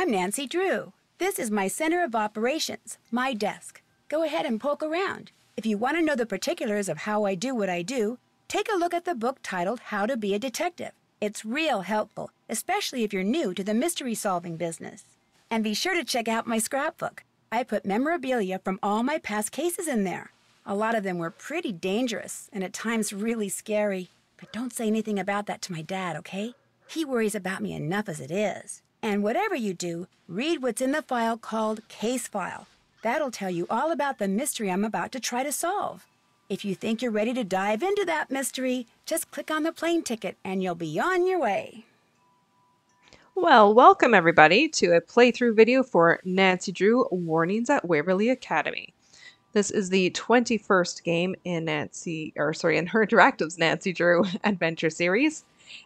I'm Nancy Drew. This is my center of operations, my desk. Go ahead and poke around. If you want to know the particulars of how I do what I do, take a look at the book titled How to Be a Detective. It's real helpful, especially if you're new to the mystery solving business. And be sure to check out my scrapbook. I put memorabilia from all my past cases in there. A lot of them were pretty dangerous and at times really scary. But don't say anything about that to my dad, okay? He worries about me enough as it is. And whatever you do, read what's in the file called Case File. That'll tell you all about the mystery I'm about to try to solve. If you think you're ready to dive into that mystery, just click on the plane ticket and you'll be on your way. Well, welcome everybody to a playthrough video for Nancy Drew Warnings at Waverly Academy. This is the 21st game in Nancy, or sorry, in HeR Interactive's Nancy Drew Adventure series,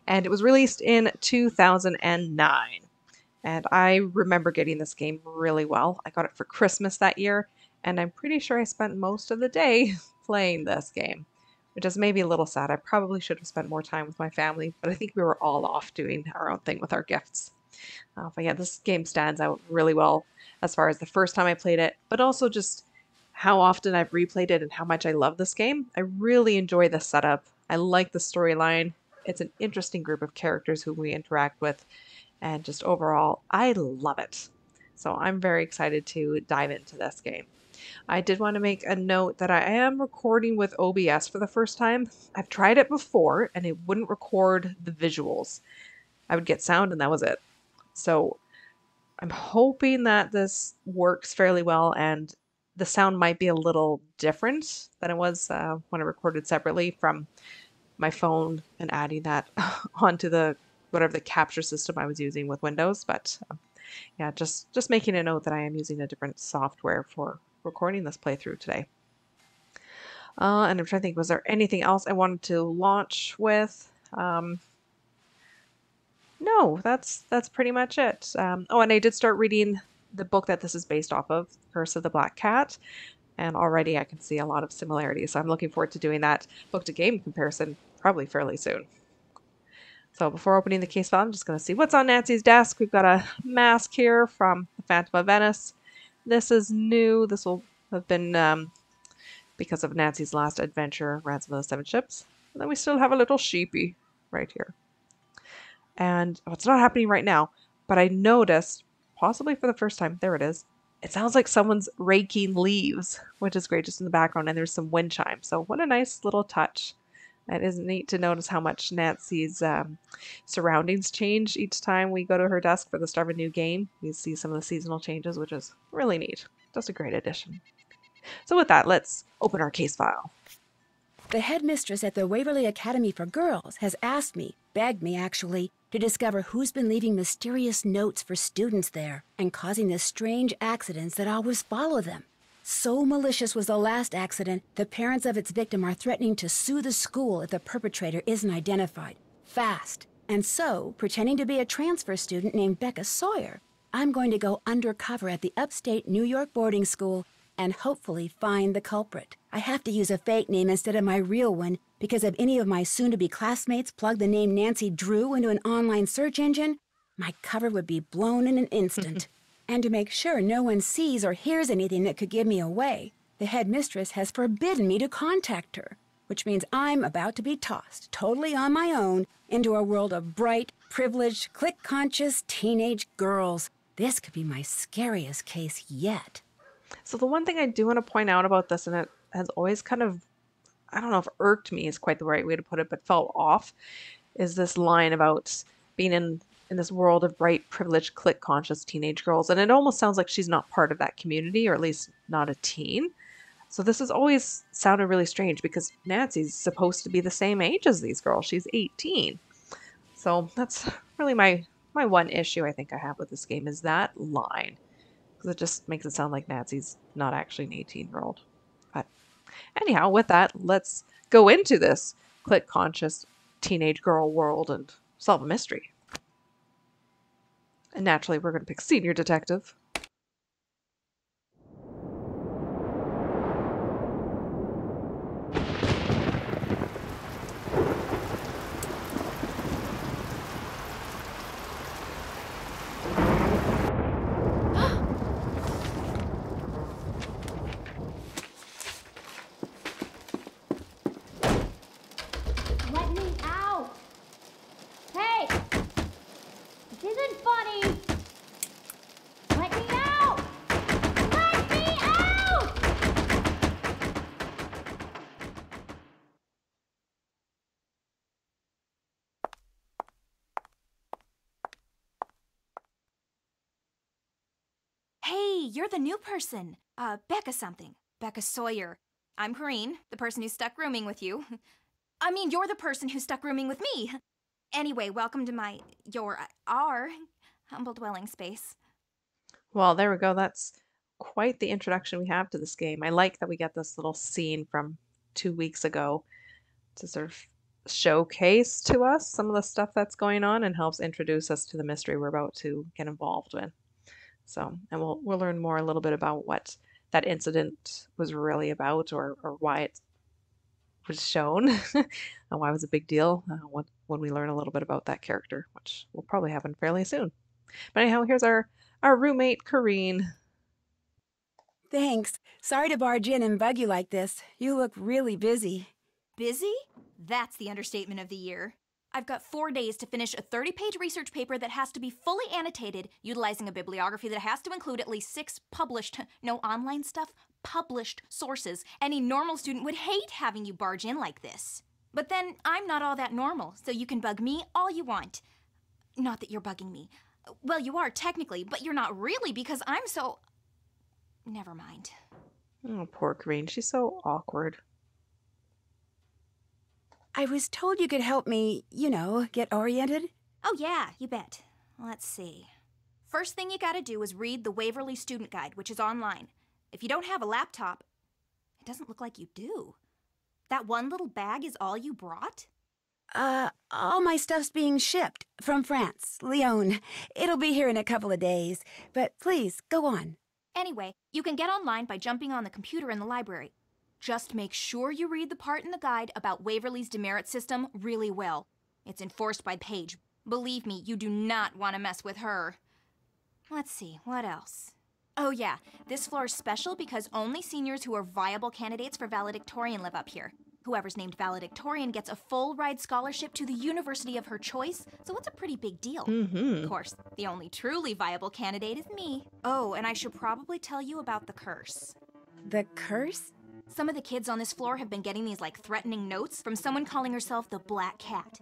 and it was released in 2009. And I remember getting this game really well. I got it for Christmas that year, and I'm pretty sure I spent most of the day playing this game, which is maybe a little sad. I probably should have spent more time with my family, but I think we were all off doing our own thing with our gifts. Uh, but yeah, this game stands out really well as far as the first time I played it, but also just how often I've replayed it and how much I love this game. I really enjoy the setup. I like the storyline. It's an interesting group of characters who we interact with, and just overall, I love it. So I'm very excited to dive into this game. I did want to make a note that I am recording with OBS for the first time. I've tried it before and it wouldn't record the visuals. I would get sound and that was it. So I'm hoping that this works fairly well and the sound might be a little different than it was uh, when I recorded separately from my phone and adding that onto the whatever the capture system I was using with Windows. But um, yeah, just just making a note that I am using a different software for recording this playthrough today. Uh, and I'm trying to think, was there anything else I wanted to launch with? Um, no, that's that's pretty much it. Um, oh, and I did start reading the book that this is based off of, Curse of the Black Cat, and already I can see a lot of similarities. So I'm looking forward to doing that book to game comparison probably fairly soon. So before opening the case file, I'm just going to see what's on Nancy's desk. We've got a mask here from the Phantom of Venice. This is new. This will have been um, because of Nancy's last adventure, Ransom of the Seven Ships. And then we still have a little sheepy right here. And oh, it's not happening right now, but I noticed, possibly for the first time, there it is. It sounds like someone's raking leaves, which is great just in the background, and there's some wind chimes. So what a nice little touch. It is neat to notice how much Nancy's um, surroundings change each time we go to her desk for the start of a new game. You see some of the seasonal changes, which is really neat. Just a great addition. So with that, let's open our case file. The headmistress at the Waverly Academy for Girls has asked me, begged me actually, to discover who's been leaving mysterious notes for students there and causing the strange accidents that always follow them. So malicious was the last accident, the parents of its victim are threatening to sue the school if the perpetrator isn't identified. Fast. And so, pretending to be a transfer student named Becca Sawyer, I'm going to go undercover at the upstate New York boarding school and hopefully find the culprit. I have to use a fake name instead of my real one because if any of my soon to be classmates plug the name Nancy Drew into an online search engine, my cover would be blown in an instant. And to make sure no one sees or hears anything that could give me away, the headmistress has forbidden me to contact her, which means I'm about to be tossed, totally on my own, into a world of bright, privileged, clique conscious teenage girls. This could be my scariest case yet. So, the one thing I do want to point out about this, and it has always kind of, I don't know if irked me is quite the right way to put it, but felt off, is this line about being in in this world of bright, privileged, clique conscious teenage girls. And it almost sounds like she's not part of that community, or at least not a teen. So this has always sounded really strange because Nancy's supposed to be the same age as these girls. She's 18. So that's really my my one issue I think I have with this game is that line. Because it just makes it sound like Nancy's not actually an 18 year old. But anyhow, with that, let's go into this clique conscious teenage girl world and solve a mystery. And naturally, we're going to pick Senior Detective. You're the new person. Uh, Becca something. Becca Sawyer. I'm Corrine, the person who stuck rooming with you. I mean, you're the person who stuck rooming with me. Anyway, welcome to my, your, our humble dwelling space. Well, there we go. That's quite the introduction we have to this game. I like that we get this little scene from two weeks ago to sort of showcase to us some of the stuff that's going on and helps introduce us to the mystery we're about to get involved with. So, and we'll we'll learn more a little bit about what that incident was really about or, or why it was shown and why it was a big deal uh, when, when we learn a little bit about that character, which will probably happen fairly soon. But anyhow, here's our, our roommate, Corrine. Thanks. Sorry to barge in and bug you like this. You look really busy. Busy? That's the understatement of the year. I've got four days to finish a 30 page research paper that has to be fully annotated, utilizing a bibliography that has to include at least six published, no online stuff, published sources. Any normal student would hate having you barge in like this. But then I'm not all that normal, so you can bug me all you want. Not that you're bugging me. Well, you are technically, but you're not really because I'm so. Never mind. Oh, poor Corrine. She's so awkward. I was told you could help me, you know, get oriented. Oh, yeah, you bet. Let's see. First thing you gotta do is read the Waverly Student Guide, which is online. If you don't have a laptop, it doesn't look like you do. That one little bag is all you brought? Uh, all my stuff's being shipped from France, Lyon. It'll be here in a couple of days. But please, go on. Anyway, you can get online by jumping on the computer in the library. Just make sure you read the part in the guide about Waverly's demerit system really well. It's enforced by Paige. Believe me, you do not want to mess with her. Let's see, what else? Oh yeah, this floor is special because only seniors who are viable candidates for valedictorian live up here. Whoever's named valedictorian gets a full ride scholarship to the university of her choice, so it's a pretty big deal. Mm-hmm. Of course, the only truly viable candidate is me. Oh, and I should probably tell you about the curse. The curse? Some of the kids on this floor have been getting these like threatening notes from someone calling herself the Black Cat.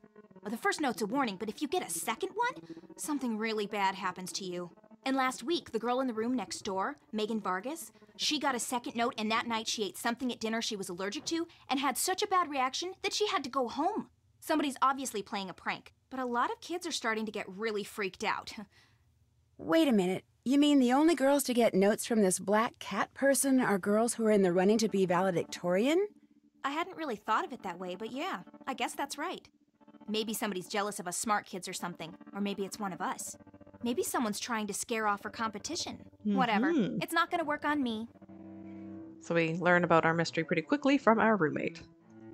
The first note's a warning, but if you get a second one, something really bad happens to you. And last week, the girl in the room next door, Megan Vargas, she got a second note, and that night she ate something at dinner she was allergic to and had such a bad reaction that she had to go home. Somebody's obviously playing a prank, but a lot of kids are starting to get really freaked out. Wait a minute. You mean the only girls to get notes from this black cat person are girls who are in the running to be valedictorian? I hadn't really thought of it that way, but yeah, I guess that's right. Maybe somebody's jealous of us smart kids or something, or maybe it's one of us. Maybe someone's trying to scare off our competition. Whatever. Mhm. It's not gonna work on me. So we learn about our mystery pretty quickly from our roommate.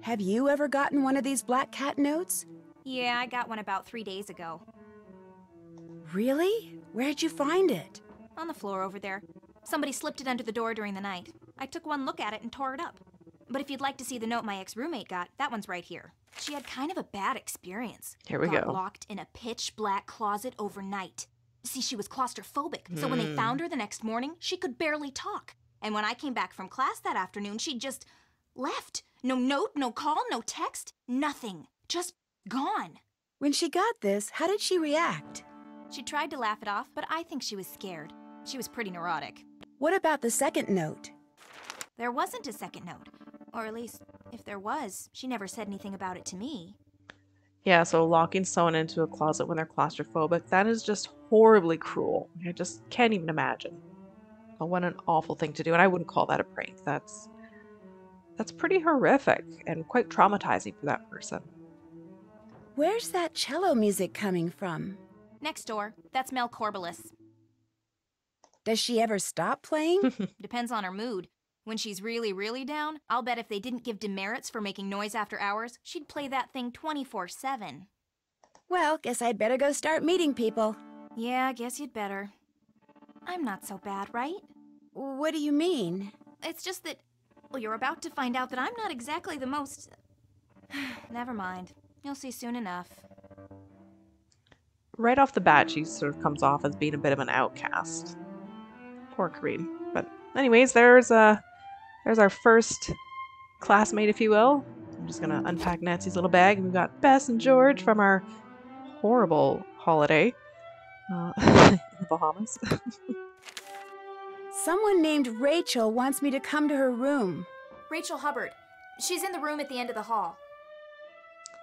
Have you ever gotten one of these black cat notes? Yeah, I got one about three days ago. Really? Where'd you find it? On the floor over there. Somebody slipped it under the door during the night. I took one look at it and tore it up. But if you'd like to see the note my ex roommate got, that one's right here. She had kind of a bad experience. Here we got go. locked in a pitch black closet overnight. See, she was claustrophobic, so when they hmm. found her the next morning, she could barely talk. And when I came back from class that afternoon, she just left. No note, no call, no text, nothing. Just gone. When she got this, how did she react? She tried to laugh it off, but I think she was scared. She was pretty neurotic. What about the second note? There wasn't a second note. Or at least, if there was, she never said anything about it to me. Yeah, so locking someone into a closet when they're claustrophobic, that is just horribly cruel. I just can't even imagine. Oh, what an awful thing to do. And I wouldn't call that a prank. That's that's pretty horrific and quite traumatizing for that person. Where's that cello music coming from? Next door, that's Mel Corbelis. Does she ever stop playing? Depends on her mood. When she's really, really down, I'll bet if they didn't give demerits for making noise after hours, she'd play that thing 24 7. well, guess I'd better go start meeting people. Yeah, I guess you'd better. I'm not so bad, right? What do you mean? It's just that, well, you're about to find out that I'm not exactly the most. Never mind. You'll see soon enough. Right off the bat, she sort of comes off as being a bit of an outcast. Poor Corrine. But anyways, there's uh there's our first classmate, if you will. I'm just gonna unpack Nancy's little bag. We've got Bess and George from our horrible holiday uh, in the Bahamas. Someone named Rachel wants me to come to her room. Rachel Hubbard. She's in the room at the end of the hall.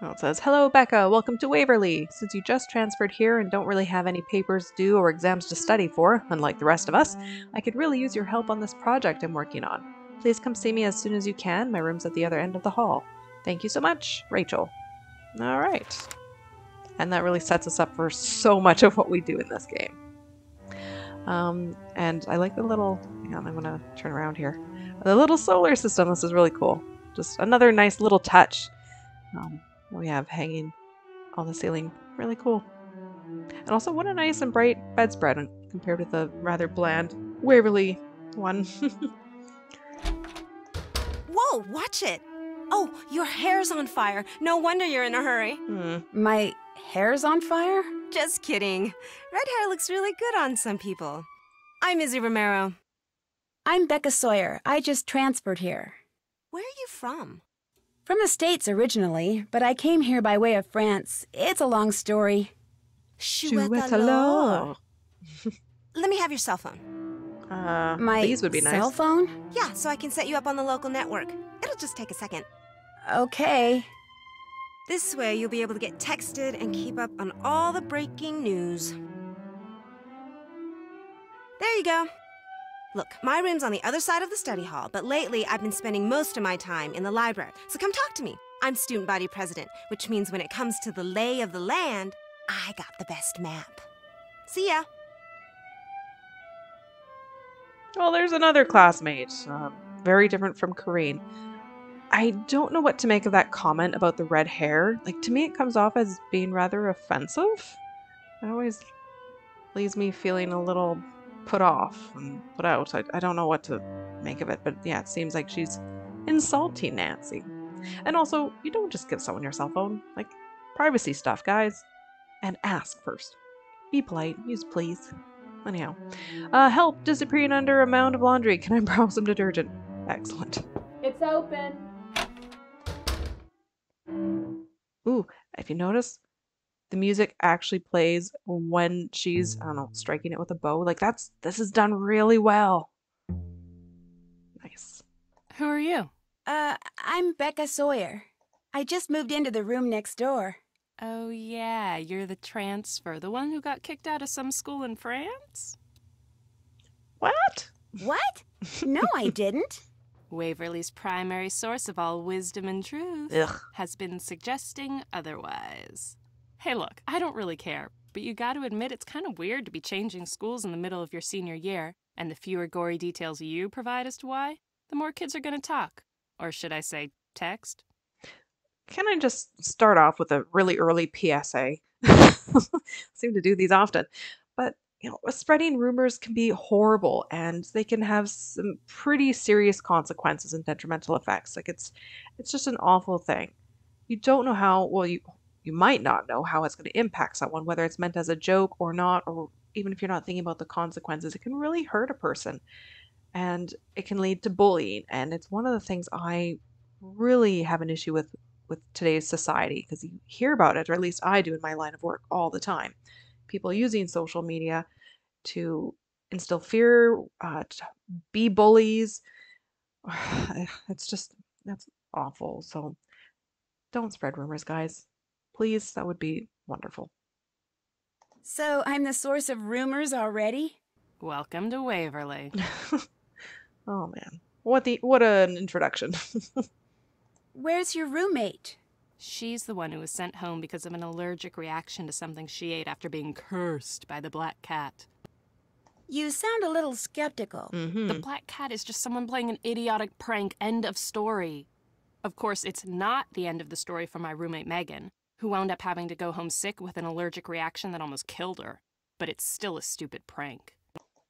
Well, it says, Hello, Becca. Welcome to Waverly. Since you just transferred here and don't really have any papers due or exams to study for, unlike the rest of us, I could really use your help on this project I'm working on. Please come see me as soon as you can. My room's at the other end of the hall. Thank you so much, Rachel. All right. And that really sets us up for so much of what we do in this game. Um, and I like the little, hang on, I'm going to turn around here. The little solar system, this is really cool. Just another nice little touch. Um, we have hanging on the ceiling. Really cool. And also, what a nice and bright bedspread compared with the rather bland Waverly one. Whoa, watch it! Oh, your hair's on fire. No wonder you're in a hurry. hmm. My hair's on fire? Just kidding. Red hair looks really good on some people. I'm Izzy Romero. I'm Becca Sawyer. I just transferred here. Where are you from? From the States originally, but I came here by way of France. It's a long story. Chouette Chouette alors. Let me have your cell phone. Uh, My these would be nice. cell phone? Yeah, so I can set you up on the local network. It'll just take a second. Okay. This way, you'll be able to get texted and keep up on all the breaking news. There you go. Look, my room's on the other side of the study hall, but lately I've been spending most of my time in the library. So come talk to me. I'm student body president, which means when it comes to the lay of the land, I got the best map. See ya. Well, there's another classmate, uh, very different from Corrine. I don't know what to make of that comment about the red hair. Like, to me, it comes off as being rather offensive. It always leaves me feeling a little put off and put out. I, I don't know what to make of it, but yeah, it seems like she's insulting Nancy. And also, you don't just give someone your cell phone. Like, privacy stuff, guys. And ask first. Be polite. Use please. Anyhow. Uh, help disappearing under a mound of laundry. Can I borrow some detergent? Excellent. It's open. Ooh, if you notice, the music actually plays when she's, I don't know, striking it with a bow. Like, that's, this is done really well. Nice. Who are you? Uh, I'm Becca Sawyer. I just moved into the room next door. Oh, yeah, you're the transfer, the one who got kicked out of some school in France? What? What? No, I didn't. Waverly's primary source of all wisdom and truth Ugh. has been suggesting otherwise. Hey, look, I don't really care, but you gotta admit it's kind of weird to be changing schools in the middle of your senior year, and the fewer gory details you provide as to why, the more kids are gonna talk. Or should I say, text? Can I just start off with a really early PSA? Seem to do these often. But, you know, spreading rumors can be horrible and they can have some pretty serious consequences and detrimental effects. Like it's it's just an awful thing. You don't know how, well you you might not know how it's going to impact someone whether it's meant as a joke or not or even if you're not thinking about the consequences, it can really hurt a person. And it can lead to bullying and it's one of the things I really have an issue with with today's society because you hear about it, or at least I do in my line of work all the time. People using social media to instill fear, uh, to be bullies. It's just, that's awful. So don't spread rumors, guys. Please, that would be wonderful. So I'm the source of rumors already? Welcome to Waverly. oh man. What the what an introduction. Where's your roommate? She's the one who was sent home because of an allergic reaction to something she ate after being cursed by the black cat. You sound a little skeptical. hmm The black cat is just someone playing an idiotic prank. End of story. Of course, it's not the end of the story for my roommate Megan, who wound up having to go home sick with an allergic reaction that almost killed her. But it's still a stupid prank.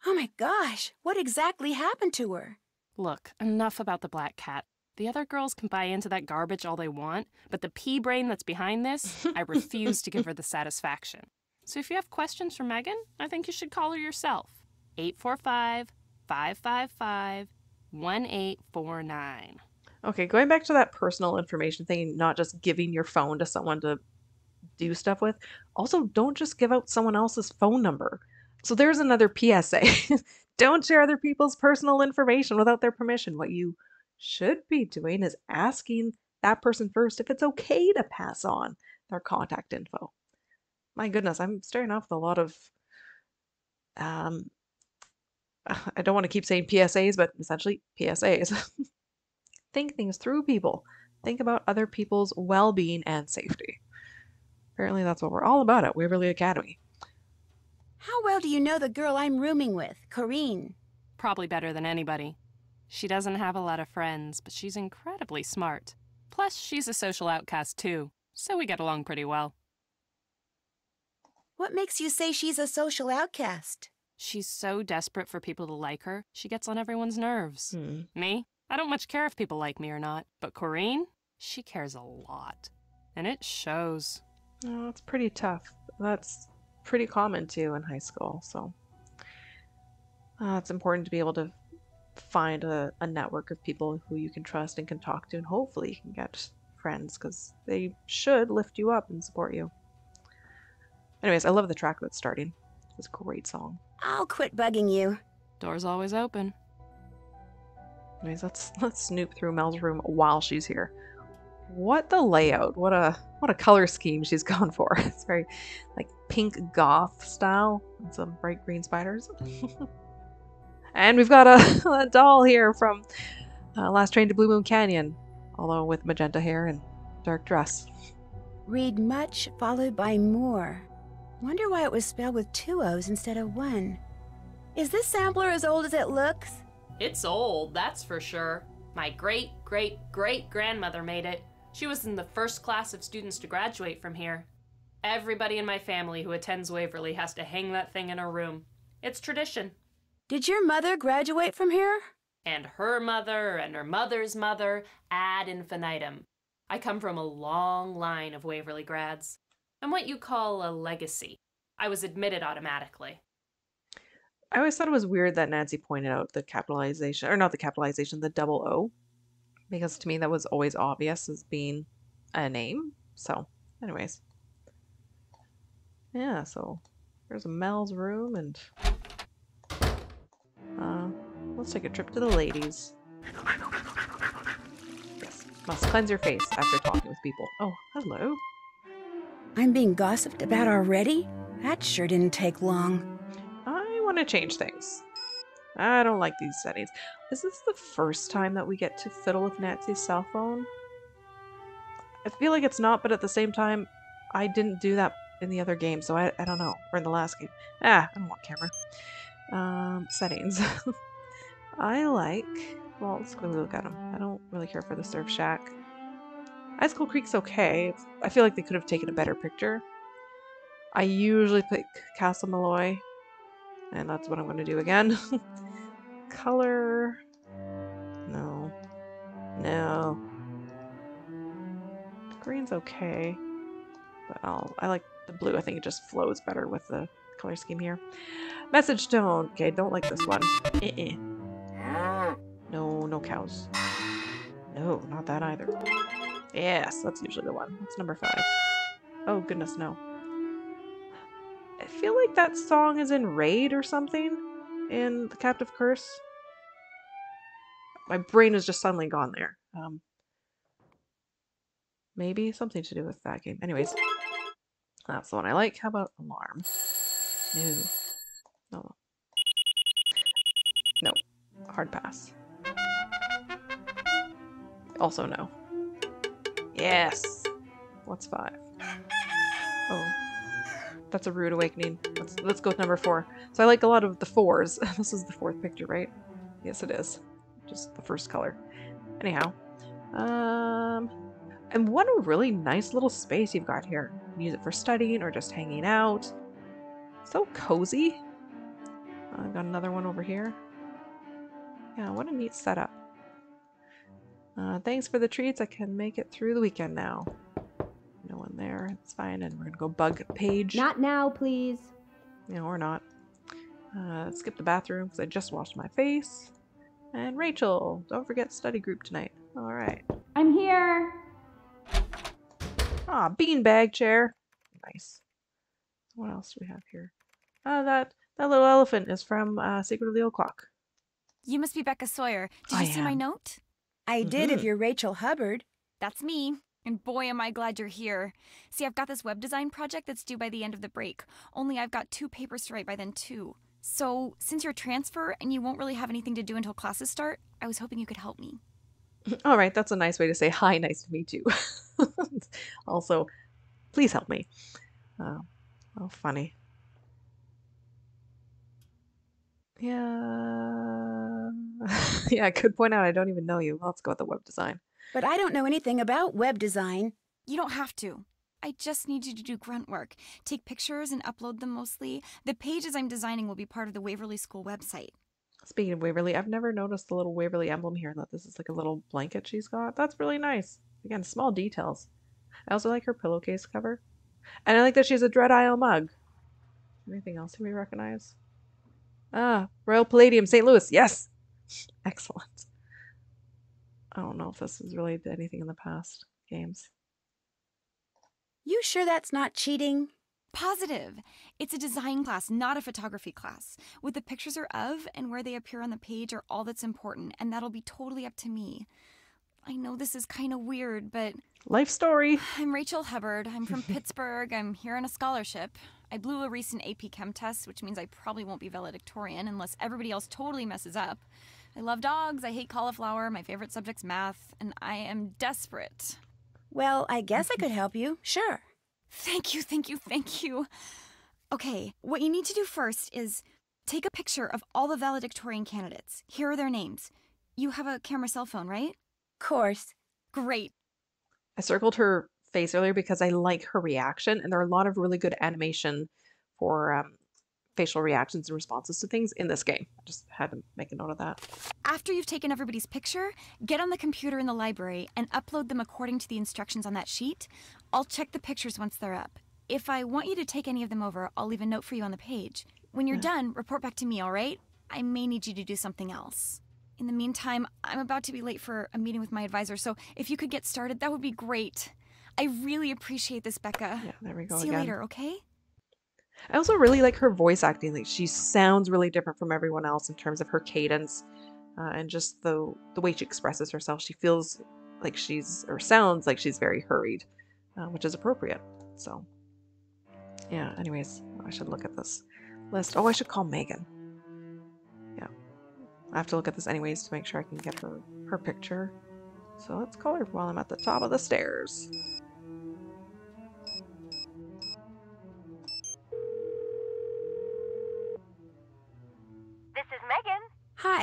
Oh my gosh, what exactly happened to her? Look, enough about the black cat. The other girls can buy into that garbage all they want, but the pea brain that's behind this, I refuse to give her the satisfaction. So if you have questions for Megan, I think you should call her yourself. 845 555 1849. Okay, going back to that personal information thing, not just giving your phone to someone to do stuff with. Also, don't just give out someone else's phone number. So there's another PSA. Don't share other people's personal information without their permission. What you should be doing is asking that person first if it's okay to pass on their contact info. My goodness, I'm starting off with a lot of um I don't want to keep saying PSAs, but essentially PSAs. Think things through, people. Think about other people's well being and safety. Apparently, that's what we're all about at Waverly Academy. How well do you know the girl I'm rooming with, Corrine? Probably better than anybody. She doesn't have a lot of friends, but she's incredibly smart. Plus, she's a social outcast too, so we get along pretty well. What makes you say she's a social outcast? She's so desperate for people to like her, she gets on everyone's nerves. Hmm. Me? I don't much care if people like me or not, but Corrine? She cares a lot. And it shows. Oh, it's pretty tough. That's pretty common too in high school, so uh, it's important to be able to find a, a network of people who you can trust and can talk to, and hopefully you can get friends because they should lift you up and support you. Anyways, I love the track that's starting. It's a great song. I'll quit bugging you. Door's always open. Anyways, let's let's snoop through Mel's room while she's here. What the layout? What a what a color scheme she's gone for. It's very like pink goth style and some bright green spiders. and we've got a, a doll here from uh, Last Train to Blue Moon Canyon, although with magenta hair and dark dress. Read much followed by Moore. Wonder why it was spelled with two O's instead of one. Is this sampler as old as it looks? It's old, that's for sure. My great great great grandmother made it. She was in the first class of students to graduate from here. Everybody in my family who attends Waverly has to hang that thing in her room. It's tradition. Did your mother graduate from here? And her mother and her mother's mother ad infinitum. I come from a long line of Waverly grads. I'm what you call a legacy. I was admitted automatically. I always thought it was weird that Nancy pointed out the capitalization, or not the capitalization, the double O, because to me that was always obvious as being a name. So, anyways. Yeah, so there's a Mel's room, and uh, let's take a trip to the ladies. Yes, must cleanse your face after talking with people. Oh, hello. I'm being gossiped about already? That sure didn't take long. Want to change things. I don't like these settings. Is this the first time that we get to fiddle with Nancy's cell phone? I feel like it's not, but at the same time, I didn't do that in the other game, so I, I don't know. Or in the last game. Ah, I don't want camera. Um, settings. I like... Well, let's go look at them. I don't really care for the Surf Shack. Icicle Creek's okay. It's, I feel like they could have taken a better picture. I usually pick Castle Malloy, and that's what I'm going to do again. Color... No. No. Green's okay, but I'll, I like the blue. I think it just flows better with the color scheme here. Message tone. Okay, don't like this one. Uh-uh. No, no cows. No, not that either. Yes, that's usually the one. That's number five. Oh, goodness, no. I feel like that song is in Raid or something in The Captive Curse. My brain is just suddenly gone there. Um, maybe something to do with that game. Anyways, that's the one I like. How about Alarm? No. No. No. Hard pass. Also no. Yes! What's five? Oh. That's a rude awakening. Let's, let's go with number four. So I like a lot of the fours. this is the fourth picture, right? Yes, it is. Just the first color. Anyhow. Um, and what a really nice little space you've got here. Use it for studying or just hanging out. So cozy. I've got another one over here. Yeah, what a neat setup. Uh, thanks for the treats. I can make it through the weekend now. No one there. It's fine. And we're going to go bug Paige. Not now, please. Yeah, or not. Uh, skip the bathroom because I just washed my face. And Rachel, don't forget study group tonight. All right. I'm here. Ah, beanbag chair. Nice. What else do we have here? Uh, that That little elephant is from uh, Secret of the Old Clock. You must be Becca Sawyer. Did I you see my note? I did if Mhm. you're Rachel Hubbard. That's me. And boy, am I glad you're here. See, I've got this web design project that's due by the end of the break. Only I've got two papers to write by then, too. So, since you're transfer and you won't really have anything to do until classes start, I was hoping you could help me. All right, that's a nice way to say hi. Nice to meet you. also, please help me. Oh, oh, funny. Yeah. yeah, I could point out I don't even know you. Let's go with the web design. But I don't know anything about web design. You don't have to. I just need you to do grunt work. Take pictures and upload them mostly. The pages I'm designing will be part of the Waverly School website. Speaking of Waverly, I've never noticed the little Waverly emblem here, and that this is like a little blanket she's got. That's really nice. Again, small details. I also like her pillowcase cover. And I like that she has a Dread Isle mug. Anything else we recognize? Ah, Royal Palladium, St. Louis. Yes! Excellent. I don't know if this is related to anything in the past games. You sure that's not cheating? Positive. It's a design class, not a photography class. What the pictures are of and where they appear on the page are all that's important, and that'll be totally up to me. I know this is kind of weird, but Life story. I'm Rachel Hubbard. I'm from Pittsburgh. I'm here on a scholarship. I blew a recent AP Chem test, which means I probably won't be valedictorian unless everybody else totally messes up. I love dogs. I hate cauliflower. My favorite subject's math, and I am desperate. Well, I guess I could help you. Sure. Thank you, thank you, thank you. Okay, what you need to do first is take a picture of all the valedictorian candidates. Here are their names. You have a camera cell phone, right? Course. Great. I circled her face earlier because I like her reaction, and there are a lot of really good animation for um, facial reactions and responses to things in this game. I just had to make a note of that. After you've taken everybody's picture, get on the computer in the library and upload them according to the instructions on that sheet. I'll check the pictures once they're up. If I want you to take any of them over, I'll leave a note for you on the page. When you're done, report back to me, all right? I may need you to do something else. In the meantime, I'm about to be late for a meeting with my advisor, so if you could get started, that would be great. I really appreciate this, Becca. Yeah, there we go See you later, okay? I also really like her voice acting. Like she sounds really different from everyone else in terms of her cadence uh, and just the the way she expresses herself. She feels like she's or sounds like she's very hurried, uh, which is appropriate. So, yeah. Anyways, I should look at this list. Oh, I should call Megan. Yeah, I have to look at this anyways to make sure I can get her her picture. So let's call her while I'm at the top of the stairs.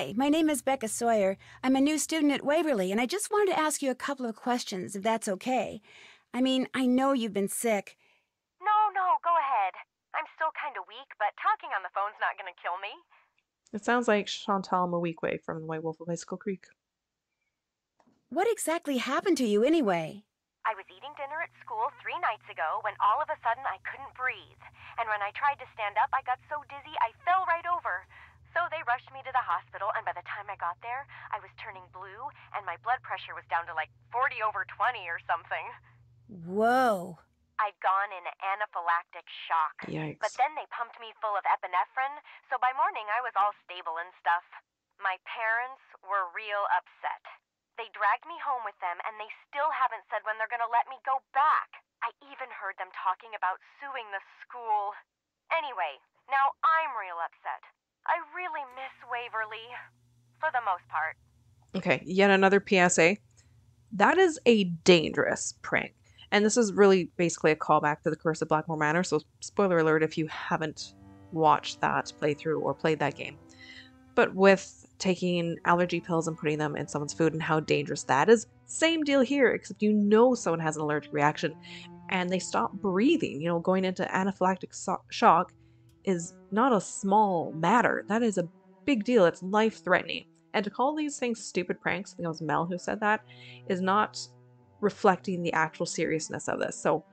Hi, my name is Becca Sawyer. I'm a new student at Waverly, and I just wanted to ask you a couple of questions, if that's okay. I mean, I know you've been sick. No, no, go ahead. I'm still kind of weak, but talking on the phone's not gonna kill me. It sounds like Chantal Mawikwe from The White Wolf of Icicle Creek. What exactly happened to you anyway? I was eating dinner at school three nights ago when all of a sudden I couldn't breathe. And when I tried to stand up, I got so dizzy I fell right over. So they rushed me to the hospital, and by the time I got there, I was turning blue, and my blood pressure was down to like 40 over 20 or something. Whoa. I'd gone in anaphylactic shock. Yikes. But then they pumped me full of epinephrine, so by morning I was all stable and stuff. My parents were real upset. They dragged me home with them, and they still haven't said when they're gonna let me go back. I even heard them talking about suing the school. Anyway, now I'm real upset. I really miss Waverly. For the most part. Okay, yet another PSA. That is a dangerous prank. And this is really basically a callback to the Curse of Blackmoor Manor, so spoiler alert if you haven't watched that playthrough or played that game. But with taking allergy pills and putting them in someone's food and how dangerous that is, same deal here, except you know someone has an allergic reaction and they stop breathing. You know, going into anaphylactic so- shock is not a small matter. That is a big deal. It's life threatening. And to call these things stupid pranks, I think it was Mel who said that, is not reflecting the actual seriousness of this. So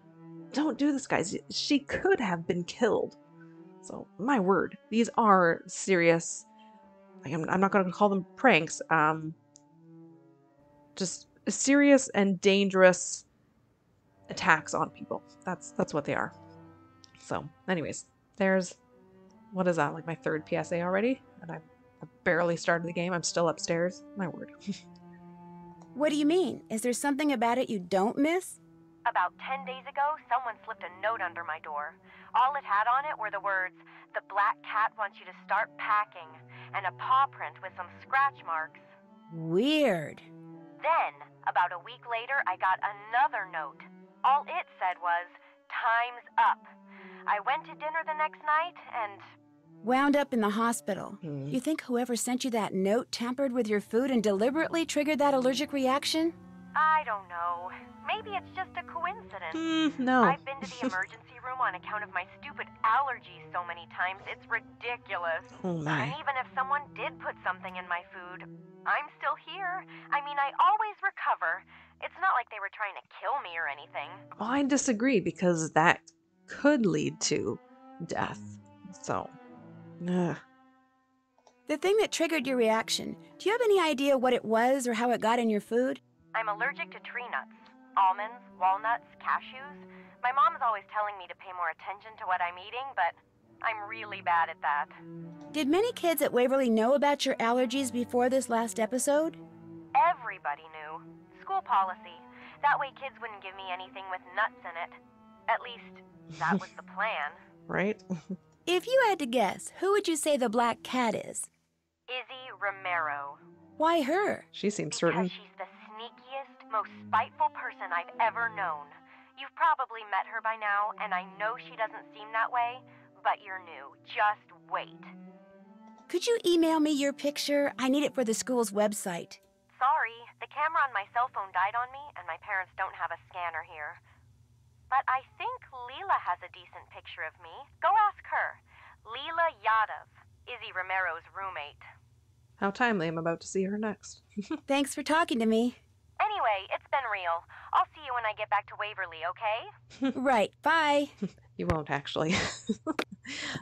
don't do this, guys. She could have been killed. So, my word, these are serious. I'm, I'm not going to call them pranks. Um, just serious and dangerous attacks on people. That's that's what they are. So, anyways, there's what is that? Like my third PSA already, and I I barely started the game. I'm still upstairs. My word. What do you mean? Is there something about it you don't miss? About 10 days ago, someone slipped a note under my door. All it had on it were the words, The Black Cat wants you to start packing, and a paw print with some scratch marks. Weird. Then, about a week later, I got another note. All it said was, Time's up. I went to dinner the next night, and Wound up in the hospital. Hmm. You think whoever sent you that note tampered with your food and deliberately triggered that allergic reaction? I don't know. Maybe it's just a coincidence. Mm, no. I've been to the emergency room on account of my stupid allergies so many times, it's ridiculous. oh my. And even if someone did put something in my food, I'm still here. I mean, I always recover. It's not like they were trying to kill me or anything. Well, I disagree because that could lead to death. So, ugh. The thing that triggered your reaction, do you have any idea what it was or how it got in your food? I'm allergic to tree nuts almonds, walnuts, cashews. My mom's always telling me to pay more attention to what I'm eating, but I'm really bad at that. Did many kids at Waverly know about your allergies before this last episode? Everybody knew. School policy. That way kids wouldn't give me anything with nuts in it. At least, that was the plan. right? If you had to guess, who would you say the black cat is? Izzy Romero. Why her? She seems Because certain. she's the sneakiest, most spiteful person I've ever known. You've probably met her by now, and I know she doesn't seem that way, but you're new. Just wait. Could you email me your picture? I need it for the school's website. Sorry, the camera on my cell phone died on me, and my parents don't have a scanner here. But I think Leela has a decent picture of me. Go ask her. Leela Yadav, Izzy Romero's roommate. How timely. I'm about to see her next. Thanks for talking to me. Anyway, it's been real. I'll see you when I get back to Waverly, okay? right, bye. You won't actually.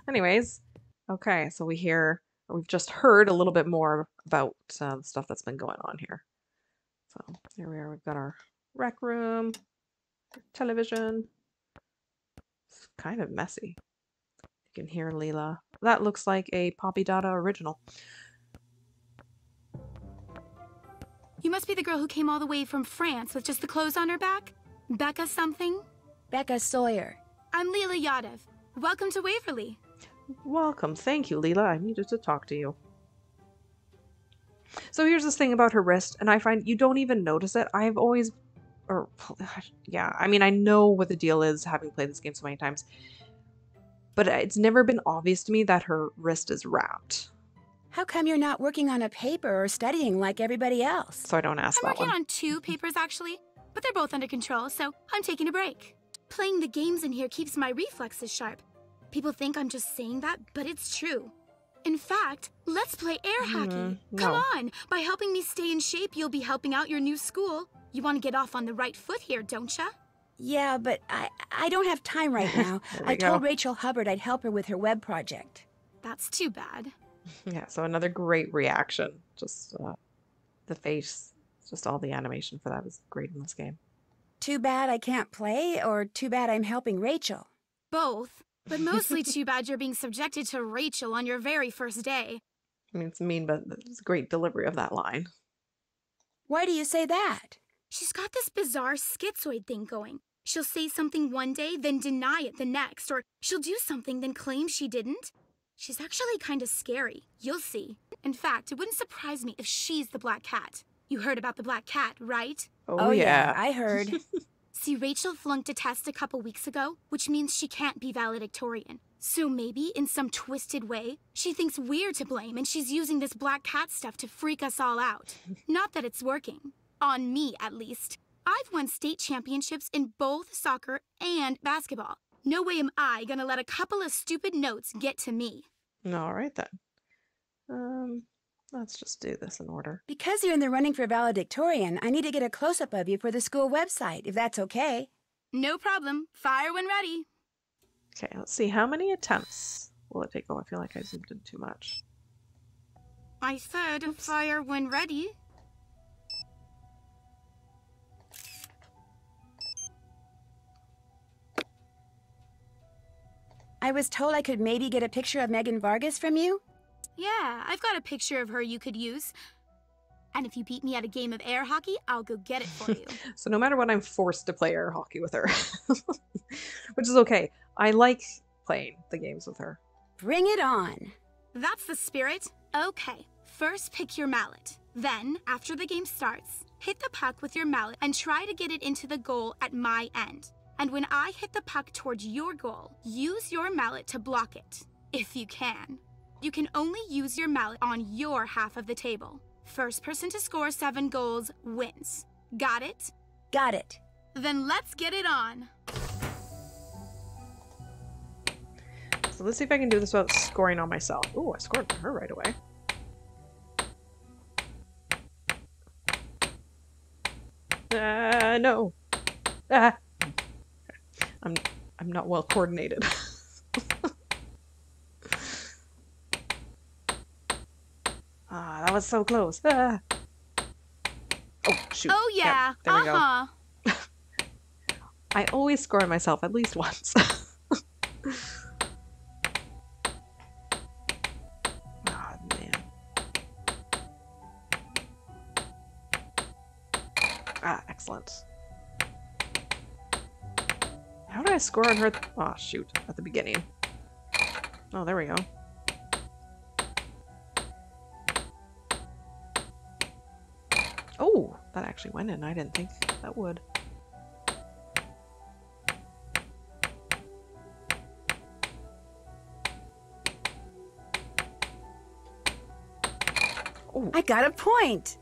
Anyways, okay, so we hear, we've just heard a little bit more about uh, the stuff that's been going on here. So here we are. We've got our rec room, television. It's kind of messy. You can hear Leela. That looks like a Poppy Dada original. You must be the girl who came all the way from France with just the clothes on her back? Becca something? Becca Sawyer. I'm Leela Yadav. Welcome to Waverly. Welcome. Thank you, Leela. I needed to talk to you. So here's this thing about her wrist, and I find you don't even notice it. I've always, or yeah, I mean, I know what the deal is having played this game so many times, but it's never been obvious to me that her wrist is wrapped. How come you're not working on a paper or studying like everybody else? So I don't ask I'm that working one. on two papers actually, but they're both under control, so I'm taking a break. Playing the games in here keeps my reflexes sharp. People think I'm just saying that, but it's true. In fact, let's play air hockey. Mm, Come on. By helping me stay in shape, you'll be helping out your new school. You want to get off on the right foot here, don't ya? Yeah, but I I don't have time right now. There we I told. Rachel Hubbard I'd help her with her web project. That's too bad. Yeah, so another great reaction. Just uh, the face, just all the animation for that is great in this game. Too bad I can't play, or too bad I'm helping Rachel. Both. But mostly too bad you're being subjected to Rachel on your very first day. I mean, it's mean, but it's a great delivery of that line. Why do you say that? She's got this bizarre schizoid thing going. She'll say something one day, then deny it the next, or she'll do something, then claim she didn't. She's actually kind of scary. You'll see. In fact, it wouldn't surprise me if she's the black cat. You heard about the black cat, right? Oh, oh yeah. I heard. See, Rachel flunked a test a couple weeks ago, which means she can't be valedictorian. So maybe, in some twisted way, she thinks we're to blame and she's using this black cat stuff to freak us all out. Not that it's working. On me, at least. I've won state championships in both soccer and basketball. No way am I gonna let a couple of stupid notes get to me. All right then. Um, let's just do this in order. because you're in the running for valedictorian, I need to get a close up of you for the school website, if that's okay. No problem. Fire when ready. Okay, let's see. How many attempts will it take? Oh, I feel like I zoomed in too much. I said fire when ready. I was told I could maybe get a picture of Megan Vargas from you? Yeah, I've got a picture of her you could use. And if you beat me at a game of air hockey, I'll go get it for you. so no matter what, I'm forced to play air hockey with her. Which is okay. I like playing the games with her. Bring it on. That's the spirit. Okay, first pick your mallet. Then, after the game starts, hit the puck with your mallet and try to get it into the goal at my end. And when I hit the puck towards your goal, use your mallet to block it, if you can. You can only use your mallet on your half of the table. First person to score seven goals wins. Got it? Got it. Then let's get it on. So let's see if I can do this without scoring on myself. Ooh, I scored on her right away. Uh, no. Ah. I'm I'm not well coordinated. ah, that was so close. Ah. Oh shoot. Oh yeah. there uh-huh. I always score myself at least once. I score on her? oh, shoot. At the beginning. Oh, there we go. Oh, that actually went in. I didn't think that would. Oh, I got a point.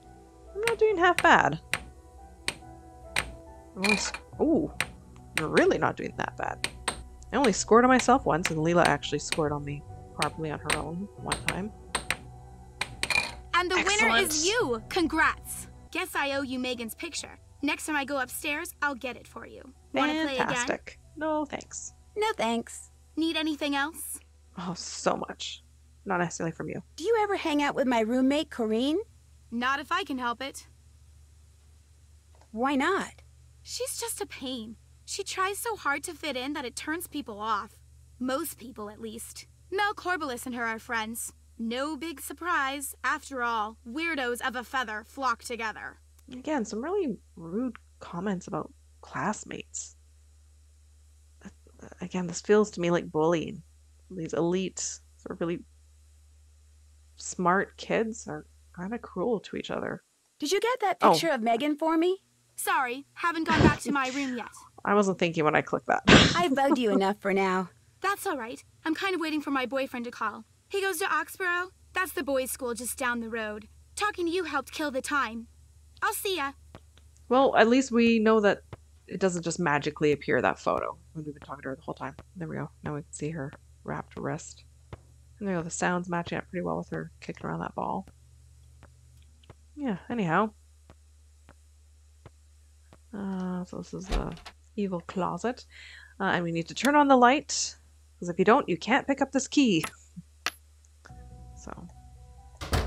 I'm not doing half bad. I'm only s- Ooh, you're really not doing that bad. I only scored on myself once, and Leela actually scored on me properly on her own one time. And the winner is you. Congrats. Guess I owe you Megan's picture. Next time I go upstairs, I'll get it for you. Want to play again? Fantastic. No, thanks. No thanks. Need anything else? Oh, so much. Not necessarily from you. Do you ever hang out with my roommate, Corrine? Not if I can help it. Why not? She's just a pain. She tries so hard to fit in that it turns people off. Most people, at least. Mel Corbelis and her are friends. No big surprise. After all, weirdos of a feather flock together. Again, some really rude comments about classmates. Again, this feels to me like bullying. These elite, sort of really smart kids are kind of cruel to each other. Did you get that Oh. picture of Megan for me? Sorry, haven't gone back to my room yet. I wasn't thinking when I clicked that. I've bugged you enough for now. That's all right. I'm kind of waiting for my boyfriend to call. He goes to Oxborough. That's the boys' school just down the road. Talking to you helped kill the time. I'll see ya. well, at least we know that it doesn't just magically appear that photo when we've been talking to her the whole time. There we go. Now we can see her wrapped wrist. And there you go. The sound's matching up pretty well with her kicking around that ball. Yeah, anyhow. Uh, so this is the evil closet. Uh, and we need to turn on the light. Because if you don't, you can't pick up this key. So, there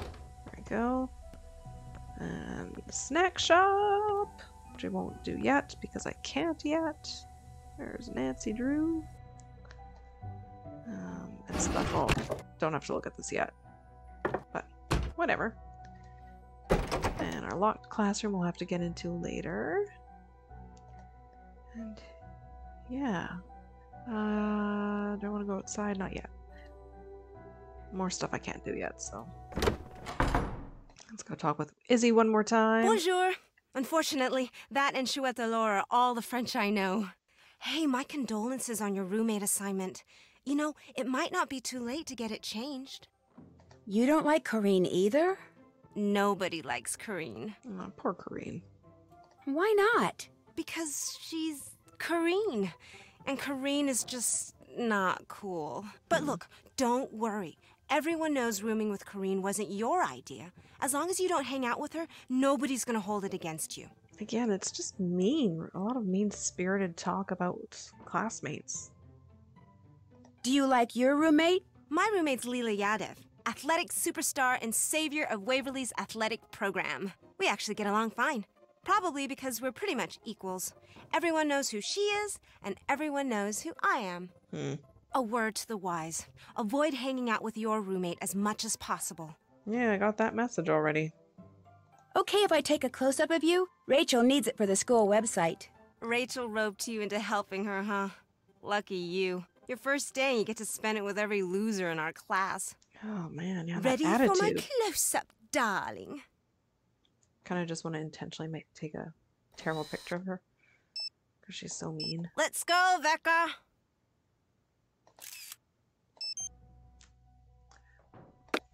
we go. And the snack shop, which I won't do yet because I can't yet. There's Nancy Drew. Um, and stuff. Oh, don't have to look at this yet. But whatever. And our locked classroom we'll have to get into later. And yeah. Uh, do I want to go outside? Not yet. More stuff I can't do yet, so. Let's go talk with Izzy one more time. Bonjour. Unfortunately, that and Chouette alors are all the French I know. Hey, my condolences on your roommate assignment. You know, it might not be too late to get it changed. You don't like Corrine either? Nobody likes Corrine. Oh, poor Corrine. Why not? Because she's Corrine. And Corrine is just not cool. But mm-hmm. look, don't worry. Everyone knows rooming with Corrine wasn't your idea. As long as you don't hang out with her, nobody's gonna hold it against you. Again, it's just mean. A lot of mean spirited talk about classmates. Do you like your roommate? My roommate's Leela Yadav, athletic superstar and savior of Waverly's athletic program. We actually get along fine. Probably because we're pretty much equals. Everyone knows who she is, and everyone knows who I am. Hmm. A word to the wise. Avoid hanging out with your roommate as much as possible. Yeah, I got that message already. Okay if I take a close up of you? Rachel needs it for the school website. Rachel roped you into helping her, huh? Lucky you. Your first day, you get to spend it with every loser in our class. Oh man, yeah, Ready that for my close up, darling? Kind of just want to intentionally make take a terrible picture of her because she's so mean. Let's go, Becca.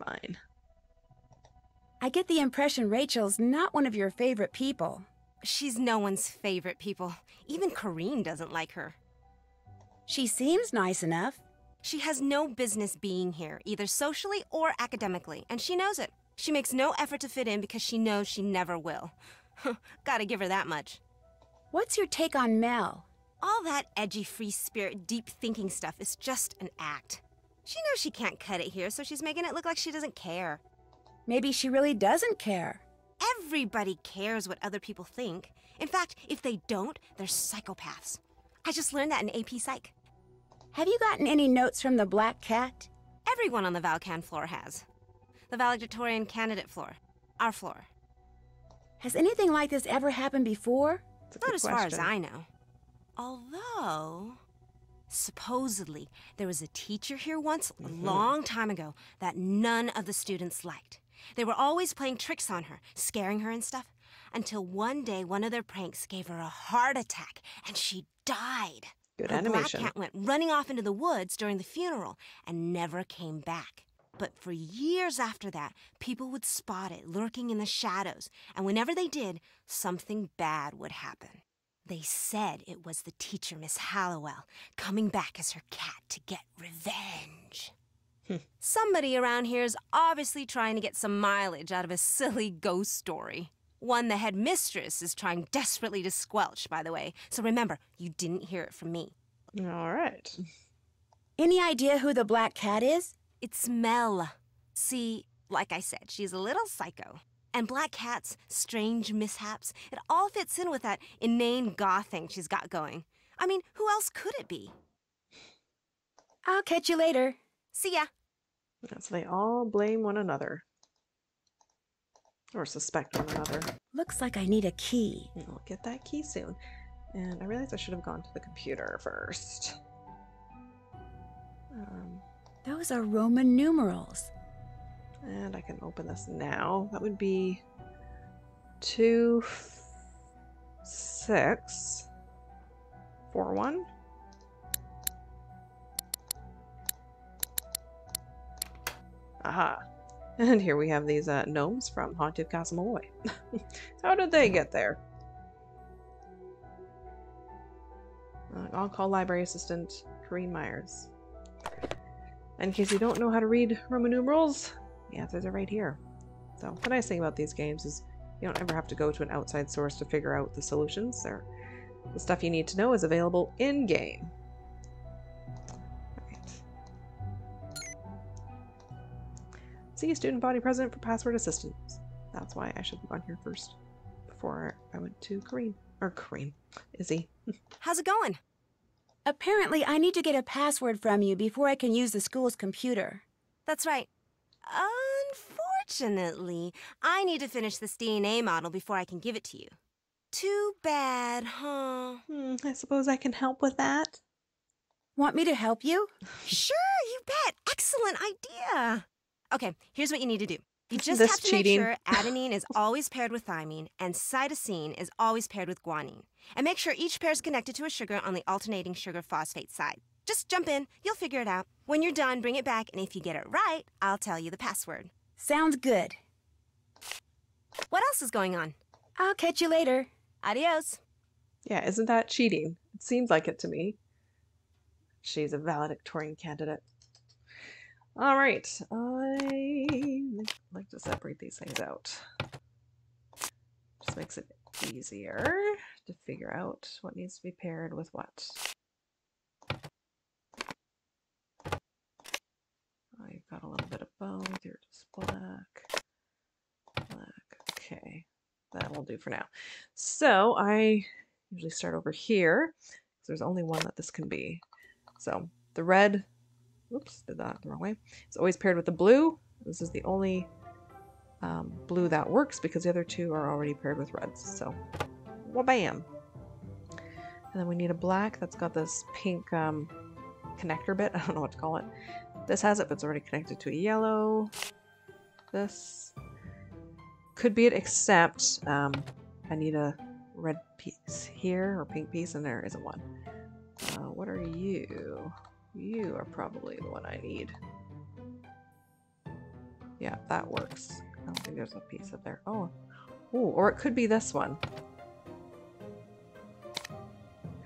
Fine. I get the impression Rachel's not one of your favorite people. She's no one's favorite people. Even Corrine doesn't like her. She seems nice enough. She has no business being here, either socially or academically, and she knows it. She makes no effort to fit in because she knows she never will. Gotta give her that much. What's your take on Mel? All that edgy, free spirit, deep thinking stuff is just an act. She knows she can't cut it here, so she's making it look like she doesn't care. Maybe she really doesn't care. Everybody cares what other people think. In fact, if they don't, they're psychopaths. I just learned that in AP Psych. Have you gotten any notes from the Black Cat? Everyone on the Valcan floor has. The valedictorian candidate floor. Our floor. Has anything like this ever happened before? It's Not good as far as. I know. Although, supposedly, there was a teacher here once, a mm-hmm. long time ago, that none of the students liked. They were always playing tricks on her, scaring her and stuff, until one day one of their pranks gave her a heart attack and she died. Good her animation. black cat went running off into the woods during the funeral and never came back. But for years after that, people would spot it lurking in the shadows, and whenever they did, something bad would happen. They said it was the teacher, Miss Hallowell, coming back as her cat to get revenge. Hmm. Somebody around here is obviously trying to get some mileage out of a silly ghost story. One the headmistress is trying desperately to squelch, by the way. So remember, you didn't hear it from me. All right. Any idea who the Black Cat is? It's Mel. See, like I said, she's a little psycho. And Black Cat's strange mishaps, it all fits in with that inane goth thing she's got going. I mean, who else could it be? I'll catch you later. See ya. Yeah, so they all blame one another. Or suspect one another. Looks like I need a key. I'll get that key soon. And I realized I should have gone to the computer first. Um, Those are Roman numerals. and I can open this now. That would be two, six, four, one. Aha. And here we have these uh, gnomes from Haunted Castle Malloy. How did they get there? Uh, I'll call library assistant Corrine Myers. In case you don't know how to read Roman numerals, the answers are right here. So the nice thing about these games is you don't ever have to go to an outside source to figure out the solutions. They're, the stuff you need to know is available in game. Alright. See student body president for password assistance. That's why I should have gone here first before I went to Corrine. Or Corrine. Izzy. How's it going? Apparently, I need to get a password from you before I can use the school's computer. That's right. Unfortunately, I need to finish this DNA model before I can give it to you. Too bad, huh? Hmm, I suppose I can help with that. Want me to help you? Sure, you bet. Excellent idea. Okay, here's what you need to do. You just This have to cheating. make sure adenine is always paired with thymine and cytosine is always paired with guanine. And make sure each pair is connected to a sugar on the alternating sugar phosphate side. Just jump in, you'll figure it out. When you're done, bring it back, and if you get it right, I'll tell you the password. Sounds good. What else is going on? I'll catch you later. Adios. Yeah, isn't that cheating? It seems like it to me. She's a valedictorian candidate. All right, I like to separate these things out. Just makes it easier to figure out what needs to be paired with what. You've got a little bit of both. You're just black. Black. Okay, that will do for now. So I usually start over here. 'cause There's only one that this can be. So the red, oops, did that the wrong way. It's always paired with the blue. This is the only um, blue that works because the other two are already paired with reds. So, well, bam. And then we need a black that's got this pink um, connector bit. I don't know what to call it. This has it, but it's already connected to a yellow. This could be it, except um, I need a red piece here or pink piece, and there isn't one. Uh, what are you? You are probably the one I need. Yeah, that works. I don't think there's a piece up there. Oh, Ooh, or it could be this one.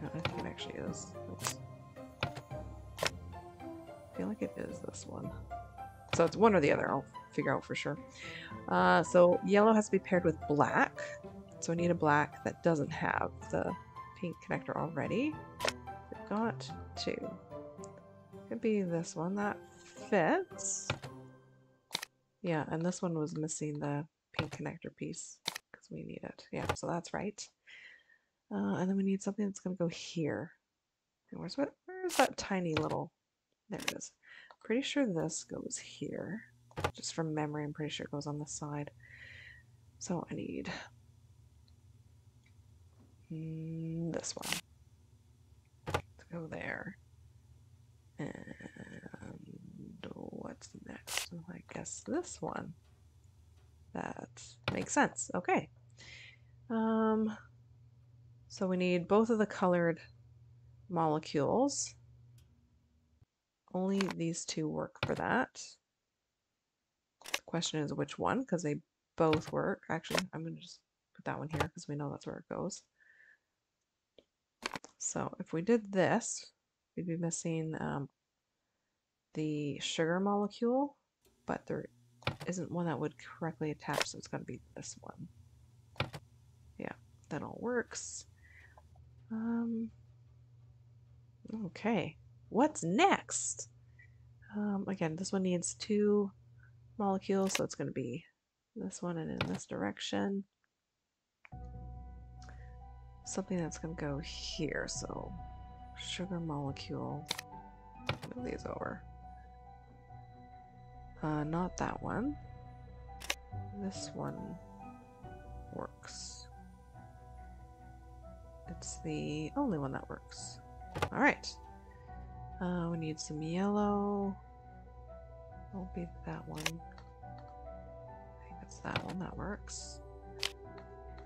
Yeah, I think it actually is. Oops. I feel like it is this one. So it's one or the other. I'll figure out for sure. Uh, so yellow has to be paired with black. So I need a black that doesn't have the pink connector already. We've got two. Could be this one that fits. Yeah, and this one was missing the pink connector piece because we need it. Yeah, so that's right. Uh, and then we need something that's going to go here. And where's what? Where's that tiny little? There it is. Pretty sure this goes here. Just from memory, I'm pretty sure it goes on the side. So I need mm, this one to go there. And what's next? I guess this one. That makes sense. Okay. Um, so we need both of the colored molecules. Only these two work for that. The question is which one, because they both work. Actually, I'm going to just put that one here because we know that's where it goes. So if we did this, we'd be missing um, the sugar molecule, but there isn't one that would correctly attach, so it's going to be this one. Yeah, that all works. Um, okay, what's next? Um, again, this one needs two molecules, so it's going to be this one and in this direction. Something that's going to go here, so sugar molecule. Move these over. Uh, not that one. This one works. It's the only one that works. Alright. Uh, we need some yellow. Won't be that one. I think it's that one that works.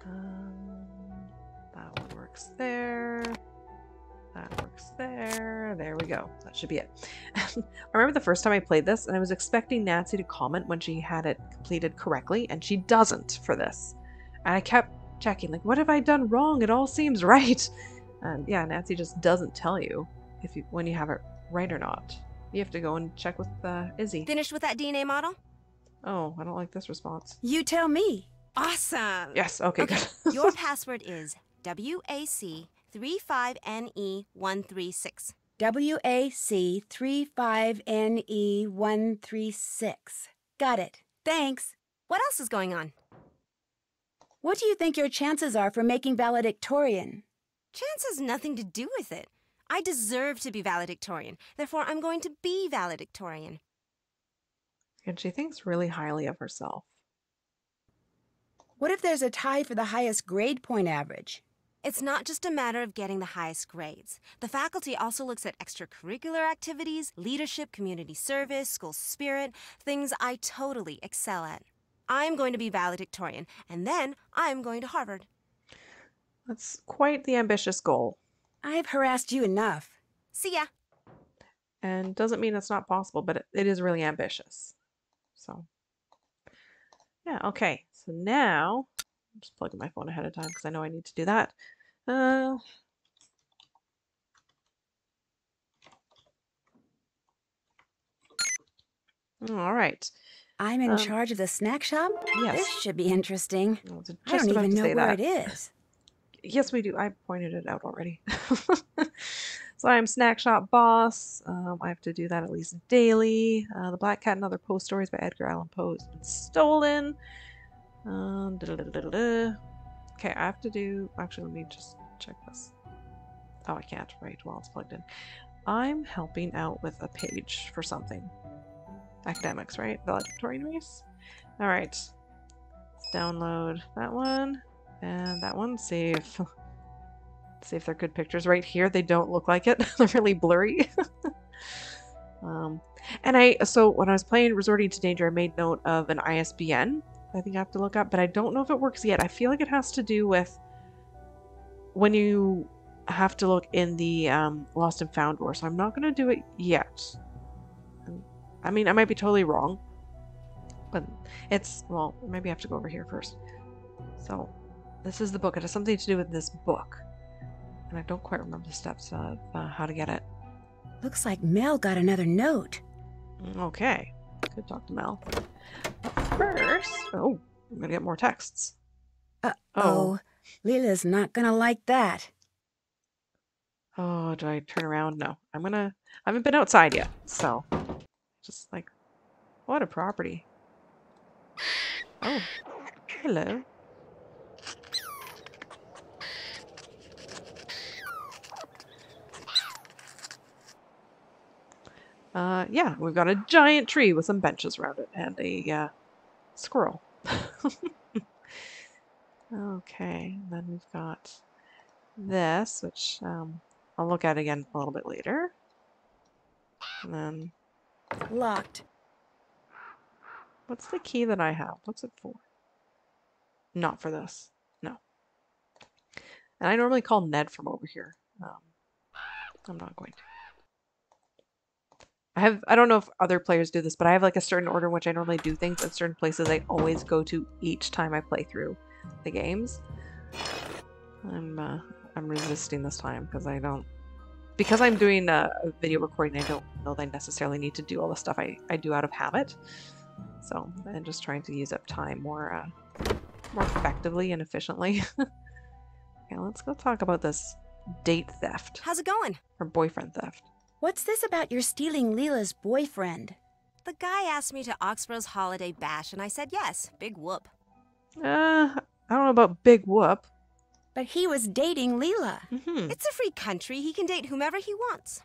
Um, that one works there. That works there. There we go. That should be it. I remember the first time I played this, and I was expecting Nancy to comment when she had it completed correctly, and she doesn't for this. And I kept checking, like, what have I done wrong? It all seems right. And yeah, Nancy just doesn't tell you if you when you have it right or not. You have to go and check with uh, Izzy. Finished with that DNA model? Oh, I don't like this response. You tell me. Awesome. Yes. Okay. Okay. Good. Your password is WAC35NE136. WAC35NE136. Got it. Thanks. What else is going on? What do you think your chances are for making valedictorian? Chance has nothing to do with it. I deserve to be valedictorian. Therefore, I'm going to be valedictorian. and she thinks really highly of herself. What if there's a tie for the highest grade point average? It's not just a matter of getting the highest grades. The faculty also looks at extracurricular activities, leadership, community service, school spirit, things I totally excel at. I'm going to be valedictorian, and then I'm going to Harvard. That's quite the ambitious goal, I've harassed you enough. See ya. and doesn't mean it's not possible, but it, it is really ambitious. So, yeah. Okay. So now I'm just plugging my phone ahead of time because I know I need to do that. Uh, all right. I'm in Um, charge of the snack shop? yes. This should be interesting. I was I don't even know where that. it is. Yes, we do. I pointed it out already. so I'm Snack Shop Boss. Um, I have to do that at least daily. Uh, the Black Cat and Other Poe Stories by Edgar Allan Poe has been stolen. Um, da-da-da-da-da. okay, I have to do. Actually, let me just check this. Oh, I can't. Right, while it's plugged in. I'm helping out with a page for something. Academics, right? Valedictorian race? Alright. Let's download that one. And that one. If see if they're good pictures. Right here, they don't look like it. they're really blurry. um, and I so when I was playing Resorting to Danger, I made note of an ISBN. I think I have to look up, but I don't know if it works yet. I feel like it has to do with when you have to look in the um, Lost and Found War, so I'm not going to do it yet. I mean, I might be totally wrong, but it's, well, maybe I have to go over here first. So, this is the book. It has something to do with this book, and I don't quite remember the steps of uh, how to get it. Looks like Mel got another note. Okay, could talk to Mel. First, oh, I'm gonna get more texts. Uh oh. Leela's not gonna like that. Oh, do I turn around? No. I'm gonna... I haven't been outside yet, so... Just like... What a property. Oh. Hello. Uh, yeah, we've got a giant tree with some benches around it and a uh, squirrel. okay, then we've got this, which um, I'll look at again a little bit later. And then... Locked. What's the key that I have? What's it for? Not for this. No. And I normally call Ned from over here. Um, I'm not going to. I have, I don't know if other players do this, but I have like a certain order in which I normally do things at certain places I always go to each time I play through the games. I'm, uh, I'm resisting this time because I don't, because I'm doing a, a, video recording, I don't know that I necessarily need to do all the stuff I, I do out of habit. So I'm just trying to use up time more, uh, more effectively and efficiently. okay, let's go talk about this date theft. How's it going? Or boyfriend theft. What's this about your stealing Leela's boyfriend? The guy asked me to Oxborough's holiday bash, and I said yes. Big whoop. Uh, I don't know about big whoop. But he was dating Leela. Mm -hmm. It's a free country. He can date whomever he wants.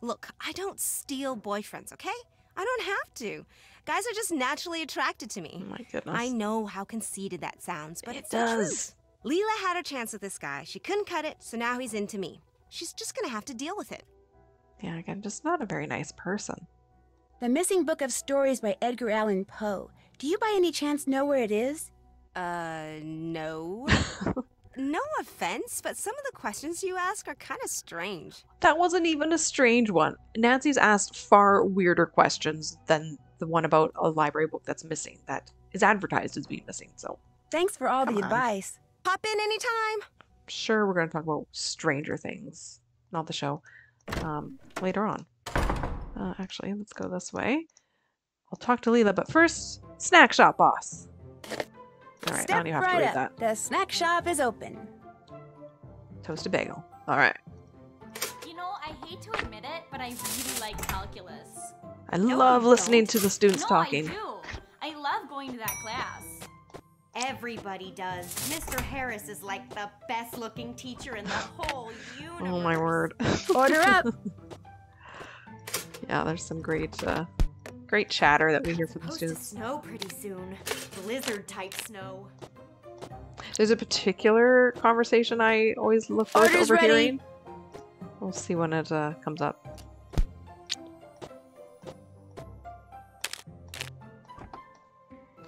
Look, I don't steal boyfriends, okay? I don't have to. Guys are just naturally attracted to me. Oh my goodness. I know how conceited that sounds, but it it's does. the. Leela had her chance with this guy. She couldn't cut it, so now he's into me. She's just gonna have to deal with it. Yeah, again, just not a very nice person. The Missing Book of Stories by Edgar Allan Poe. Do you by any chance know where it is? Uh, no. no offense, but some of the questions you ask are kind of strange. That wasn't even a strange one. Nancy's asked far weirder questions than the one about a library book that's missing, that is advertised as being missing, so. Thanks for all Come the on. advice. Pop in anytime. Sure, we're going to talk about Stranger Things, not the show um, later on. Uh, actually, let's go this way. I'll talk to Leela, but first, snack shop boss. All right, Step I don't even have right to read up. that. The snack shop is open. Toasted bagel. All right. You know, I hate to admit it, but I really like calculus. I No, love you listening don't. to the students no, talking. I do. I love going to that class. Everybody does. Mr. Harris is like the best looking teacher in the whole universe. Oh my word. Order up. yeah, there's some great, uh, great chatter that we hear from the Supposed to students. snow pretty soon. Blizzard type snow. There's a particular conversation I always look forward to Order's ready. overhearing. We'll see when it uh, comes up.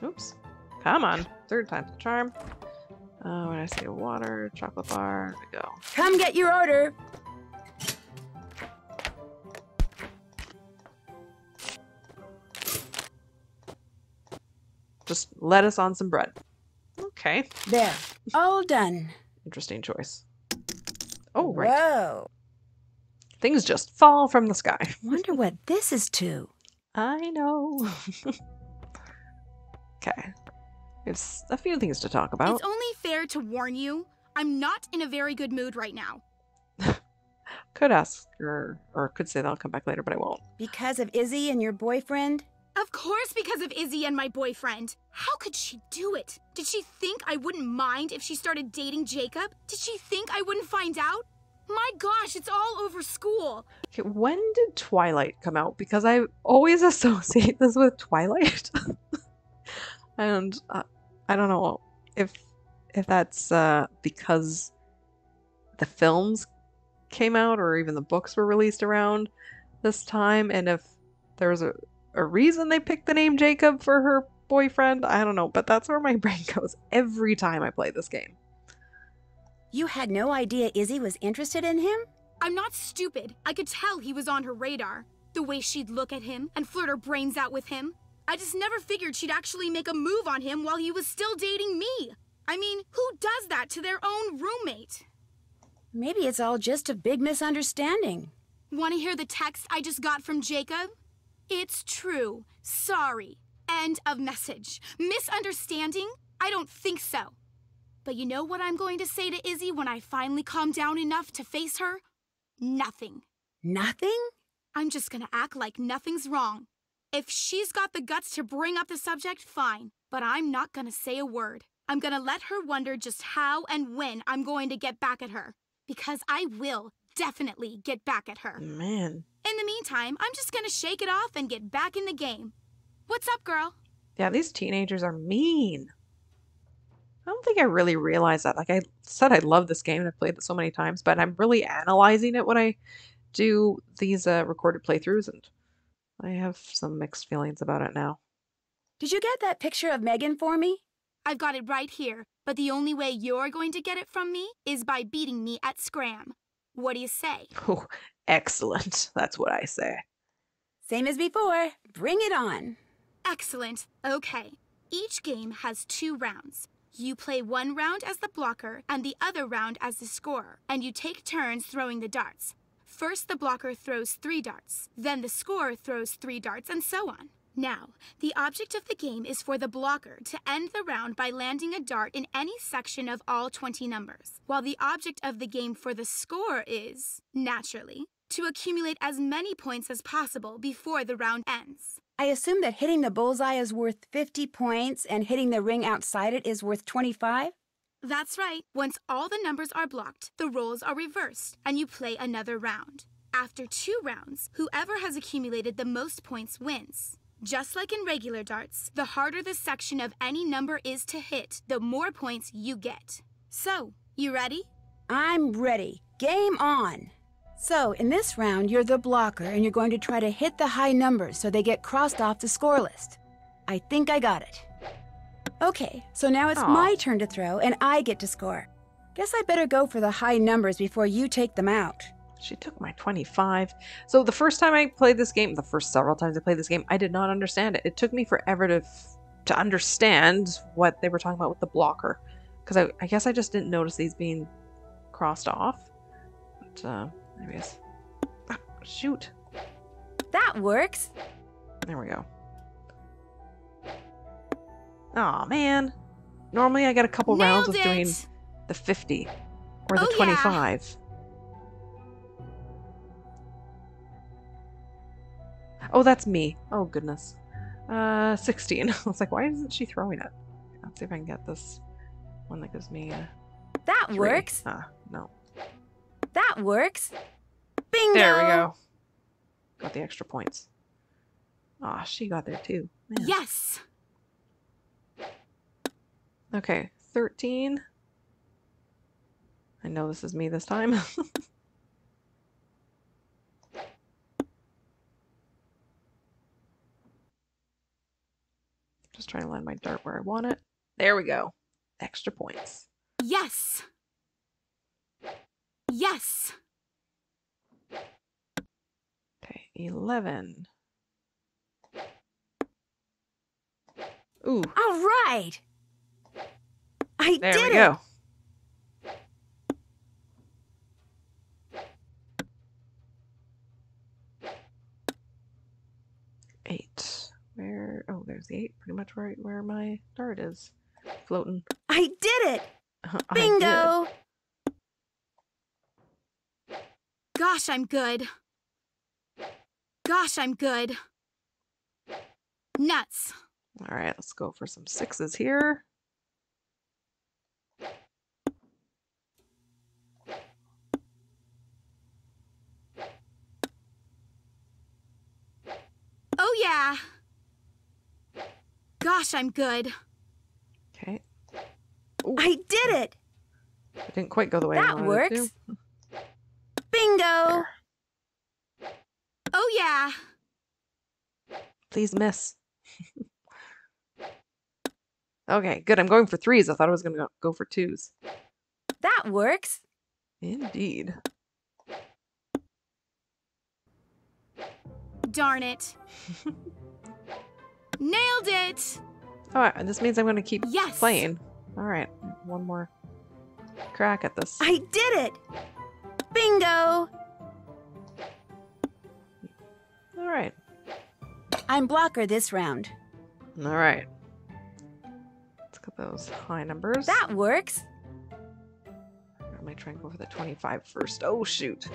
Oops. Come on. Third time's the charm. Uh, when I say water, chocolate bar, there we go. Come get your order. Just lettuce on some bread. Okay. There. All done. Interesting choice. Oh, right. Whoa. Things just fall from the sky. Wonder what this is to. I know. okay. It's a few things to talk about. It's only fair to warn you, I'm not in a very good mood right now. Could ask her, or could say that I'll come back later, but I won't. Because of Izzy and your boyfriend? Of course, because of Izzy and my boyfriend. How could she do it? Did she think I wouldn't mind if she started dating Jacob? Did she think I wouldn't find out? My gosh, it's all over school. Okay, when did Twilight come out? Because I always associate this with Twilight, and uh, I don't know if if that's uh, because the films came out or even the books were released around this time, and if there was a, a reason they picked the name Jacob for her boyfriend. I don't know, but that's where my brain goes every time I play this game. You had no idea Izzy was interested in him? I'm not stupid. I could tell he was on her radar. The way she'd look at him and flirt her brains out with him. I just never figured she'd actually make a move on him while he was still dating me. I mean, who does that to their own roommate? Maybe it's all just a big misunderstanding. Want to hear the text I just got from Jacob? It's true. Sorry. End of message. Misunderstanding? I don't think so. But you know what I'm going to say to Izzy when I finally calm down enough to face her? Nothing. Nothing? I'm just gonna act like nothing's wrong. If she's got the guts to bring up the subject, fine. But I'm not gonna say a word. I'm gonna let her wonder just how and when I'm going to get back at her. Because I will definitely get back at her. Man. In the meantime, I'm just gonna shake it off and get back in the game. What's up, girl? Yeah, these teenagers are mean. I don't think I really realized that. Like I said, I love this game and I've played it so many times, but I'm really analyzing it when I do these uh, recorded playthroughs, and I have some mixed feelings about it now. Did you get that picture of Megan for me? I've got it right here, but the only way you're going to get it from me is by beating me at Scram. What do you say? Oh, excellent. That's what I say. Same as before. Bring it on. Excellent. Okay. Each game has two rounds. You play one round as the blocker and the other round as the scorer, and you take turns throwing the darts. First, the blocker throws three darts, then the scorer throws three darts, and so on. Now, the object of the game is for the blocker to end the round by landing a dart in any section of all 20 numbers, while the object of the game for the scorer is, naturally, to accumulate as many points as possible before the round ends. I assume that hitting the bullseye is worth 50 points and hitting the ring outside it is worth 25? That's right. Once all the numbers are blocked, the roles are reversed, and you play another round. After two rounds, whoever has accumulated the most points wins. Just like in regular darts, the harder the section of any number is to hit, the more points you get. So, you ready? I'm ready. Game on. So, in this round, you're the blocker and you're going to try to hit the high numbers so they get crossed off the score list. I think I got it. Okay, so now it's Aw. my turn to throw and I get to score. Guess I better go for the high numbers before you take them out. She took my 25. So the first time I played this game, the first several times I played this game, I did not understand it. It took me forever to f- to understand what they were talking about with the blocker, because I, I guess I just didn't notice these being crossed off. But uh, Ah, shoot. That works. There we go. Oh man. Normally I get a couple rounds Nailed with doing the 50 or the Oh, yeah. 25. Oh, that's me. Oh, goodness. Uh, 16. I was like, why isn't she throwing it? Let's see if I can get this one that gives me a That three. works. Ah, no. That works. Bingo! There we go. Got the extra points. Ah, she got there too. Man. Yes! Okay, 13. I know this is me this time. Just trying to land my dart where I want it. There we go. Extra points. Yes! Yes! Okay, 11. Ooh, All right. I there did we it. go. Eight. Where? Oh, there's the eight. Pretty much right where my dart is, floating. I did it. Uh-huh, did. Bingo. Gosh, I'm good. Gosh, I'm good. Nuts. All right, let's go for some sixes here. Oh, yeah. Gosh, I'm good. Okay. Ooh. I did it! I didn't quite go the way that works. Bingo! There. Oh, yeah. Please miss. okay, good. I'm going for threes. I thought I was going to go for twos. That works. Indeed. Darn it. Nailed it! Oh, this means I'm going to keep Yes. playing. All right, one more crack at this. I did it! Bingo! All right, I'm blocker this round. all right. Let's get those high numbers. That works. I might try and go for the 25 first. Oh, shoot.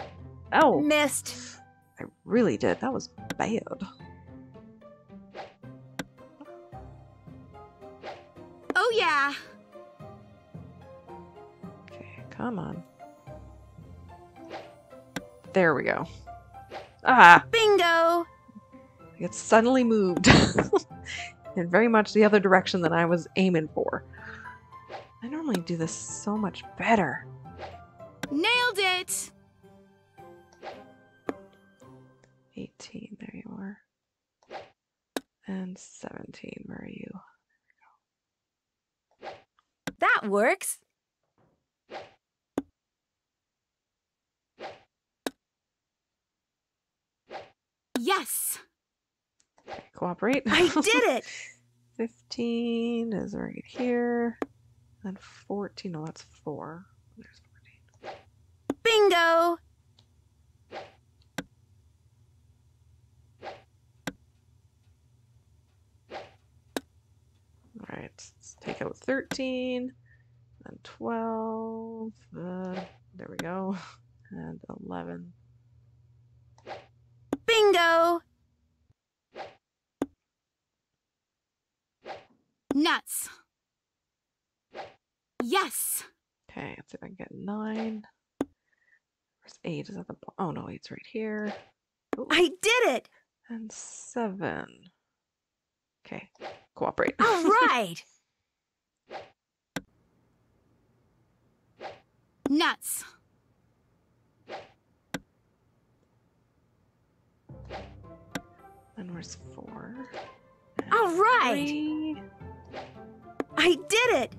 Oh, Missed. I really did. That was bad. Oh, yeah. Okay, come on. There we go. Ah, Bingo! it suddenly moved in very much the other direction than I was aiming for. I normally do this so much better. Nailed it! 18, there you are. And 17, where are you? That works. Yes! Okay, cooperate. I did it! 15 is right here. And 14, no, that's 4. There's 14. Bingo! Alright, let's take out 13, then 12, uh, there we go, and 11. Bingo! Nuts. Yes! Okay, let's see if I can get 9. Where's 8? Is that the. Oh no, 8's right here. Ooh, I did it! and 7. Okay, cooperate. All right! Nuts. then where's 4? All right! Three. I did it!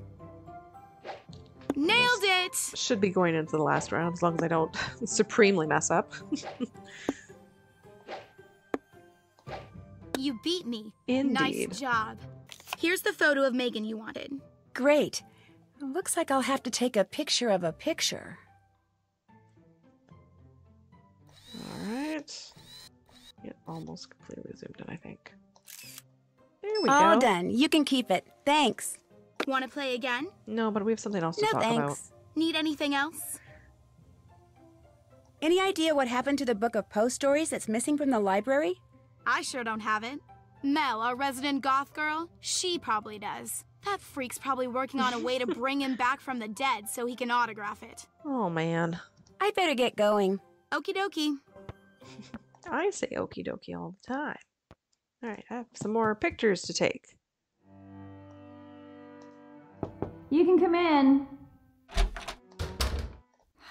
Nailed it! Should be going into the last round as long as I don't supremely mess up. You beat me. Indeed. Nice job. Here's the photo of Megan you wanted. Great. Looks like I'll have to take a picture of a picture. Alright. It almost completely zoomed in, I think. There we All go. done. You can keep it. Thanks. Want to play again? No, but we have something else to No talk thanks. about. Need anything else? Any idea what happened to the book of Poe stories that's missing from the library? I sure don't have it. Mel, our resident goth girl, she probably does. That freak's probably working on a way to bring him back from the dead so he can autograph it. Oh man. I better get going. Okie dokie. I say okie dokie all the time. Alright, I have some more pictures to take. You can come in.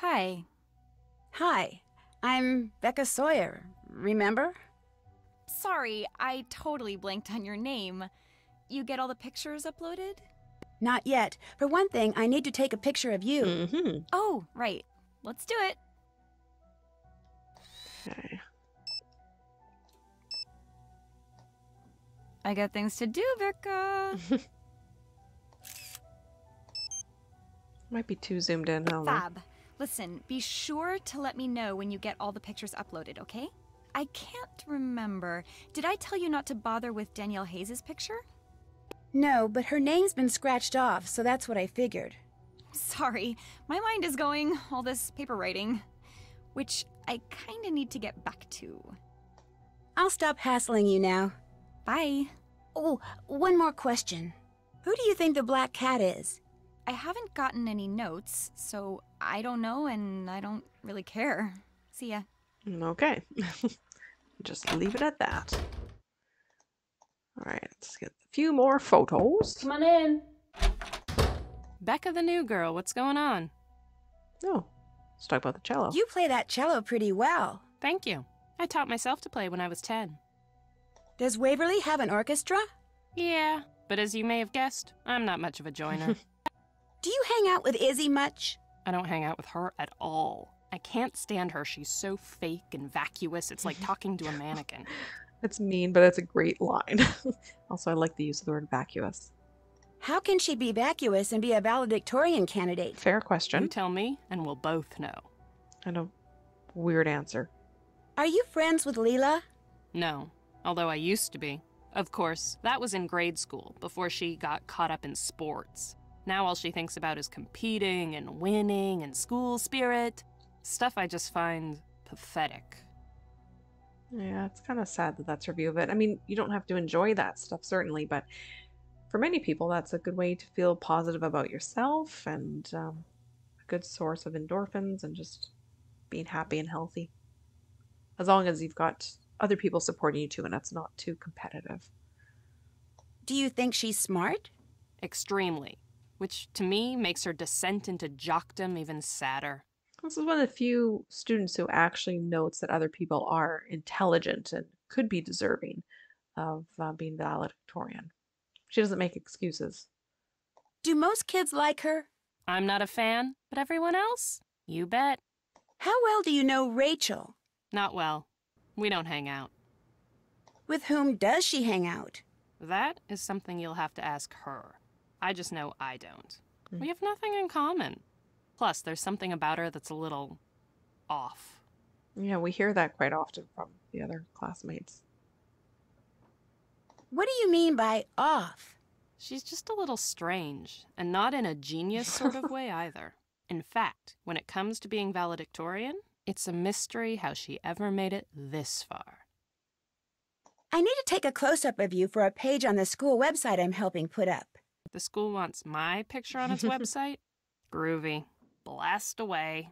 Hi. Hi, I'm Becca Sawyer. Remember? Sorry, I totally blanked on your name. You get all the pictures uploaded? Not yet. For one thing, I need to take a picture of you. Mm-hmm. Oh, right. Let's do it. Okay. I got things to do, Becca. Might be too zoomed in. I don't. Fab. Listen, be sure to let me know when you get all the pictures uploaded, okay? I can't remember. Did I tell you not to bother with Danielle Hayes' picture? No, but her name's been scratched off, so that's what I figured. Sorry, my mind is going all this paper writing, which I kind of need to get back to. I'll stop hassling you now. Bye. Oh, one more question. Who do you think the black cat is? I haven't gotten any notes, so I don't know and I don't really care. See ya. Okay. Just leave it at that. All right, let's get a few more photos. Come on in. Becca the new girl, what's going on? Oh, let's talk about the cello. You play that cello pretty well. Thank you. I taught myself to play when I was 10. Does Waverly have an orchestra? Yeah, but as you may have guessed, I'm not much of a joiner. Do you hang out with Izzy much? I don't hang out with her at all. I can't stand her. She's so fake and vacuous. It's like talking to a mannequin. That's mean, but it's a great line. also, I like the use of the word vacuous. How can she be vacuous and be a valedictorian candidate? Fair question. You question. tell me, and we'll both know. And a weird answer. Are you friends with Leela? No, although I used to be. Of course, that was in grade school, before she got caught up in sports. Now all she thinks about is competing and winning and school spirit. Stuff I just find pathetic. Yeah, it's kind of sad that that's her view of it. I mean, you don't have to enjoy that stuff, certainly, but for many people, that's a good way to feel positive about yourself and um, a good source of endorphins and just being happy and healthy. As long as you've got other people supporting you too, and that's not too competitive. Do you think she's smart? Extremely. Which to me makes her descent into jockdom even sadder. This is one of the few students who actually notes that other people are intelligent and could be deserving of uh, being valedictorian. She doesn't make excuses. Do most kids like her? I'm not a fan, but everyone else? You bet. How well do you know Rachel? Not well. We don't hang out. With whom does she hang out? That is something you'll have to ask her. I just know I don't. We have nothing in common. Plus, there's something about her that's a little off. Yeah, we hear that quite often from the other classmates. What do you mean by off? She's just a little strange, and not in a genius sort of way either. In fact, when it comes to being valedictorian, it's a mystery how she ever made it this far. I need to take a close up of you for a page on the school website I'm helping put up. The school wants my picture on its website? Groovy. Blast away.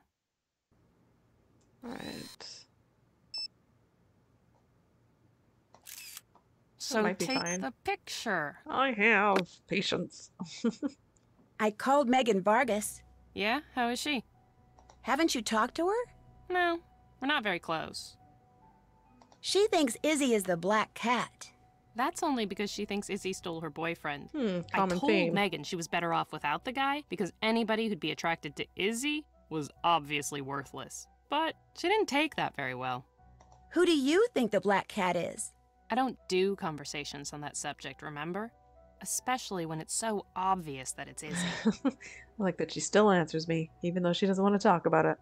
Right. So take fine. the picture. I have patience. I called Megan Vargas. Yeah? How is she? Haven't you talked to her? No, we're not very close. She thinks Izzy is the black cat. That's only because she thinks Izzy stole her boyfriend. Hmm, I told theme. Megan she was better off without the guy because anybody who'd be attracted to Izzy was obviously worthless. But she didn't take that very well. Who do you think the black cat is? I don't do conversations on that subject, remember? Especially when it's so obvious that it's Izzy. I like that she still answers me, even though she doesn't want to talk about it.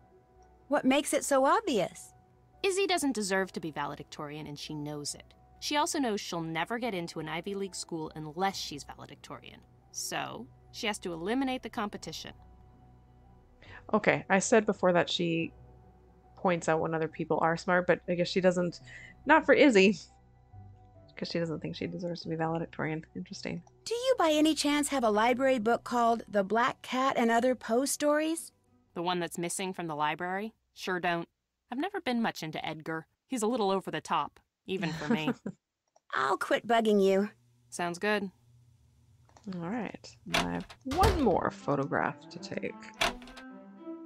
What makes it so obvious? Izzy doesn't deserve to be valedictorian, and she knows it. She also knows she'll never get into an Ivy League school unless she's valedictorian. So, she has to eliminate the competition. Okay, I said before that she points out when other people are smart, but I guess she doesn't. Not for Izzy. Because she doesn't think she deserves to be valedictorian. Interesting. Do you by any chance have a library book called The Black Cat and Other Poe Stories? The one that's missing from the library? Sure don't. I've never been much into Edgar. He's a little over the top, even for me. I'll quit bugging you. Sounds good. All right. I have one more photograph to take.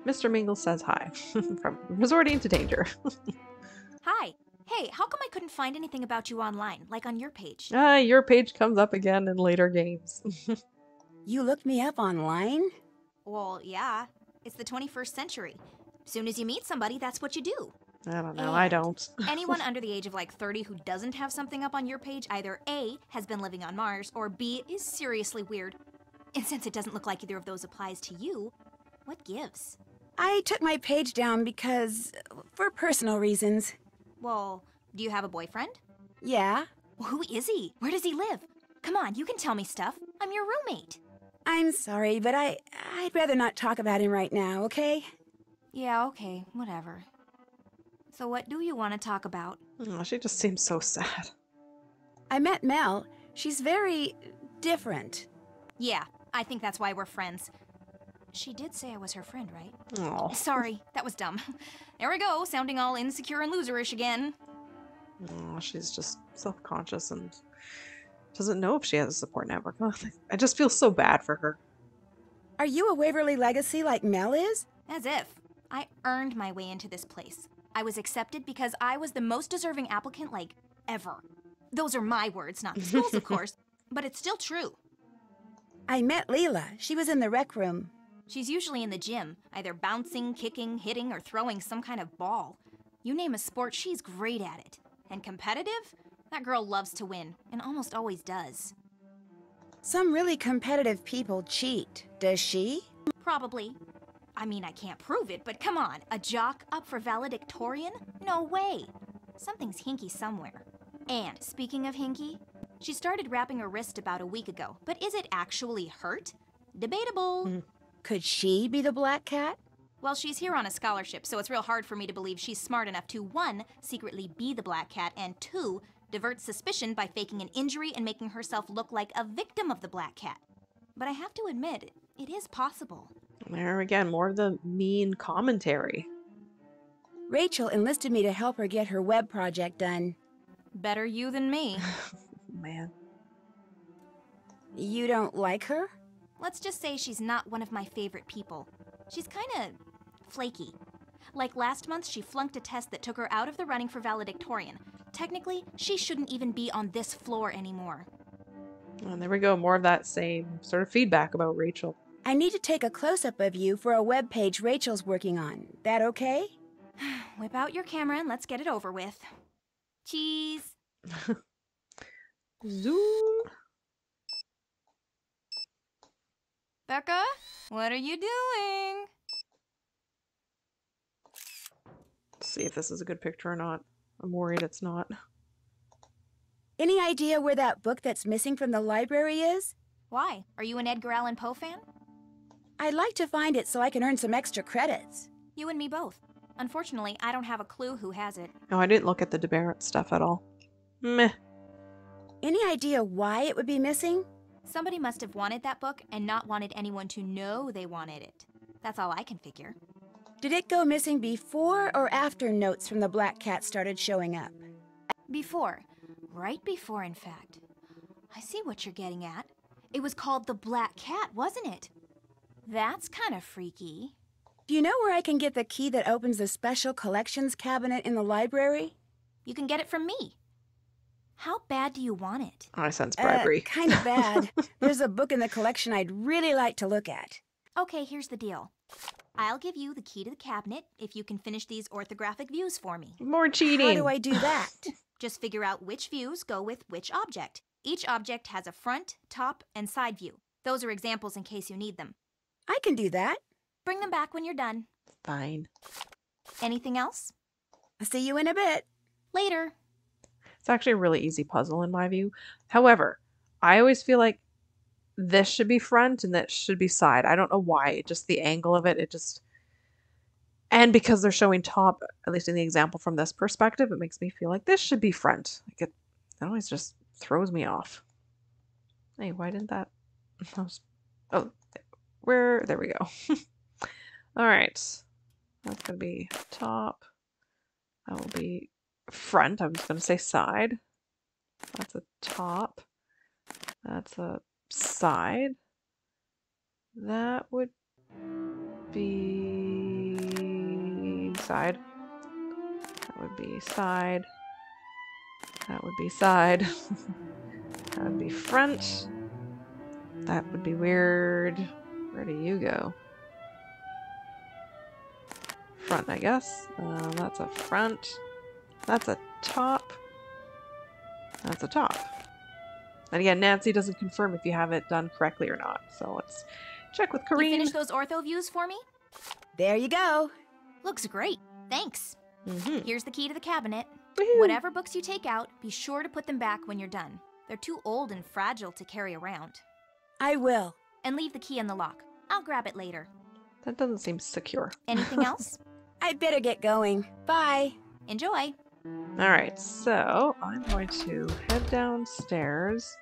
Mr. Mingle says hi. From resorting to danger. Hi. Hey, how come I couldn't find anything about you online, like on your page? Ah, your page comes up again in later games. You looked me up online? Well, yeah. It's the 21st century. Soon as you meet somebody, that's what you do. I don't know. I don't. Anyone under the age of like 30 who doesn't have something up on your page either A, has been living on Mars, or B, is seriously weird. And since it doesn't look like either of those applies to you, what gives? I took my page down because. Uh, for personal reasons. Well, do you have a boyfriend? Yeah, Well, who is he? Where does he live? Come on, you can tell me stuff. I'm your roommate. I'm sorry, but I. I'd rather not talk about him right now, okay? Yeah, okay, whatever. So, what do you want to talk about? Oh, she just seems so sad. I met Mel. She's very. different. Yeah, I think that's why we're friends. She did say I was her friend, right? Oh, Sorry, that was dumb. There we go, sounding all insecure and loserish again. oh she's just self-conscious and doesn't know if she has a support network. I just feel so bad for her. Are you a Waverly Legacy like Mel is? As if. I earned my way into this place. I was accepted because I was the most deserving applicant, like, ever. Those are my words, not the school's, of course, but it's still true. I met Leela. She was in the rec room. She's usually in the gym, either bouncing, kicking, hitting, or throwing some kind of ball. You name a sport, she's great at it. And competitive? That girl loves to win, and almost always does. Some really competitive people cheat. Does she? Probably. I mean, I can't prove it, but come on, a jock up for valedictorian? No way. Something's hinky somewhere. And speaking of hinky, she started wrapping her wrist about a week ago, but is it actually hurt? Debatable. Mm. Could she be the Black Cat? Well, she's here on a scholarship, so it's real hard for me to believe she's smart enough to one, secretly be the Black Cat, and two, divert suspicion by faking an injury and making herself look like a victim of the Black Cat. But I have to admit, it is possible. There again, more of the mean commentary. Rachel enlisted me to help her get her web project done. Better you than me. Man. You don't like her? Let's just say she's not one of my favorite people. She's kind of flaky. Like last month, she flunked a test that took her out of the running for valedictorian. Technically, she shouldn't even be on this floor anymore. And there we go, more of that same sort of feedback about Rachel. I need to take a close up of you for a web page Rachel's working on. That okay? Whip out your camera and let's get it over with. Cheese. Zoom. Becca, what are you doing? Let's see if this is a good picture or not. I'm worried it's not. Any idea where that book that's missing from the library is? Why? Are you an Edgar Allan Poe fan? I'd like to find it so I can earn some extra credits. You and me both. Unfortunately, I don't have a clue who has it. Oh, I didn't look at the DeBarrett stuff at all. Meh. Any idea why it would be missing? Somebody must have wanted that book and not wanted anyone to know they wanted it. That's all I can figure. Did it go missing before or after notes from the Black Cat started showing up? Before. Right before, in fact. I see what you're getting at. It was called the Black Cat, wasn't it? That's kind of freaky. Do you know where I can get the key that opens the special collections cabinet in the library? You can get it from me. How bad do you want it? I sense bribery. Uh, kind of bad. There's a book in the collection I'd really like to look at. Okay, here's the deal. I'll give you the key to the cabinet if you can finish these orthographic views for me. More cheating. How do I do that? Just figure out which views go with which object. Each object has a front, top, and side view. Those are examples in case you need them. I can do that. Bring them back when you're done. Fine. Anything else? I'll see you in a bit. Later. It's actually a really easy puzzle in my view. However, I always feel like this should be front and that should be side. I don't know why. Just the angle of it, it just. And because they're showing top, at least in the example from this perspective, it makes me feel like this should be front. Like it, it always just throws me off. Hey, why didn't that? that was, oh, where? There we go. All right. That's going to be top. That will be front. I'm just going to say side. That's a top. That's a side. That would be side. That would be side. That would be side. that would be front. That would be weird. Where do you go? Front, I guess. Uh, that's a front. That's a top. That's a top. And again, Nancy doesn't confirm if you have it done correctly or not. So let's check with Corrine. You finish those ortho views for me? There you go. Looks great. Thanks. Mhm. Here's the key to the cabinet. Whatever books you take out, be sure to put them back when you're done. They're too old and fragile to carry around. I will. And leave the key in the lock. I'll grab it later. That doesn't seem secure. Anything else? I'd better get going. Bye. Enjoy. All right, so I'm going to head downstairs,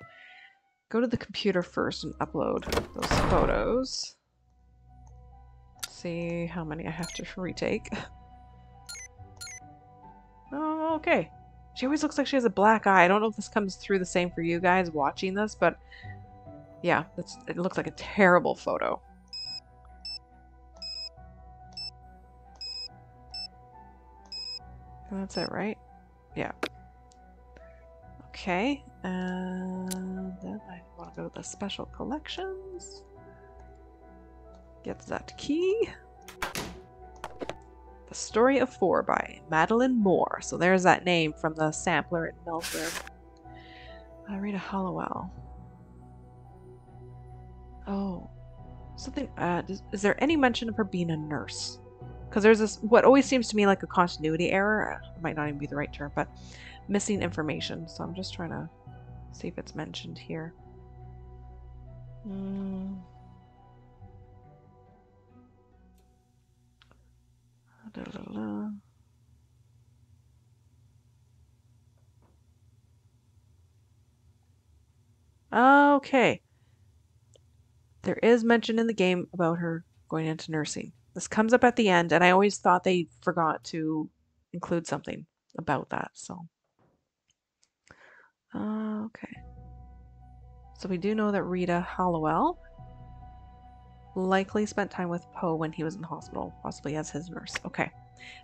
go to the computer first and upload those photos. See how many I have to retake. Oh, okay. She always looks like she has a black eye. I don't know if this comes through the same for you guys watching this, but yeah, it looks like a terrible photo. That's it, right? Yeah. Okay, and then I want to go to the special collections. Get that key. The Story of Four by Madeline Moore. So there's that name from the sampler in Melbourne. Uh, Rita Hollowell. Oh, something. Uh, is, is there any mention of her being a nurse? Because there's this, what always seems to me like a continuity error. It might not even be the right term, but missing information. So I'm just trying to see if it's mentioned here. Mm. Da. Okay. There is mention in the game about her going into nursing. This comes up at the end, and I always thought they forgot to include something about that, so. Uh, okay. So we do know that Rita Hollowell likely spent time with Poe when he was in the hospital, possibly as his nurse. Okay.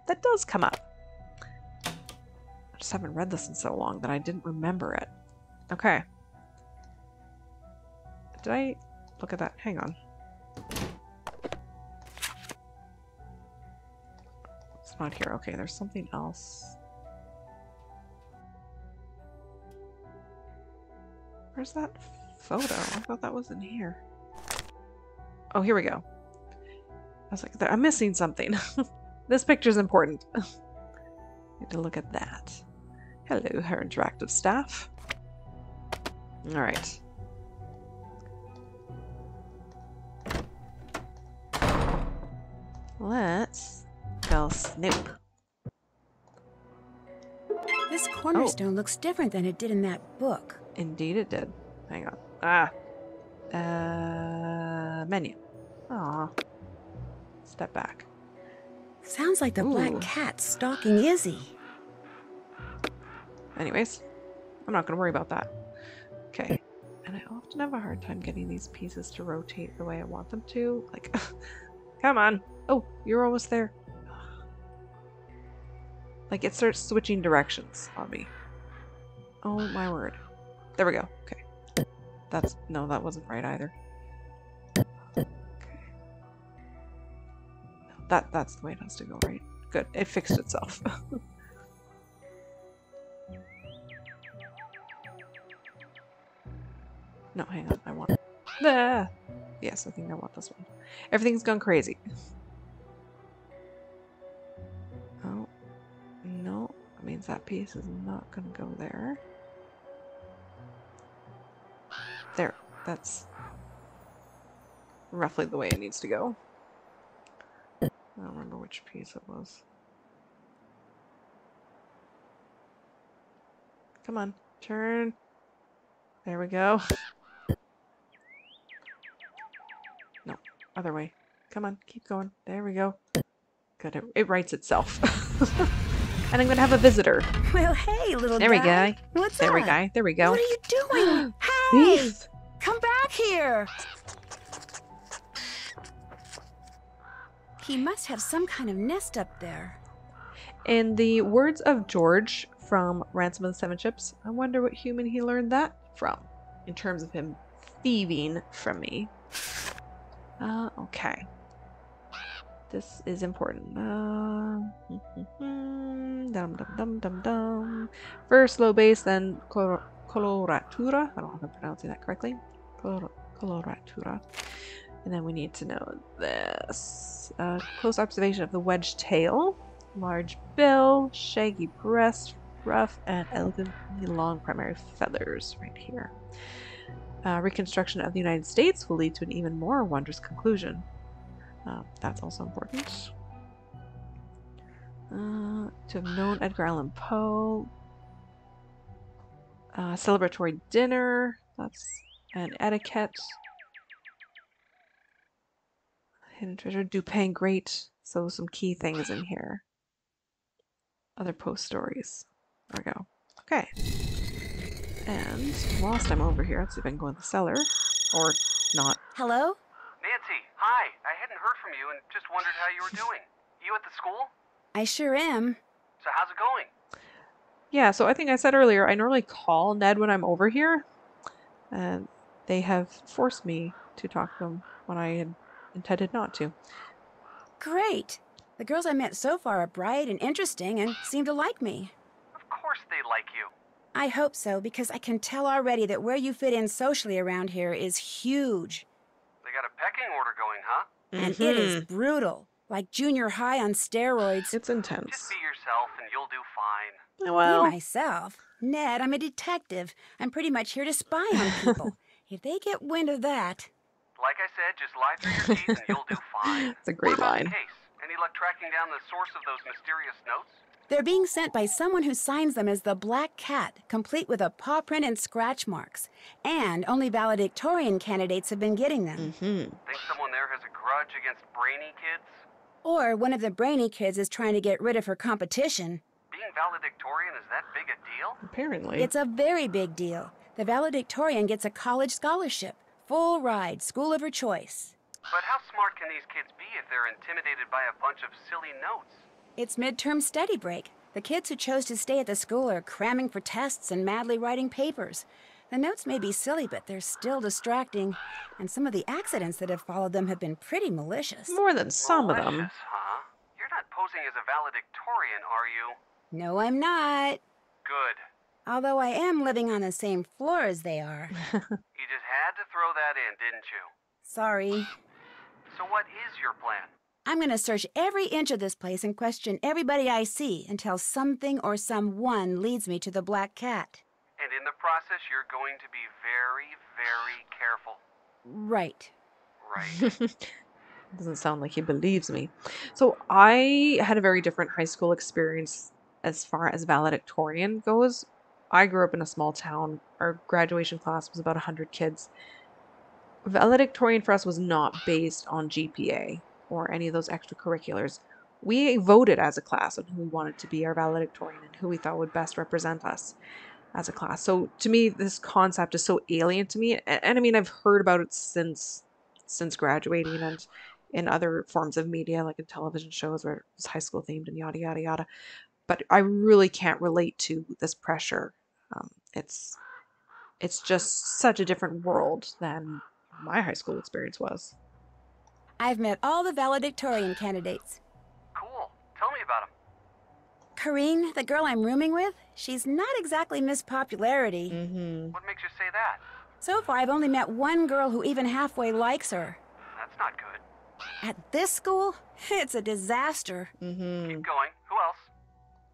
That does come up. I just haven't read this in so long that I didn't remember it. Okay. Did I look at that? Hang on. It's not here. Okay, there's something else. Where's that photo? I thought that was in here. Oh, here we go. I was like, I'm missing something. this picture's important. Need to look at that. Hello, HeR Interactive staff. Alright. Let's go snoop. This cornerstone looks different than it did in that book. Indeed it did. Hang on. Ah. Uh, menu. Aw. Step back. Sounds like the Ooh. black cat stalking Izzy. Anyways, I'm not going to worry about that. Okay. And I often have a hard time getting these pieces to rotate the way I want them to. Like, come on. Oh, you're almost there. Like, it starts switching directions on me. Oh my word. There we go. Okay. That's, no, that wasn't right either. Okay. That, that's the way it has to go, right? Good. It fixed itself. No, hang on. I want. Ah! Yes, I think I want this one. Everything's gone crazy. Oh. No. That means that piece is not going to go there. There. That's roughly the way it needs to go. I don't remember which piece it was. Come on. Turn. There we go. Other way. Come on, keep going. There we go. Good, it, it writes itself. and I'm gonna have a visitor. Well, hey, little There we go. What's There we go. There we go. What are you doing? hey, come back here. He must have some kind of nest up there. In the words of George from Ransom of the Seven Ships, I wonder what human he learned that from, in terms of him thieving from me. Uh, okay. This is important. Uh, dum dum dum dum dum. First low base, then color- coloratura. I don't know if I'm pronouncing that correctly. Color- coloratura. And then we need to know this. Uh, close observation of the wedge tail, large bill, shaggy breast, rough and elegantly long primary feathers right here. Uh, reconstruction of the United States will lead to an even more wondrous conclusion. Uh, that's also important. Uh, to have known Edgar Allan Poe. Uh, celebratory dinner. That's an etiquette. Hidden treasure. Dupin great. So some key things in here. Other post stories. There we go. Okay. And whilst I'm over here, let's see if I can go in the cellar. Or not. Hello? Nancy, hi. I hadn't heard from you and just wondered how you were doing. You at the school? I sure am. So how's it going? Yeah, so I think I said earlier, I normally call Ned when I'm over here. And they have forced me to talk to them when I had intended not to. Great. The girls I met so far are bright and interesting and seem to like me. Of course they like you. I hope so, because I can tell already that where you fit in socially around here is huge. They got a pecking order going, huh? And it is mm-hmm. brutal. Like junior high on steroids. It's intense. Just be yourself and you'll do fine. Oh, well, Me myself. Ned, I'm a detective. I'm pretty much here to spy on people. if they get wind of that. Like I said, just lie through your teeth and you'll do fine. it's a great what about line. the case? Any luck tracking down the source of those mysterious notes? They're being sent by someone who signs them as the Black Cat, complete with a paw print and scratch marks. And only valedictorian candidates have been getting them. Mm-hmm. Think someone there has a grudge against brainy kids? Or one of the brainy kids is trying to get rid of her competition. Being valedictorian is that big a deal? Apparently. It's a very big deal. The valedictorian gets a college scholarship, full ride, school of her choice. But how smart can these kids be if they're intimidated by a bunch of silly notes? It's midterm study break. The kids who chose to stay at the school are cramming for tests and madly writing papers. The notes may be silly, but they're still distracting, and some of the accidents that have followed them have been pretty malicious. More than some of them. Malicious, huh? You're not posing as a valedictorian, are you? No, I'm not. Good. Although I am living on the same floor as they are. You just had to throw that in, didn't you? Sorry. So what is your plan? I'm going to search every inch of this place and question everybody I see until something or someone leads me to the Black Cat. And in the process, you're going to be very, very careful. Right. Right. Doesn't sound like he believes me. So I had a very different high school experience as far as valedictorian goes. I grew up in a small town. Our graduation class was about 100 kids. Valedictorian for us was not based on GPA or any of those extracurriculars. We voted as a class on who we wanted to be our valedictorian and who we thought would best represent us as a class. So to me, this concept is so alien to me. And, and I mean, I've heard about it since since graduating and in other forms of media, like in television shows where it's high school themed and yada yada yada. But I really can't relate to this pressure. Um, it's it's just such a different world than my high school experience was. I've met all the valedictorian candidates. cool. Tell me about them. Corrine, the girl I'm rooming with, she's not exactly Miss Popularity. Mm-hmm. What makes you say that? So far, I've only met one girl who even halfway likes her. That's not good. At this school, it's a disaster. Mm-hmm. Keep going. Who else?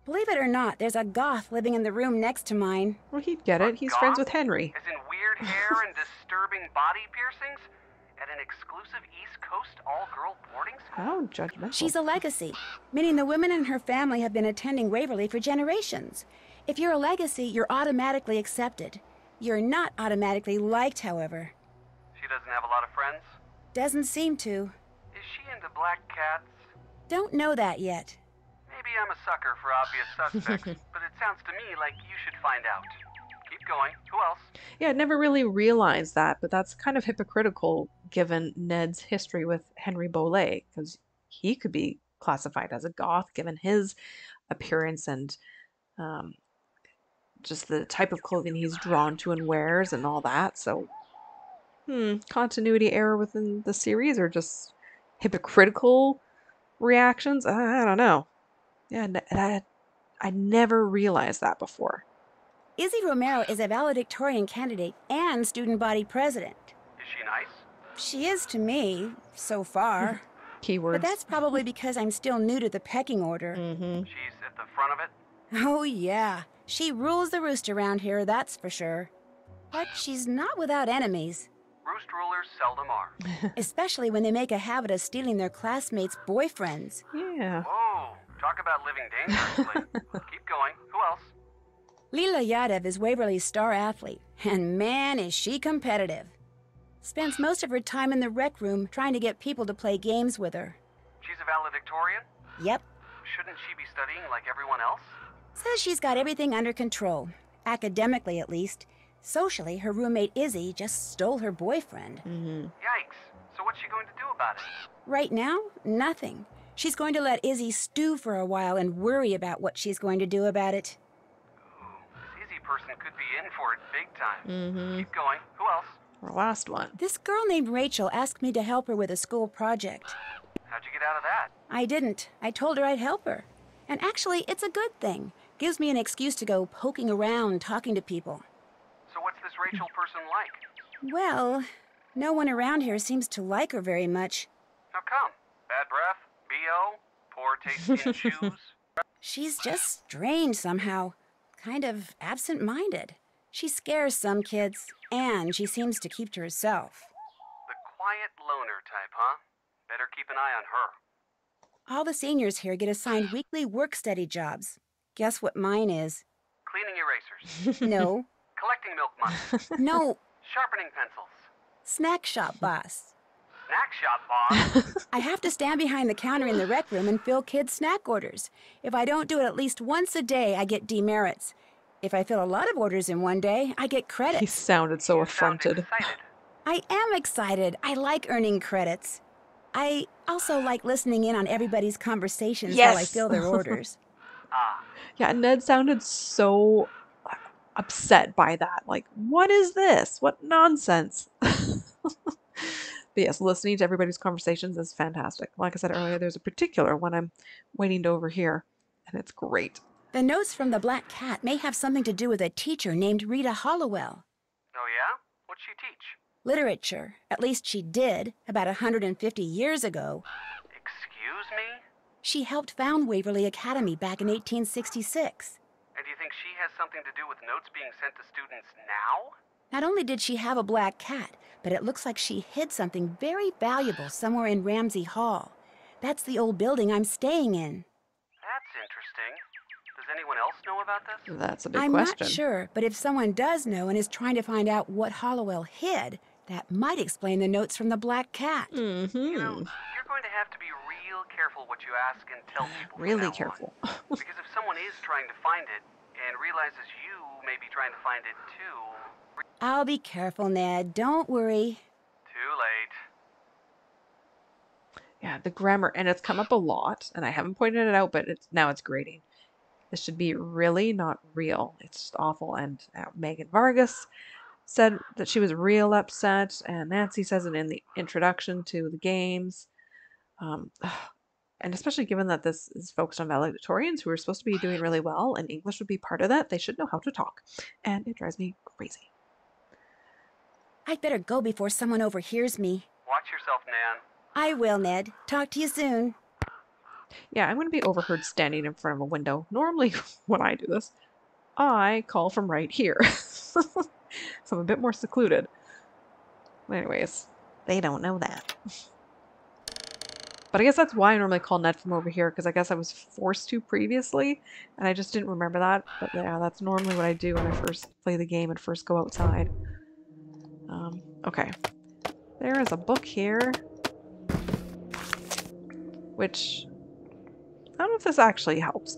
Believe it or not, there's a goth living in the room next to mine. Well, he'd get it. He's friends with Henry. As in weird hair and disturbing body piercings? At an exclusive East Coast all-girl boarding school? How judgmental. She's a legacy, meaning the women in her family have been attending Waverly for generations. If you're a legacy, you're automatically accepted. You're not automatically liked, however. She doesn't have a lot of friends? Doesn't seem to. Is she into black cats? Don't know that yet. Maybe I'm a sucker for obvious suspects, but it sounds to me like you should find out. Keep going. Who else? Yeah, I never really realized that, but that's kind of hypocritical given Ned's history with Henry Bolet, because he could be classified as a goth given his appearance and um, just the type of clothing he's drawn to and wears and all that. So, hmm, continuity error within the series or just hypocritical reactions? I, I don't know. Yeah, i never realized that before. Izzy Romero is a valedictorian candidate and student body president. Is she nice? She is to me, so far. Keywords. but that's probably because I'm still new to the pecking order. mm-hmm. She's at the front of it? Oh, yeah. She rules the roost around here, that's for sure. But she's not without enemies, Roost rulers seldom are. especially when they make a habit of stealing their classmates' boyfriends. Yeah. Whoa, talk about living dangerously. Keep going. Who else? Leela Yadav is Waverly's star athlete, and man, is she competitive. Spends most of her time in the rec room trying to get people to play games with her. She's a valedictorian? Yep, Shouldn't she be studying like everyone else? says she's got everything under control. academically at least. Socially, her roommate Izzy just stole her boyfriend. Mm-hmm. Yikes. So what's she going to do about it? Right now, nothing. She's going to let Izzy stew for a while and worry about what she's going to do about it. Ooh, this Izzy person could be in for it big time. Mm-hmm. Keep going. Who else? Our last one. This girl named Rachel asked me to help her with a school project. How'd you get out of that? I didn't. I told her I'd help her. And actually, it's a good thing. Gives me an excuse to go poking around, talking to people. So what's this Rachel person like? Well, no one around here seems to like her very much. How come? Bad breath? BO? Poor taste in shoes? She's just strange somehow. Kind of absent minded. She scares some kids, and she seems to keep to herself. The quiet loner type, huh? Better keep an eye on her. All the seniors here get assigned weekly work study jobs. Guess what mine is? Cleaning erasers. No, Collecting milk money. no, Sharpening pencils. snack shop boss. Snack shop boss. I have to stand behind the counter in the rec room and fill kids' snack orders. If I don't do it at least once a day, I get demerits. If I fill a lot of orders in one day, I get credit. He sounded so Sound affronted. excited. I am excited. I like earning credits. I also like listening in on everybody's conversations while I fill their orders. Ah, Yeah, Ned sounded so upset by that. Like, what is this? What nonsense? but yes, listening to everybody's conversations is fantastic. Like I said earlier, there's a particular one I'm waiting to overhear, and it's great. The notes from the Black Cat may have something to do with a teacher named Rita Hollowell. oh yeah? What'd she teach? Literature, at least she did, about a 150 years ago. Excuse me? She helped found Waverly Academy back in 1866. And do you think she has something to do with notes being sent to students now? Not only did she have a black cat, but it looks like she hid something very valuable somewhere in Ramsey Hall. That's the old building I'm staying in. That's interesting. Does anyone else know about this? That's a big I'm question. not sure, but if someone does know and is trying to find out what Hollowell hid, that might explain the notes from the black cat. Mm-hmm. You know, you're going to have to be real careful what you ask and tell people. Really careful. because if someone is trying to find it and realizes you may be trying to find it too, I'll be careful, Ned. Don't worry. too late. Yeah, the grammar, and it's come up a lot, and I haven't pointed it out, but it's now it's grading. This should be really not real. It's just awful. And uh, Megan Vargas said that she was real upset, and Nancy says it in the introduction to the games. Um, and especially given that this is focused on valedictorians who are supposed to be doing really well, and English would be part of that, they should know how to talk. And it drives me crazy. I'd better go before someone overhears me. Watch yourself, Nan. I will, Ned. Talk to you soon. Yeah, I'm going to be overheard standing in front of a window. Normally, when I do this, I call from right here. so I'm a bit more secluded. Anyways, they don't know that. But I guess that's why I normally call Ned from over here, because I guess I was forced to previously, and I just didn't remember that. But yeah, that's normally what I do when I first play the game and first go outside. Um, okay. There is a book here. Which I don't know if this actually helps.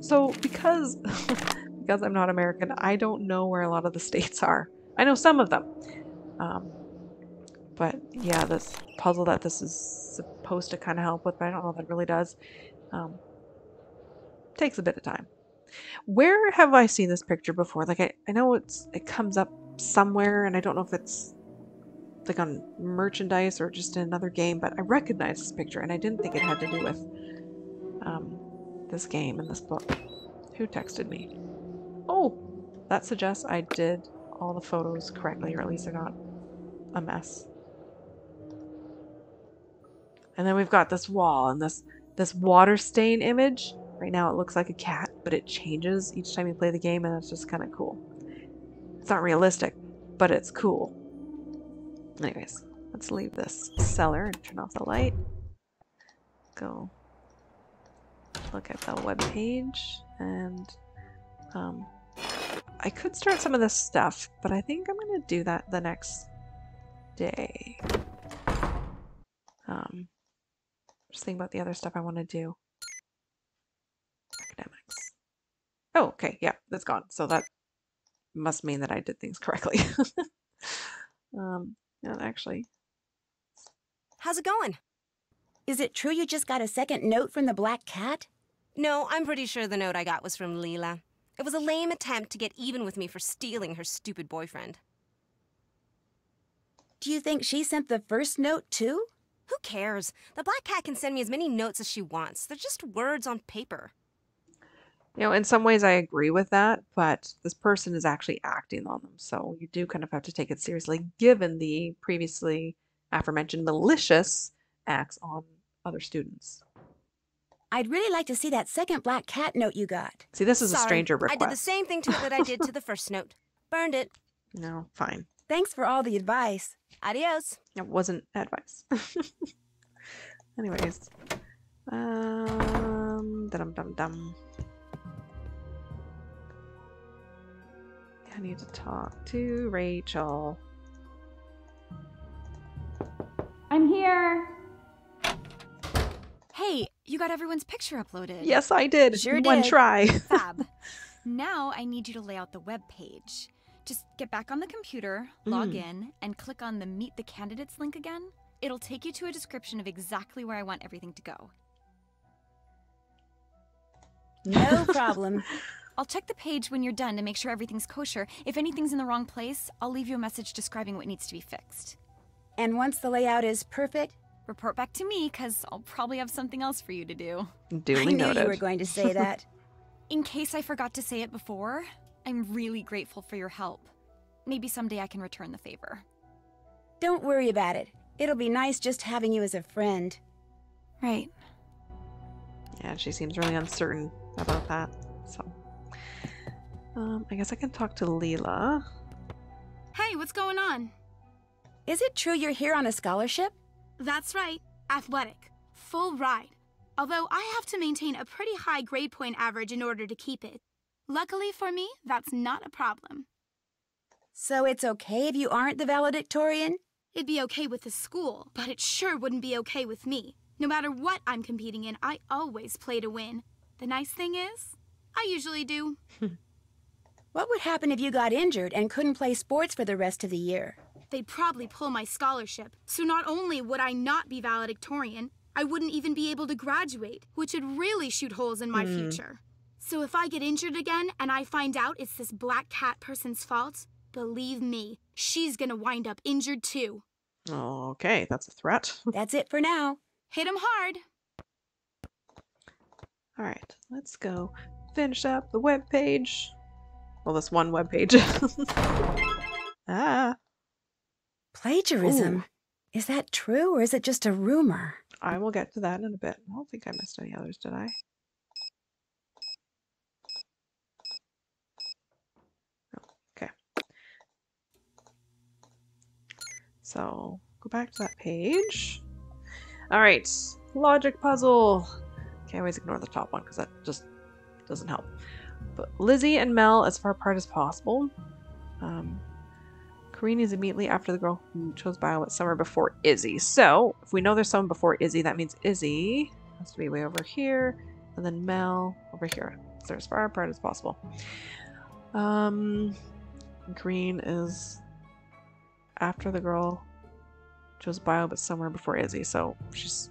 So because because I'm not American, I don't know where a lot of the states are. I know some of them. Um, but yeah, this puzzle that this is supposed to kind of help with, but I don't know if it really does. Um, takes a bit of time. Where have I seen this picture before? Like I, I know it's it comes up somewhere, and I don't know if it's like on merchandise or just in another game, but I recognize this picture, and I didn't think it had to do with um, this game and this book. Who texted me? Oh, that suggests I did all the photos correctly, or at least they're not a mess. And then we've got this wall and this this water stain image. Right now it looks like a cat, but it changes each time you play the game, and it's just kind of cool. It's not realistic, but it's cool. Anyways, let's leave this cellar and turn off the light. Go look at the web page and um, I could start some of this stuff, but I think I'm gonna do that the next day. Um, just think about the other stuff I want to do. Academics. Oh, okay, yeah, that's gone. So that must mean that I did things correctly. um, actually, How's it going? Is it true you just got a second note from the Black Cat? No, I'm pretty sure the note I got was from Leela. It was a lame attempt to get even with me for stealing her stupid boyfriend. Do you think she sent the first note too? Who cares? The Black Cat can send me as many notes as she wants. They're just words on paper. you know, in some ways I agree with that, but this person is actually acting on them. So you do kind of have to take it seriously, given the previously aforementioned malicious acts on other students. I'd really like to see that second Black Cat note you got. See, this is a Sorry, stranger I did the same thing to it that I did to the first note. Burned it. No, fine. Thanks for all the advice. Adios. It wasn't advice. Anyways. Um dum dum dum. I need to talk to Rachel. I'm here. Hey, you got everyone's picture uploaded. Yes, I did. Sure One did. try. Fab. now I need you to lay out the web page. Just get back on the computer, log Mm. in, and click on the Meet the Candidates link again. It'll take you to a description of exactly where I want everything to go. No problem. I'll check the page when you're done to make sure everything's kosher. If anything's in the wrong place, I'll leave you a message describing what needs to be fixed. and once the layout is perfect, Report back to me, because I'll probably have something else for you to do. Duly I knew noted. you were going to say that. In case I forgot to say it before, I'm really grateful for your help. Maybe someday I can return the favor. Don't worry about it. It'll be nice just having you as a friend. Right. Yeah, she seems really uncertain about that. So, um, I guess I can talk to Leela. Hey, what's going on? Is it true you're here on a scholarship? That's right, athletic. Full ride. Although I have to maintain a pretty high grade point average in order to keep it. Luckily for me, that's not a problem. So it's okay if you aren't the valedictorian? It'd be okay with the school, but it sure wouldn't be okay with me. No matter what I'm competing in, I always play to win. The nice thing is, I usually do. What would happen if you got injured and couldn't play sports for the rest of the year? They'd probably pull my scholarship. So not only would I not be valedictorian, I wouldn't even be able to graduate, which would really shoot holes in my Hmm. future. So if I get injured again and I find out it's this black cat person's fault, believe me, she's gonna wind up injured too. Okay, that's a threat. That's it for now. Hit him hard. All right, let's go finish up the web page. Well, this one web page. ah, Plagiarism. Ooh. Is that true or is it just a rumor? I will get to that in a bit. I don't think I missed any others, did I? No, Okay. So go back to that page. All right, logic puzzle. Can't always ignore the top one because that just doesn't help. But Lizzie and Mel as far apart as possible. Um, Corrine is immediately after the girl who chose bio, but somewhere before Izzy. So, if we know there's someone before Izzy, that means Izzy has to be way over here, and then Mel over here. So they're as far apart as possible. Um, Corrine is after the girl chose bio, but somewhere before Izzy. So she's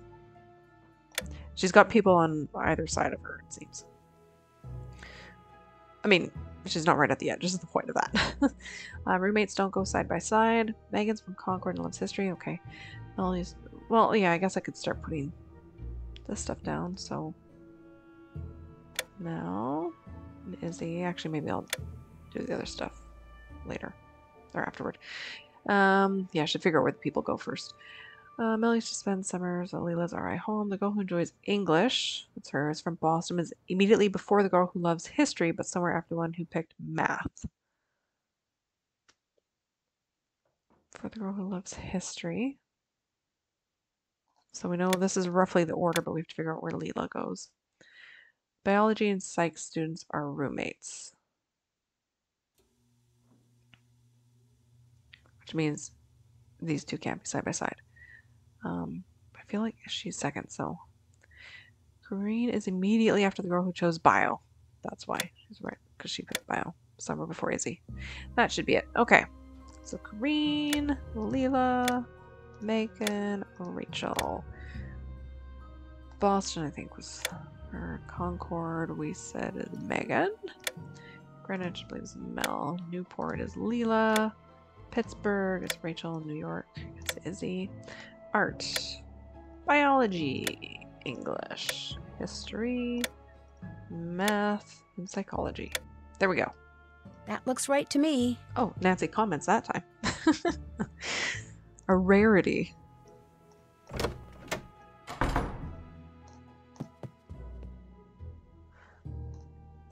she's got people on either side of her. It seems. I mean, she's not right at the. This is the point of that. uh, roommates don't go side by side. Megan's from Concord and loves history. Okay. All these. Well, yeah, I guess I could start putting this stuff down. So now Izzy. Actually, maybe I'll do the other stuff later or afterward. Um, yeah, I should figure out where the people go first. Uh, Mel used to spend summers at Leela's RI home. The girl who enjoys English, that's her, is from Boston, is immediately before the girl who loves history, but somewhere after the one who picked math. For the girl who loves history. So we know this is roughly the order, but we have to figure out where Leela goes. Biology and psych students are roommates. Which means these two can't be side by side. Um, I feel like she's second, so Corrine is immediately after the girl who chose bio. That's why she's right, because she picked bio. summer before Izzy. That should be it. Okay. So Corrine, Leela, Megan, Rachel. Boston, I think, was her. Concord, we said is Megan. Greenwich, I believe, is Mel. Newport is Leela. Pittsburgh is Rachel. New York is Izzy. Art. Biology. English. History. Math. And psychology. There we go. That looks right to me. Oh, Nancy comments that time. A rarity.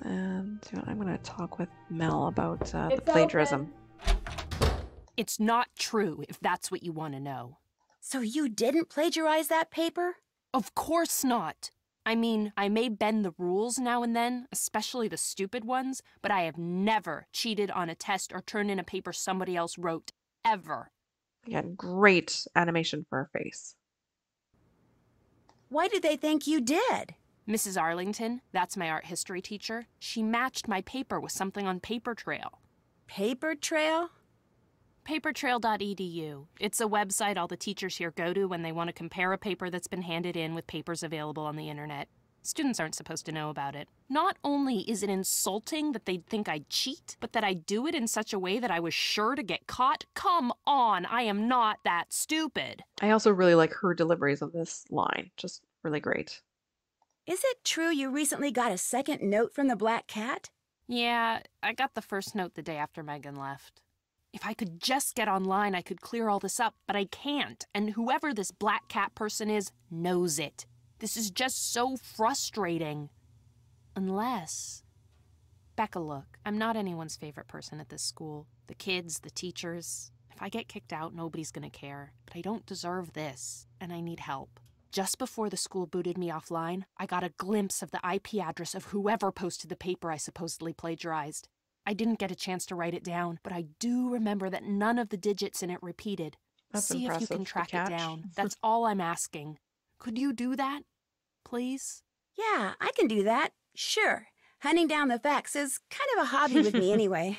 And I'm going to talk with Mel about uh, the It's plagiarism. It's not true, if that's what you want to know. So you didn't plagiarize that paper? Of course not. I mean, I may bend the rules now and then, especially the stupid ones, but I have never cheated on a test or turned in a paper somebody else wrote. Ever. Again, great animation for her face. Why did they think you did? Mrs. Arlington, that's my art history teacher, she matched my paper with something on Paper Trail. Paper trail? Papertrail.edu. It's a website all the teachers here go to when they want to compare a paper that's been handed in with papers available on the internet. Students aren't supposed to know about it. Not only is it insulting that they'd think I'd cheat, but that I do it in such a way that I was sure to get caught. Come on, I am not that stupid. I also really like her deliveries of this line. Just really great. Is it true you recently got a second note from the Black Cat? Yeah, I got the first note the day after Megan left. If I could just get online, I could clear all this up, but I can't. And whoever this black cat person is knows it. This is just so frustrating. Unless. Becca, look, I'm not anyone's favorite person at this school. The kids, the teachers. If I get kicked out, nobody's gonna care. But I don't deserve this, and I need help. Just before the school booted me offline, I got a glimpse of the IP address of whoever posted the paper I supposedly plagiarized. I didn't get a chance to write it down, but I do remember that none of the digits in it repeated. That's See if you can track it down. That's all I'm asking. Could you do that? Please? Yeah, I can do that. Sure. Hunting down the facts is kind of a hobby with me anyway.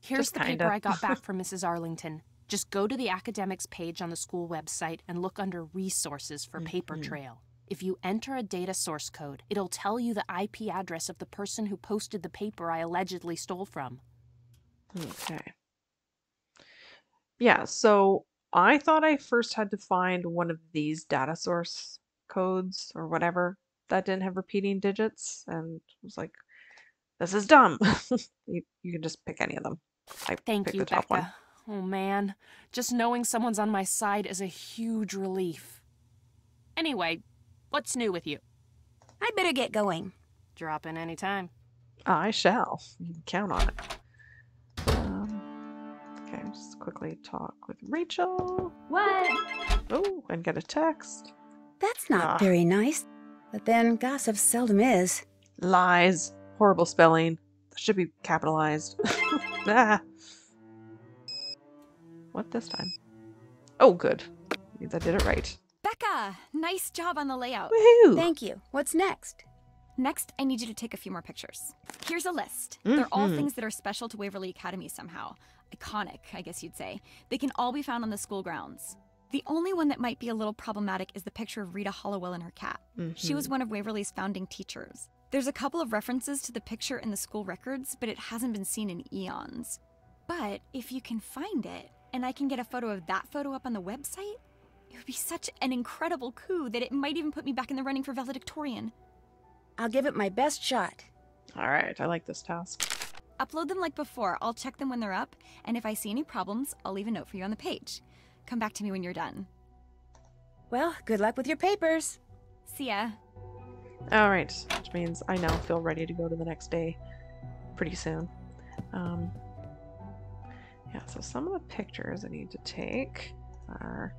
Here's Just the kinda. paper I got back from Mrs. Arlington. Just go to the academics page on the school website and look under resources for Paper Mhm. Trail. If you enter a data source code, it'll tell you the IP address of the person who posted the paper I allegedly stole from. Okay. Yeah, so I thought I first had to find one of these data source codes or whatever that didn't have repeating digits and was like, this is dumb. you, you can just pick any of them. I Thank you, the top one. Becca. Oh man, just knowing someone's on my side is a huge relief. Anyway, what's new with you? I better get going. Drop in anytime. I shall. You can count on it. Um, okay, just quickly talk with Rachel. What? Oh, and get a text. That's not Ah. very nice. But then gossip seldom is. Lies. Horrible spelling. Should be capitalized. ah. What this time? Oh, good. Means I did it right. Becca, nice job on the layout. Woohoo! Thank you. What's next? Next, I need you to take a few more pictures. Here's a list. They're all Mhm. things that are special to Waverly Academy somehow. Iconic, I guess you'd say. They can all be found on the school grounds. The only one that might be a little problematic is the picture of Rita Hollowell and her cat. She was one of Waverly's founding teachers. There's a couple of references to the picture in the school records, but it hasn't been seen in eons. But if you can find it, and I can get a photo of that photo up on the website, it would be such an incredible coup that it might even put me back in the running for valedictorian. I'll give it my best shot. All right, I like this task. Upload them like before. I'll check them when they're up, and if I see any problems, I'll leave a note for you on the page. Come back to me when you're done. Well, good luck with your papers. See ya. All right, which means I now feel ready to go to the next day pretty soon. Um, yeah, so some of the pictures I need to take are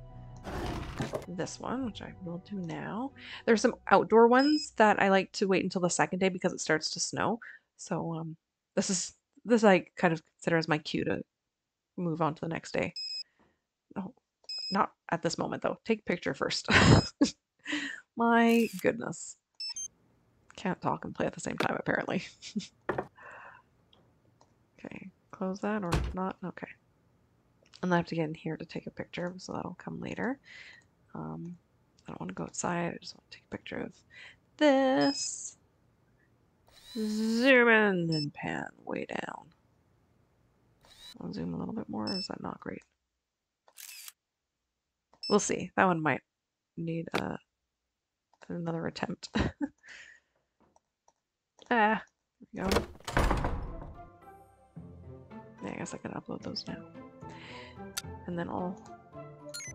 this one, which I will do now. There's some outdoor ones that I like to wait until the second day because it starts to snow. So um, this is this I kind of consider as my cue to move on to the next day. Oh, not at this moment though. Take picture first. my goodness. Can't talk and play at the same time, apparently. Okay, close that or not? Okay. And I have to get in here to take a picture, so that'll come later. Um, I don't want to go outside. I just want to take a picture of this. Zoom in and pan way down. I'll zoom a little bit more. is that not great? We'll see. That one might need uh, another attempt. ah, there we go. Yeah, I guess I can upload those now. And then I'll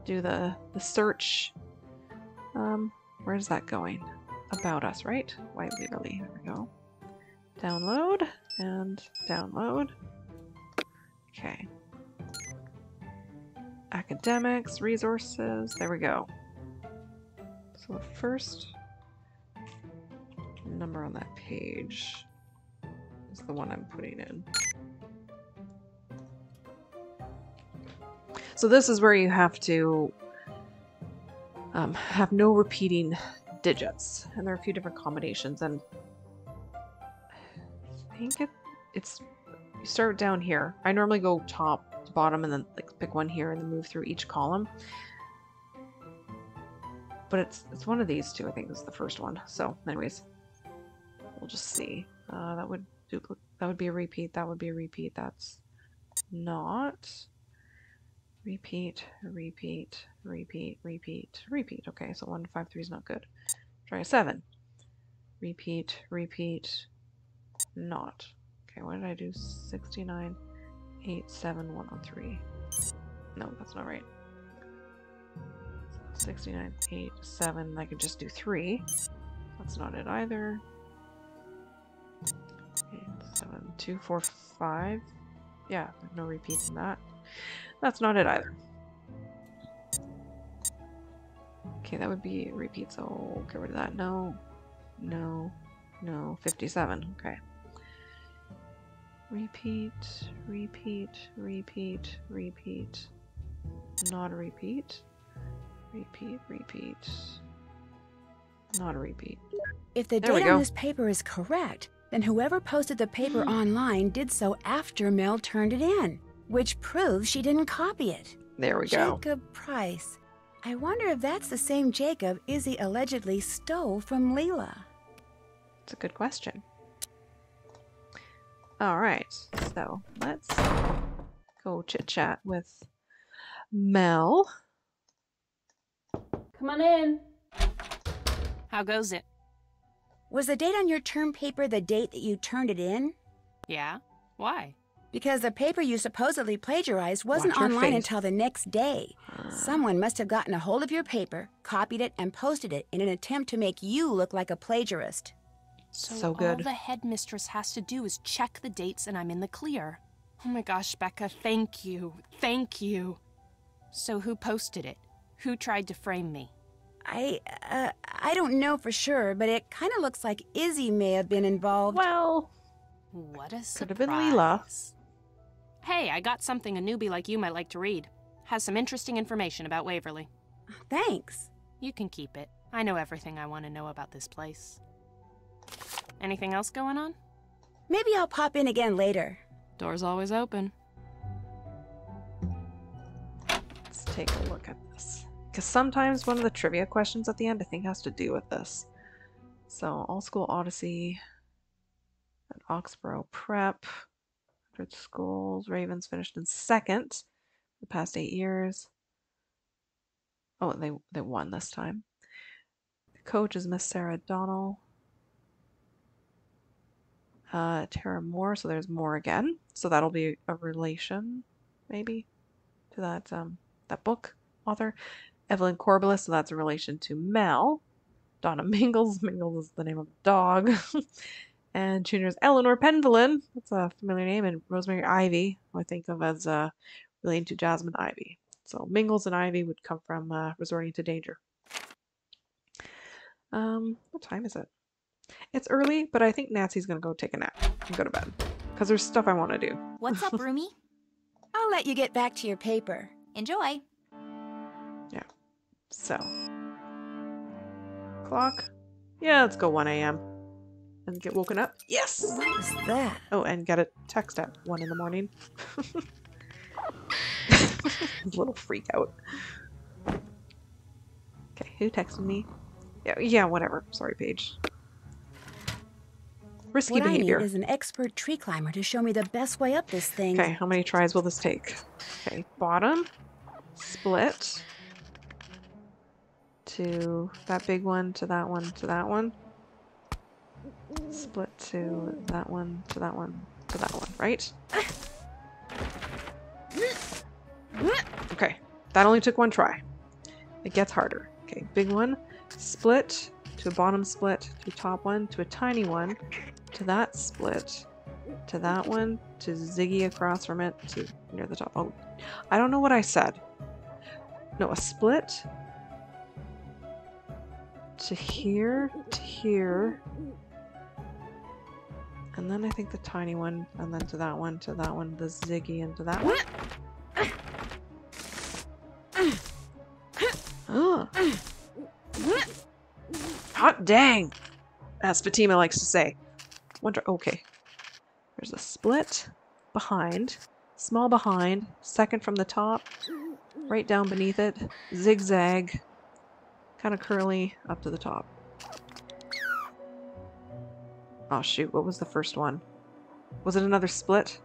do the, the search. Um, where's that going? About us, right? White Waverly. There we go. Download and download. Okay. Academics, resources, there we go. So the first number on that page is the one I'm putting in. So this is where you have to um, have no repeating digits. And there are a few different combinations and I think it, it's you start down here. I normally go top to bottom and then like pick one here and then move through each column. But it's it's one of these two, I think is the first one. So anyways, we'll just see. Uh, that would that would be a repeat, that would be a repeat, that's not. Repeat, repeat, repeat, repeat, repeat. Okay, so 1 5 3 is not good. Try a 7. Repeat, repeat, not. Okay, what did I do? 69, 8, 7, 103. No, that's not right. 69, 8, 7. I could just do 3. That's not it either. 8, 7, 2, 4, 5. Yeah, no repeat in that. That's not it either. Okay, that would be repeat, so oh, get rid of that. No, no, no. 57, okay. Repeat, repeat, repeat, repeat. Not a repeat. Repeat, repeat. Not a repeat. If the There date on this paper is correct, then whoever posted the paper online did so after Mel turned it in, which proves she didn't copy it. There we go. Jacob Price. I wonder if that's the same Jacob Izzy allegedly stole from Leela. It's a good question. Alright, so let's go chit chat with Mel. Come on in. How goes it? Was the date on your term paper the date that you turned it in? Yeah? Why? Because the paper you supposedly plagiarized wasn't online face. until the next day. Someone must have gotten a hold of your paper, copied it, and posted it in an attempt to make you look like a plagiarist. So, So all good. the headmistress has to do is check the dates and I'm in the clear. Oh my gosh, Becca, thank you. Thank you. So who posted it? Who tried to frame me? I, uh, I don't know for sure, but it kind of looks like Izzy may have been involved. Well, What a surprise. Could have been Leela. Hey, I got something a newbie like you might like to read. Has some interesting information about Waverly. Thanks. You can keep it. I know everything I want to know about this place. Anything else going on? Maybe I'll pop in again later. Door's always open. let's take a look at this. Because sometimes one of the trivia questions at the end I think has to do with this. So, All School Odyssey at Oxborough Prep. 100 schools. Ravens finished in second the past eight years. Oh, they, they won this time. The coach is Miss Sarah Donnell. Uh, Tara Moore, so there's more again. So that'll be a relation, maybe, to that um, that book author. Evelyn Corbelis, so that's a relation to Mel. Donna Mingles, Mingles is the name of the dog. and junior's Eleanor Penvellyn, that's a familiar name, and Rosemary Ivy, who I think of as uh, relating to Jasmine Ivy. So Mingles and Ivy would come from uh, resorting to danger. Um, what time is it? It's early, but I think Nancy's gonna go take a nap and go to bed because there's stuff I want to do. What's up, Roomy? I'll let you get back to your paper. Enjoy. Yeah. So, clock. Yeah, let's go 1 a.m. and get woken up. Yes! What was that? Oh, and get a text at 1 in the morning. Little freak out. Okay, who texted me? Yeah, yeah, whatever. Sorry, Paige. Risky what behavior. I need is an expert tree climber to show me the best way up this thing. Okay, how many tries will this take? Okay, bottom, split, to that big one, to that one, to that one. Split to that one, to that one, to that one, right? Okay, that only took one try. It gets harder. Okay, big one, split, to a bottom split, to a top one, to a tiny one, to that split, to that one, to ziggy across from it, to near the top. Oh, I don't know what I said. No, a split, to here, to here, and then I think the tiny one, and then to that one, to that one, the ziggy, and to that one. Ugh. Hot dang! As Fatima likes to say. Wonder. Okay. There's a split behind, small behind, second from the top, right down beneath it, zigzag, kind of curly up to the top. Oh shoot, what was the first one? Was it another split?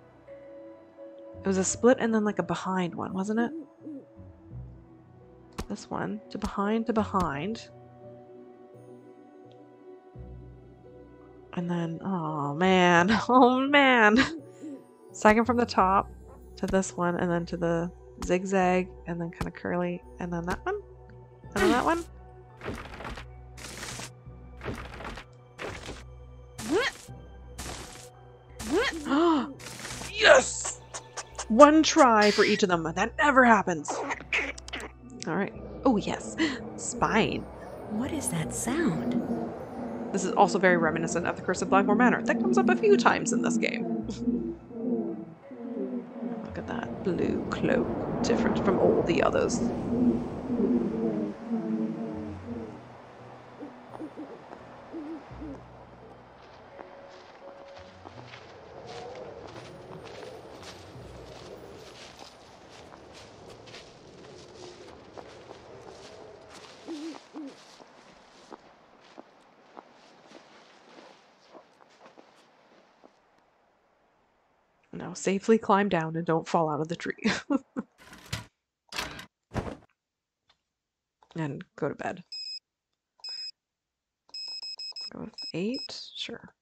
It was a split and then like a behind one, wasn't it? This one, to behind to behind. And then, oh man, oh man. Second from the top to this one, and then to the zigzag, and then kind of curly, and then that one, and then that one. yes! One try for each of them. That never happens. All right. Oh, yes. Spine. What is that sound? This is also very reminiscent of the Curse of Blackmoor Manor. That comes up a few times in this game. Look at that blue cloak. Different from all the others. Now safely climb down and don't fall out of the tree. and go to bed. Let's go with eight. Sure.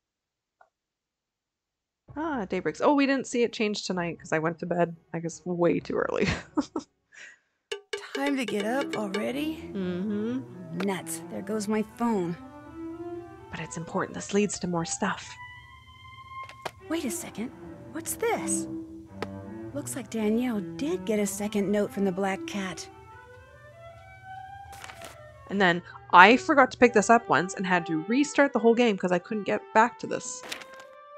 Ah, day breaks. Oh, we didn't see it change tonight because I went to bed, I guess, way too early. Time to get up already? mm-hmm. Nuts. There goes my phone. But it's important. This leads to more stuff. Wait a second. What's this? Looks like Danielle did get a second note from the Black Cat. And then I forgot to pick this up once and had to restart the whole game because I couldn't get back to this.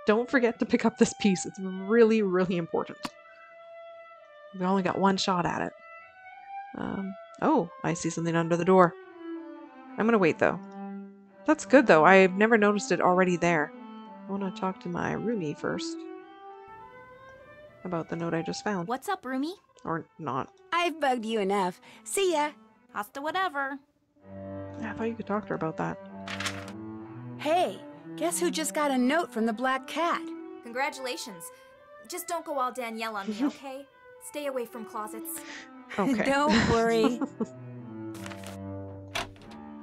Don't forget to pick up this piece. It's really, really important. We only got one shot at it. Um, oh, I see something under the door. I'm gonna wait though. That's good though. I've never noticed it already there. I want to talk to my roomie first. About the note I just found. What's up, roomie? Or not. I've bugged you enough. See ya. Hasta whatever. I thought you could talk to her about that. Hey, guess who just got a note from the Black Cat? Congratulations. Just don't go all Danielle on me, okay? Stay away from closets. Okay. Don't worry.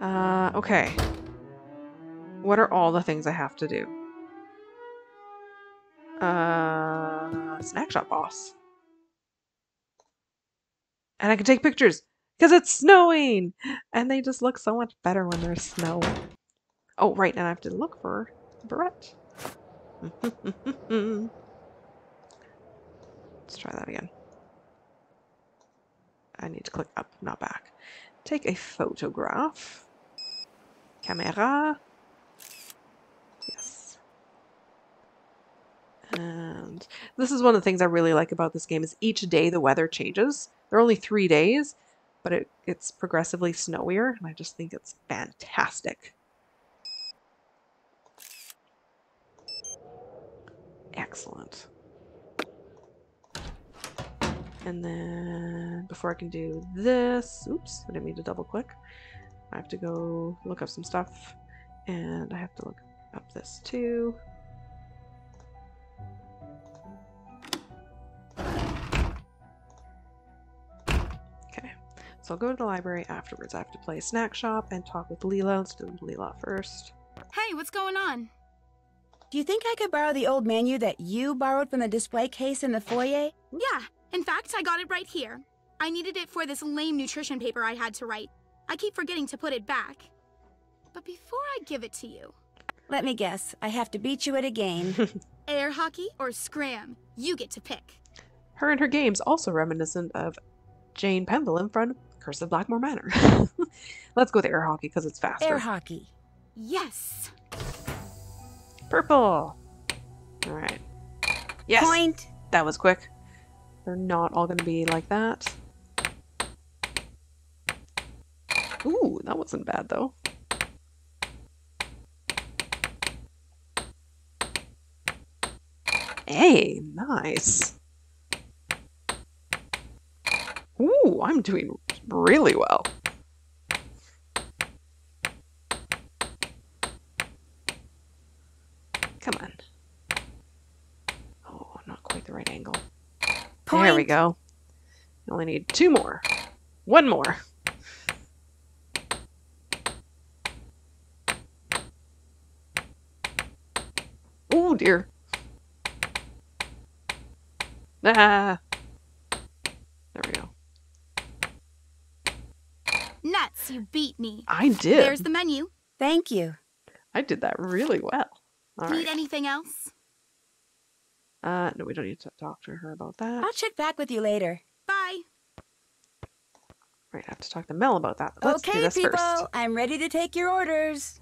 Uh, okay. What are all the things I have to do? Uh, snack shop boss. And I can take pictures because it's snowing and they just look so much better when there's snow. Oh, right. And I have to look for Barrette. Let's try that again. I need to click up, not back. Take a photograph. Camera. Yes. And this is one of the things I really like about this game is each day the weather changes. There are only three days, but it progressively snowier, and I just think it's fantastic. Excellent. And then before I can do this, oops, I didn't mean to double click. I have to go look up some stuff and I have to look up this too. So I'll go to the library afterwards. I have to play a snack shop and talk with Leela. Let's do Leela first. Hey, what's going on? Do you think I could borrow the old menu that you borrowed from the display case in the foyer? Yeah, in fact, I got it right here. I needed it for this lame nutrition paper I had to write. I keep forgetting to put it back. But before I give it to you, Let me guess. I have to beat you at a game. air hockey or scram, you get to pick. Her and her games also reminiscent of Jane Penvellyn from Curse of Blackmoor Manor. Let's go with air hockey because it's faster. Air hockey. Yes. Purple. All right. Yes. Point. That was quick. They're not all going to be like that. Ooh, that wasn't bad though. Hey, nice. Ooh, I'm doing really well. Come on. Oh, not quite the right angle. There we go. You only need two more. One more. Oh dear. Ah. There we go. Nuts, you beat me. I did. There's the menu. Thank you. I did that really well. All Need right. anything else? Uh, no, we don't need to talk to her about that. I'll check back with you later. Bye. Right, I have to talk to Mel about that. Let's do okay, this people. first. I'm ready to take your orders.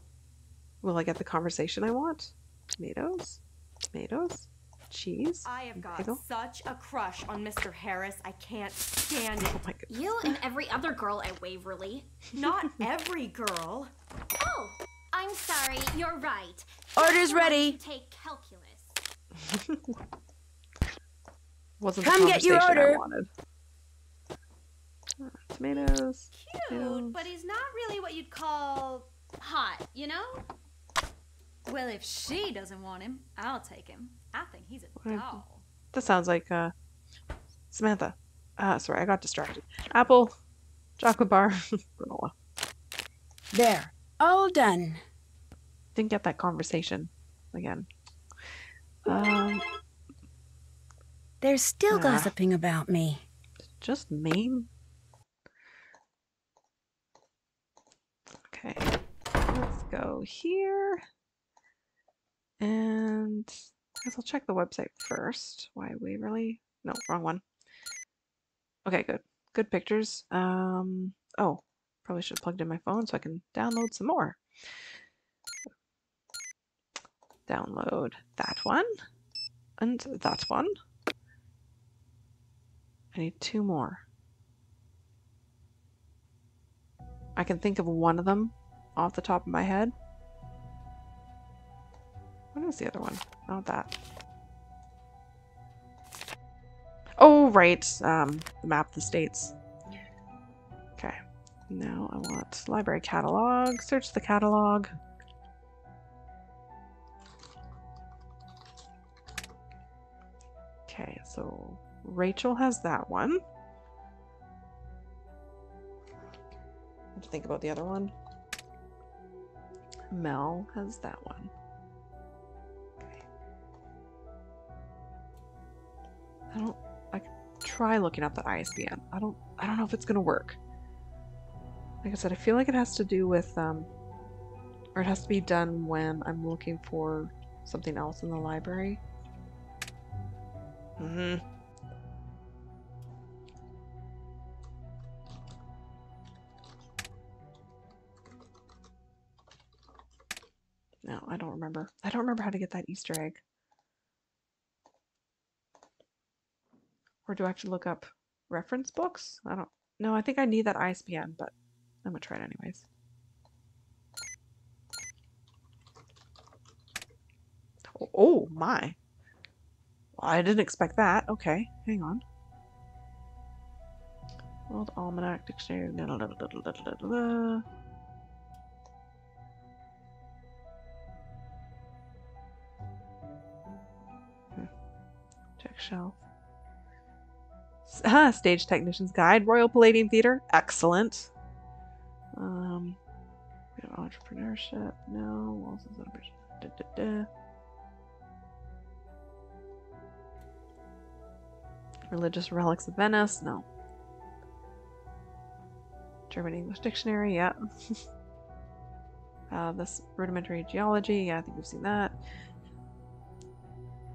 Will I get the conversation I want? Tomatoes? Tomatoes? Cheese? I have got Pickle? such a crush on Mr. Harris. I can't stand it. Oh my goodness. You and every other girl at Waverly. Not every girl. Oh, I'm sorry. You're right. Orders That's the one ready. Take calculus. Wasn't Come get your order. wanted. Uh, tomatoes. Cute, potatoes. but he's not really what you'd call hot, you know? Well, if she doesn't want him, I'll take him. I think he's a doll. That sounds like uh, Samantha. Uh, sorry, I got distracted. Apple, chocolate bar, granola. There. All done. Didn't get that conversation again. Um, They're still Ah. gossiping about me. just me. Okay, let's go here. And I guess I'll check the website first. Why Waverly? No, wrong one. Okay, good. Good pictures. Um, oh, probably should have plugged in my phone so I can download some more. Download that one and that one. I need two more. I can think of one of them off the top of my head. What is the other one? Not that. Oh, right. Um, the map the states. Okay. Now I want library catalog. Search the catalog. Okay, so Rachel has that one. Have to think about the other one. Mel has that one. I don't. I could try looking up that ISBN. I don't. I don't know if it's gonna work. Like I said, I feel like it has to do with um, or it has to be done when I'm looking for something else in the library. Mm-hmm. No, I don't remember. I don't remember how to get that Easter egg. Or do I have to look up reference books? I don't know. I think I need that ISBN, but I'm going to try it anyways. Oh, oh my. Well, I didn't expect that. Okay, hang on. World Almanac Dictionary. Da, da, da, hmm. Check shelf. Ah, Stage Technician's Guide. Royal Palladium Theater. Excellent. Um, we have entrepreneurship. No. Walls and celebration. Religious relics of Venice. No. German English Dictionary. Yeah. uh, this rudimentary geology. Yeah, I think we've seen that.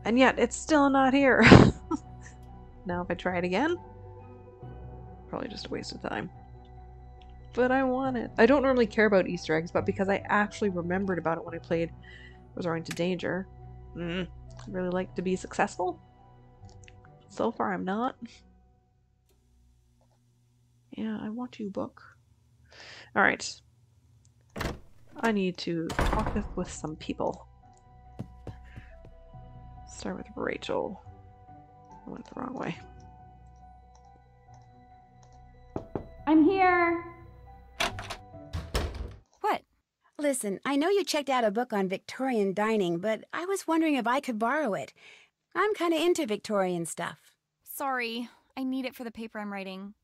And yet, it's still not here. now, if I try it again, probably just a waste of time. But I want it. I don't normally care about Easter eggs, but because I actually remembered about it when I played Resorting to Danger, mm, I really like to be successful. So far, I'm not. Yeah, I want you, book. Alright. I need to talk with, with some people. Start with Rachel. I went the wrong way. I'm here. What? Listen, I know you checked out a book on Victorian dining, but I was wondering if I could borrow it. I'm kind of into Victorian stuff. Sorry, I need it for the paper I'm writing.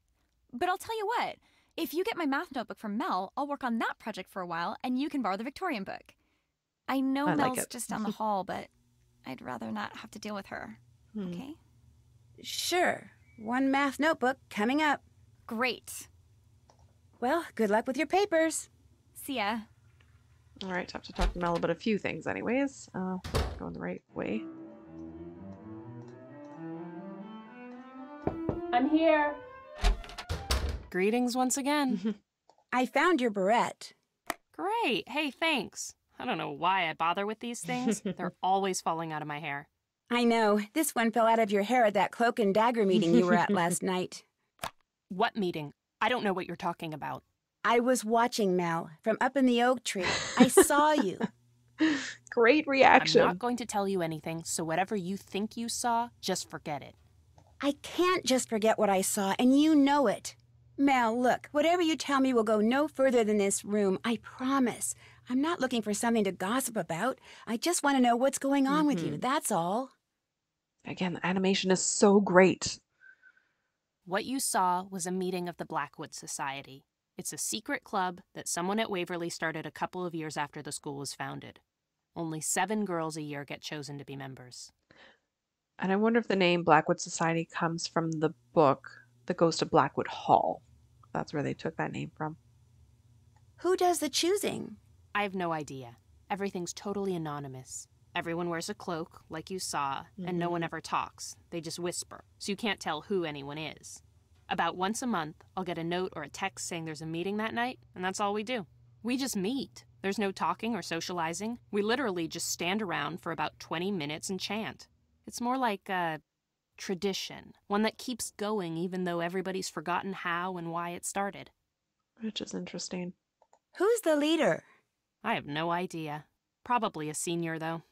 But I'll tell you what, if you get my math notebook from Mel, I'll work on that project for a while and you can borrow the Victorian book. I know I Mel's it. just down the hall, but I'd rather not have to deal with her. Hmm. Okay? Sure. One math notebook coming up. Great. Well, good luck with your papers. See ya. Alright, have to talk to Mel about a few things anyways. Uh, going the right way. I'm here. Greetings once again. I found your barrette. Great. Hey, thanks. I don't know why I bother with these things. They're always falling out of my hair. I know. This one fell out of your hair at that cloak and dagger meeting you were at last night. What meeting? I don't know what you're talking about. I was watching Mel from up in the oak tree. I saw you. Great reaction. I'm not going to tell you anything, so whatever you think you saw, just forget it. I can't just forget what I saw, and you know it. Mel, look, whatever you tell me will go no further than this room. I promise. I'm not looking for something to gossip about. I just want to know what's going on with you. Mm-hmm. That's all. Again, the animation is so great. What you saw was a meeting of the Blackwood Society. It's a secret club that someone at Waverly started a couple of years after the school was founded. Only seven girls a year get chosen to be members. And I wonder if the name Blackwood Society comes from the book that goes to Blackwood Hall. That's where they took that name from. Who does the choosing? I have no idea. Everything's totally anonymous. Everyone wears a cloak, like you saw, and no one mm-hmm. ever talks. They just whisper, so you can't tell who anyone is. About once a month, I'll get a note or a text saying there's a meeting that night, and that's all we do. We just meet. There's no talking or socializing. We literally just stand around for about 20 minutes and chant. It's more like a tradition, one that keeps going even though everybody's forgotten how and why it started. Which is interesting. Who's the leader? I have no idea. Probably a senior, though.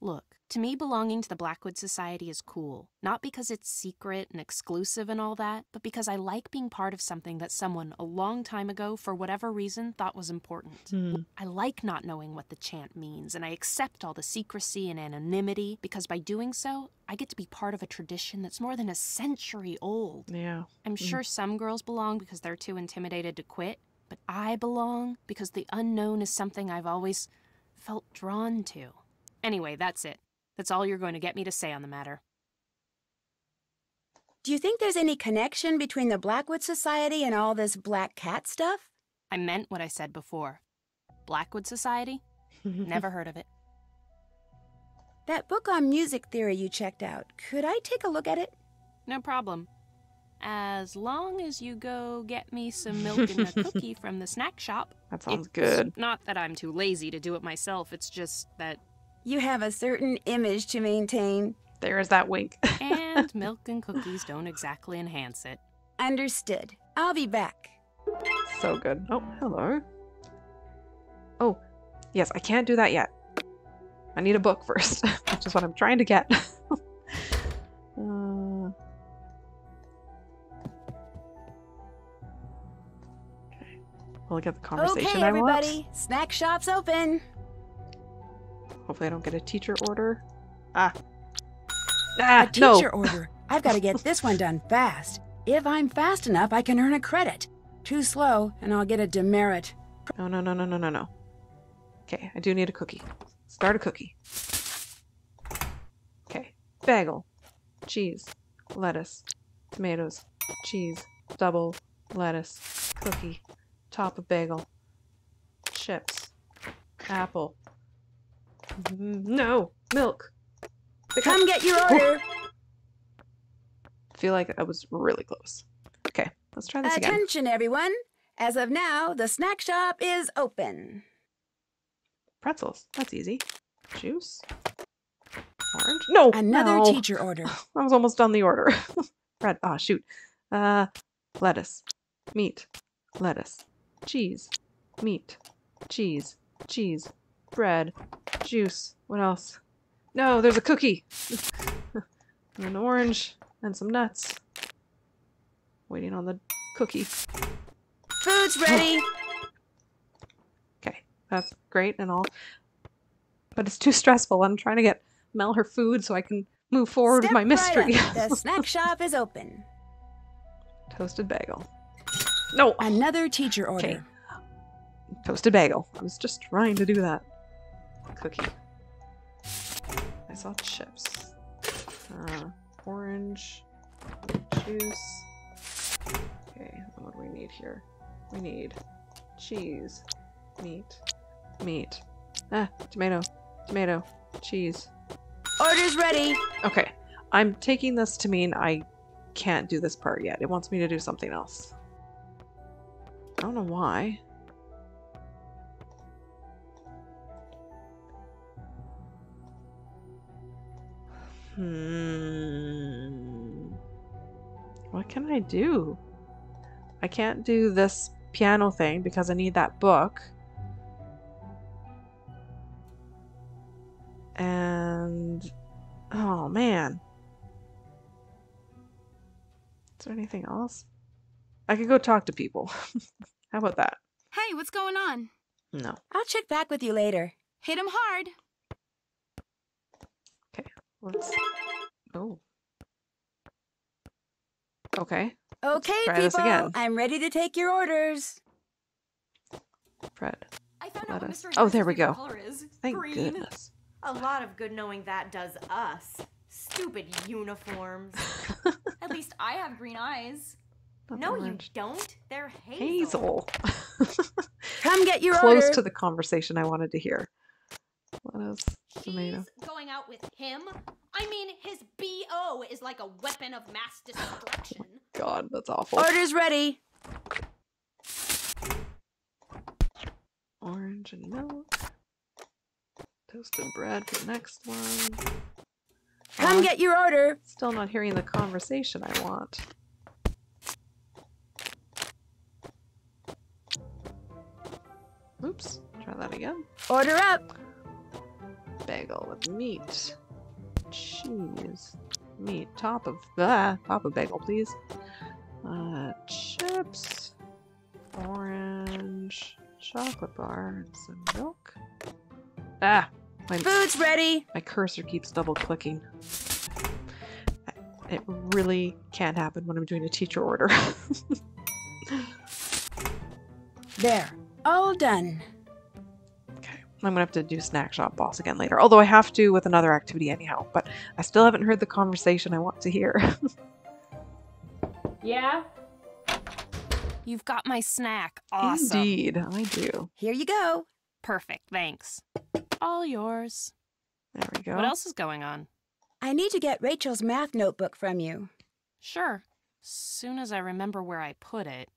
Look, to me, belonging to the Blackwood Society is cool. Not because it's secret and exclusive and all that, but because I like being part of something that someone a long time ago, for whatever reason, thought was important. Hmm. I like not knowing what the chant means, and I accept all the secrecy and anonymity because by doing so, I get to be part of a tradition that's more than a century old. Yeah. I'm hmm. sure some girls belong because they're too intimidated to quit, but I belong because the unknown is something I've always felt drawn to. Anyway, that's it. That's all you're going to get me to say on the matter. Do you think there's any connection between the Blackwood Society and all this black cat stuff? I meant what I said before. Blackwood Society? Never heard of it. That book on music theory you checked out, could I take a look at it? No problem. As long as you go get me some milk and a cookie from the snack shop. That sounds It's good. Not that I'm too lazy to do it myself, it's just that. You have a certain image to maintain. There is that wink. and milk and cookies don't exactly enhance it. Understood. I'll be back. So good. Oh, hello. Oh, yes, I can't do that yet. I need a book first, which is what I'm trying to get. uh... Okay. We'll get the conversation okay, everybody. Snack shop's open. Hopefully I don't get a teacher order. Ah. Ah, A no. teacher order. I've got to get this one done fast. If I'm fast enough, I can earn a credit. Too slow, and I'll get a demerit. No, no, no, no, no, no, no. Okay, I do need a cookie. Start a cookie. Okay, bagel, cheese, lettuce, tomatoes, cheese, double, lettuce, cookie, top of bagel, chips, apple. Mm, No, milk. Pick up- Come get your order. I feel like I was really close. Okay, let's try this again. Attention, everyone. As of now, the snack shop is open. Pretzels. That's easy. Juice. Orange. No. Another no. teacher order. I was almost done the order. Bread. Ah, shoot. Uh, lettuce. Meat. Lettuce. Cheese. Meat. Cheese. Cheese. Bread. Juice. What else? No, there's a cookie. and an orange. And some nuts. Waiting on the cookie. Food's ready. Okay, that's great and all. But it's too stressful. I'm trying to get Mel her food so I can move forward Step with my mystery. Right the snack shop is open. Toasted bagel. No. Another teacher order. Okay. Toasted bagel. I was just trying to do that. Cookie. I saw chips. Uh, orange. Juice. Okay, what do we need here? We need cheese, meat, meat. Ah, tomato, tomato, cheese. Order's ready. Okay, I'm taking this to mean I can't do this part yet. It wants me to do something else. I don't know why. Hmm. What can I do? I can't do this piano thing because I need that book. And oh man. Is there anything else? I could go talk to people. How about that? Hey, what's going on? No. I'll check back with you later. Hit him hard. Let's Oh. Okay. Okay, try this people. again. I'm ready to take your orders. Fred. I found out what Lettuce. Mr. Oh, there we go. is. Thank Green. goodness. A lot of good knowing that does us. Stupid uniforms. At least I have green eyes. Not no, you don't. They're hazel. Hazel. Come get your Close order. to the conversation I wanted to hear. Lettuce, tomato. She's going out with him. I mean, his BO is like a weapon of mass destruction. Oh God, that's awful. Order's ready. Orange and milk. Toasted bread for the next one. Come Aw, get your order. Still not hearing the conversation I want. Oops. Try that again. Order up. Bagel with meat. Cheese. Meat. Top of ah, top of bagel, please. Uh chips. Orange. Chocolate bar and some milk. Ah! My, Food's ready. my cursor keeps double clicking. It really can't happen when I'm doing a teacher order. There. All done. Okay. I'm gonna have to do snack shop boss again later. Although I have to with another activity anyhow. But I still haven't heard the conversation I want to hear. Yeah? You've got my snack. Awesome. Indeed, I do. Here you go. Perfect. Thanks. All yours. There we go. What else is going on? I need to get Rachel's math notebook from you. Sure. Soon as I remember where I put it.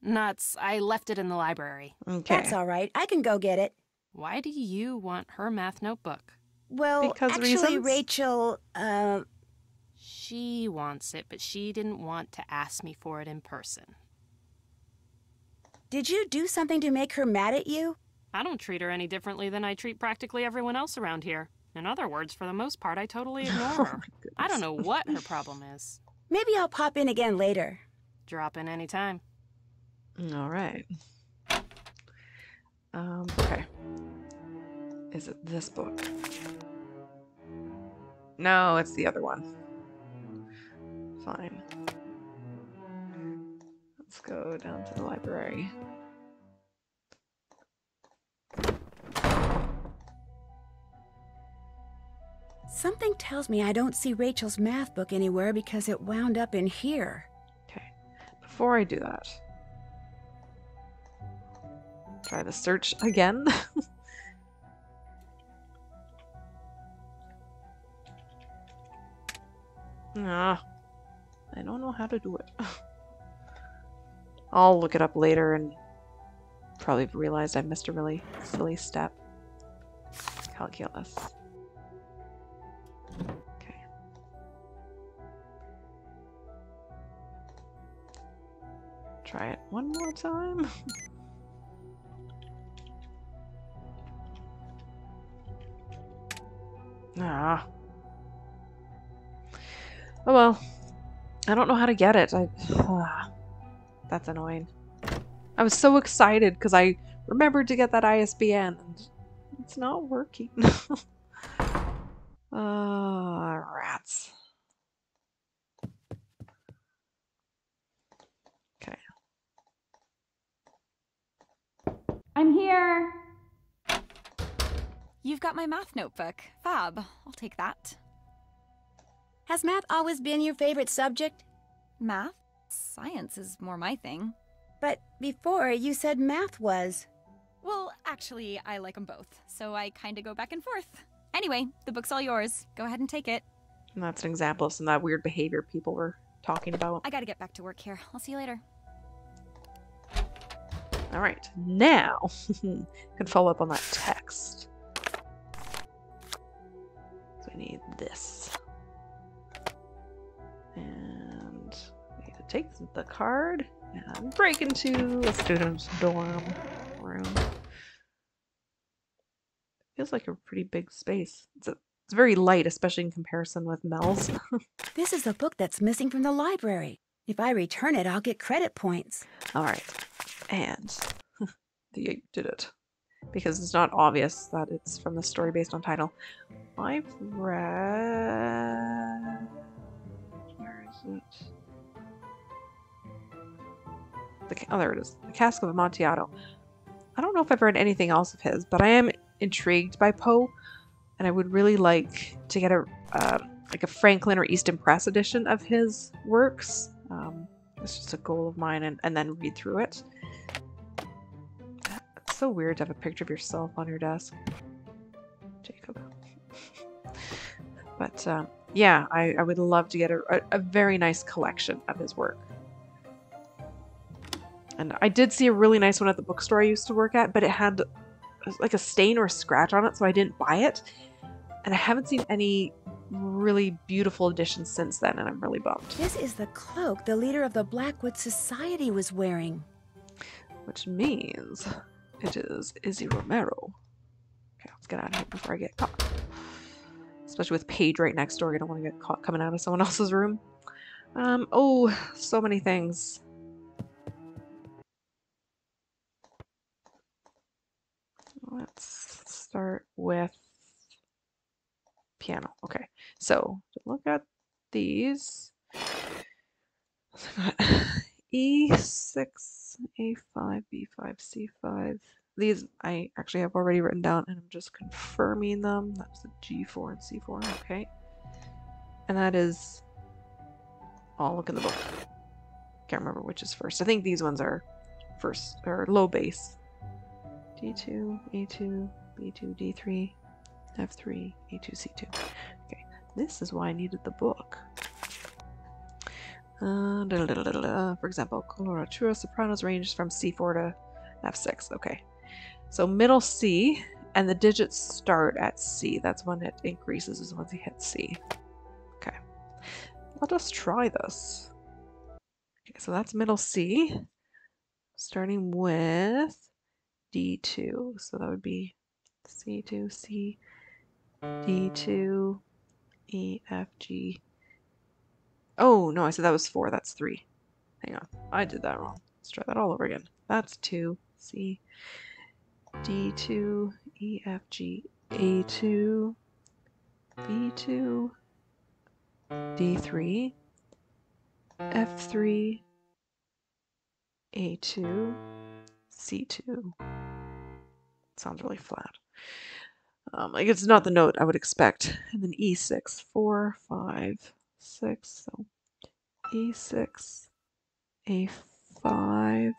Nuts. I left it in the library. Okay. That's all right. I can go get it. Why do you want her math notebook? Well, Because actually, reasons? Rachel, uh, She wants it, but she didn't want to ask me for it in person. did you do something to make her mad at you? I don't treat her any differently than I treat practically everyone else around here. In other words, for the most part, I totally ignore Oh her. my I don't know what her problem is. Maybe I'll pop in again later. Drop in anytime. All right. Um, okay. Is it this book? No, it's the other one. Fine. Let's go down to the library. Something tells me I don't see Rachel's math book anywhere because it wound up in here. Okay. Before I do that, try the search again. ah, I don't know how to do it. I'll look it up later and probably realized I missed a really silly step. Calculus. Okay. Try it one more time. ah. Oh well. I don't know how to get it. I. ah. That's annoying. I was so excited because I remembered to get that ISBN and it's not working. Ah, rats. Okay. I'm here. You've got my math notebook. Fab. I'll take that. Has math always been your favorite subject? Math? Science is more my thing. But before you said math was. Well, actually, I like them both, so I kind of go back and forth. Anyway, the book's all yours. Go ahead and take it. And that's an example of some of that weird behavior people were talking about. I gotta get back to work here. I'll see you later. All right, now can follow up on that text. Need this. And we need to take the card and break into a student's dorm room. Feels like a pretty big space. It's, a, it's very light, especially in comparison with Mel's. This is a book that's missing from the library. If I return it, I'll get credit points. All right. And the ape did it. Because it's not obvious that it's from the story based on title. I've read. Where is it? The, oh, there it is. The Cask of Amontillado. I don't know if I've read anything else of his, but I am intrigued by Poe, and I would really like to get a uh, like a Franklin or Easton Press edition of his works. Um, it's just a goal of mine, and, and then read through it. So weird to have a picture of yourself on your desk, Jacob. but um, yeah, I, I would love to get a, a, a very nice collection of his work. And I did see a really nice one at the bookstore I used to work at, but it had like a stain or a scratch on it, so I didn't buy it. And I haven't seen any really beautiful editions since then, and I'm really bummed. This is the cloak the leader of the Blackwood Society was wearing. Which means it is Izzy Romero. Okay, let's get out of here before I get caught. Especially with Paige right next door, I don't want to get caught coming out of someone else's room. Um, oh, so many things. Let's start with piano. Okay, so look at these, E6, A5, B5, C5. These I actually have already written down and I'm just confirming them. That's the G4 and C4, okay. And that is, I'll look in the book. Can't remember which is first. I think these ones are first, or low bass. D2, A2, B2, D3, F3, A2, C2. Okay, this is why I needed the book. Uh, da, da, da. For example, coloratura sopranos ranges from C4 to F6. Okay, so middle C, and the digits start at C. That's when it increases, is once you hit C. Okay, let us try this. Okay, so that's middle C, starting with D2. So that would be C2, C, D2, E, F, G. Oh, no, I said that was four. That's three. Hang on. I did that wrong. Let's try that all over again. That's two, C, D2, E, F, G, A2, B2, D3, F3, A2, C2. Sounds really flat. Um, like it's not the note I would expect. And then E6, 4, 5, 6. So E6, A5,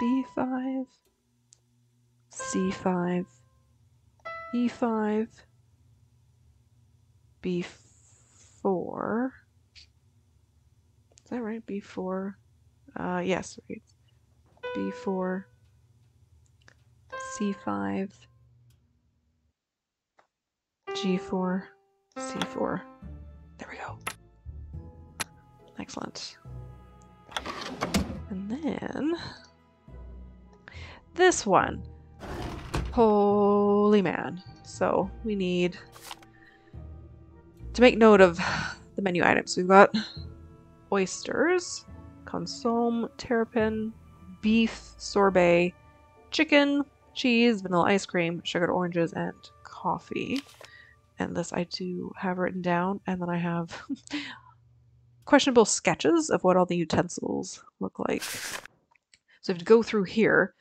B5, C5, E5, B4. Is that right? B4. Uh, yes, right. B4, C5, G4, C4. There we go. Excellent. And then this one. Holy man. So we need to make note of the menu items. We've got oysters, consomme, terrapin, beef, sorbet, chicken, cheese, vanilla ice cream, sugared oranges, and coffee. And this I do have written down, and then I have questionable sketches of what all the utensils look like. So I have to go through here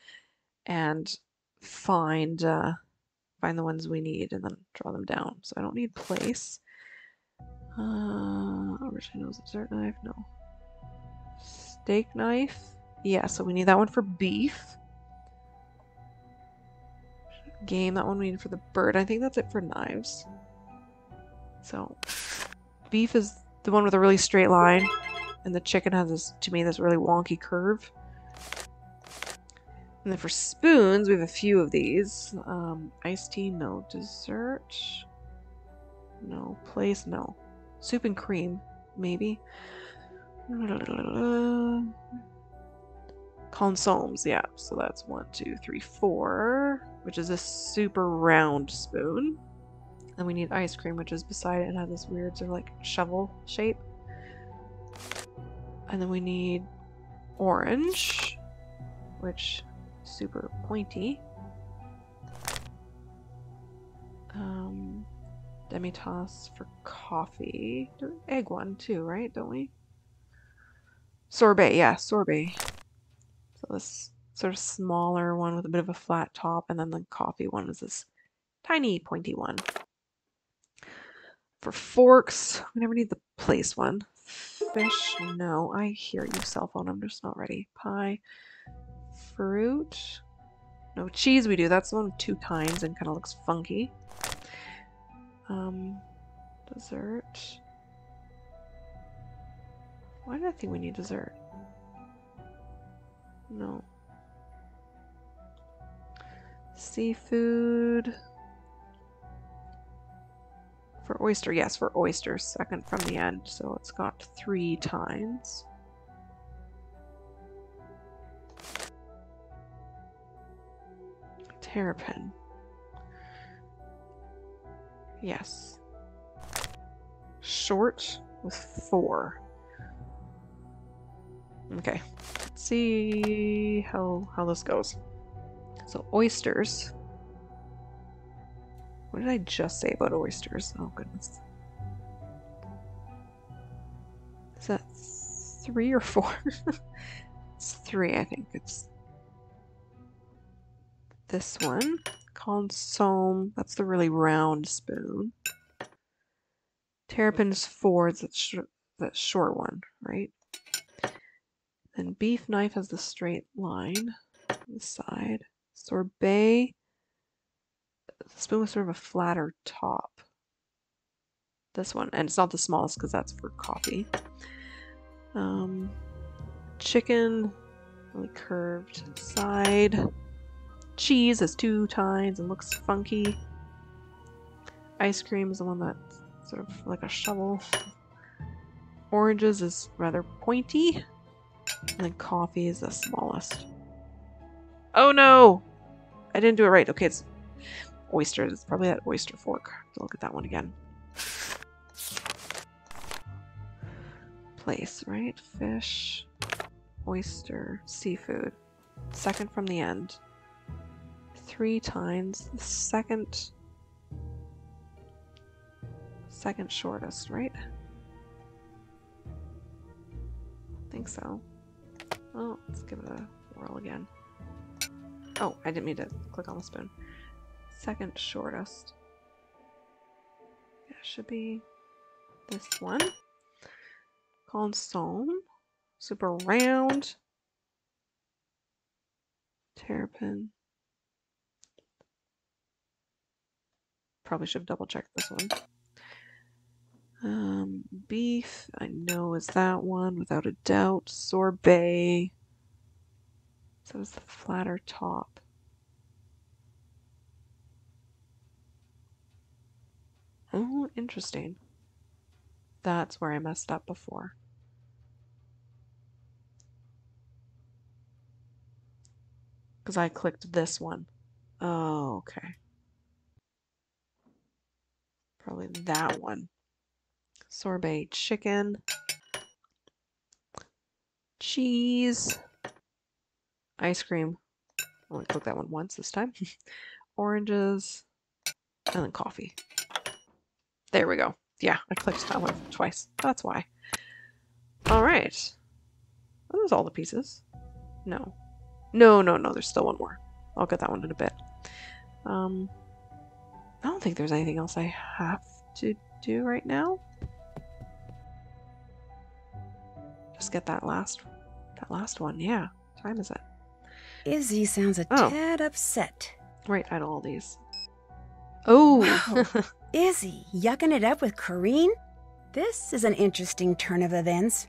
and find uh, find the ones we need and then draw them down. So I don't need place. Uh, originals dessert knife, no. Steak knife, yeah. So we need that one for beef. Game, that one we need for the bird. I think that's it for knives. So beef is the one with a really straight line, and the chicken has this, to me, this really wonky curve. And then for spoons, we have a few of these. Um, iced tea, no. Dessert, no. Place, no. Soup and cream, maybe. Consommes, yeah. So that's one, two, three, four, which is a super round spoon. And we need ice cream, which is beside it and has this weird sort of like shovel shape. And then we need orange, which super pointy. Um, Demitasse for coffee. Egg one too, right? Don't we? Sorbet, yeah, sorbet. So this sort of smaller one with a bit of a flat top, and then the coffee one is this tiny pointy one. For forks, we never need the place one. Fish, no. I hear you, cell phone. I'm just not ready. Pie, fruit. No, cheese we do. That's one with two kinds and kind of looks funky. Um, dessert. Why did I think we need dessert? No. Seafood. For oyster, yes, for oyster, second from the end. So it's got three tines. Terrapin. Yes. Short with four. Okay. Let's see how how this goes. So oysters. What did I just say about oysters? Oh goodness. Is that three or four? it's three, I think. It's this one. Consomme. That's the really round spoon. Terrapin's four. That's sh that short one, right? Then beef knife has the straight line on the side. Sorbet. The spoon with sort of a flatter top. This one. And it's not the smallest because that's for coffee. Um, chicken. Really curved side. Cheese has two tines and looks funky. Ice cream is the one that's sort of like a shovel. Oranges is rather pointy. And then coffee is the smallest. Oh no! I didn't do it right. Okay, it's oysters. It's probably that oyster fork. Look at that one again. Place, right? Fish, oyster, seafood. Second from the end. three times the second second shortest, right? I think so. Well, let's give it a whirl again. Oh, I didn't mean to click on the spoon. Second shortest. Yeah, should be this one. Consomme. Super round. Terrapin. Probably should have double checked this one. Um, beef, I know is that one without a doubt. Sorbet. So it's the flatter top. Oh, interesting. That's where I messed up before. Because I clicked this one. Oh, okay. Probably that one. Sorbet chicken. Cheese. Ice cream. I only clicked that one once this time. Oranges. And then coffee. There we go. Yeah, I clicked that one twice. That's why. Alright. Are those all the pieces? No. No, no, no. There's still one more. I'll get that one in a bit. Um, I don't think there's anything else I have to do right now. Just get that last, that last one. Yeah. What time is it? Izzy sounds a Oh. tad upset. Right, I know all these. Oh, Wow. Izzy, yucking it up with Corrine? This is an interesting turn of events.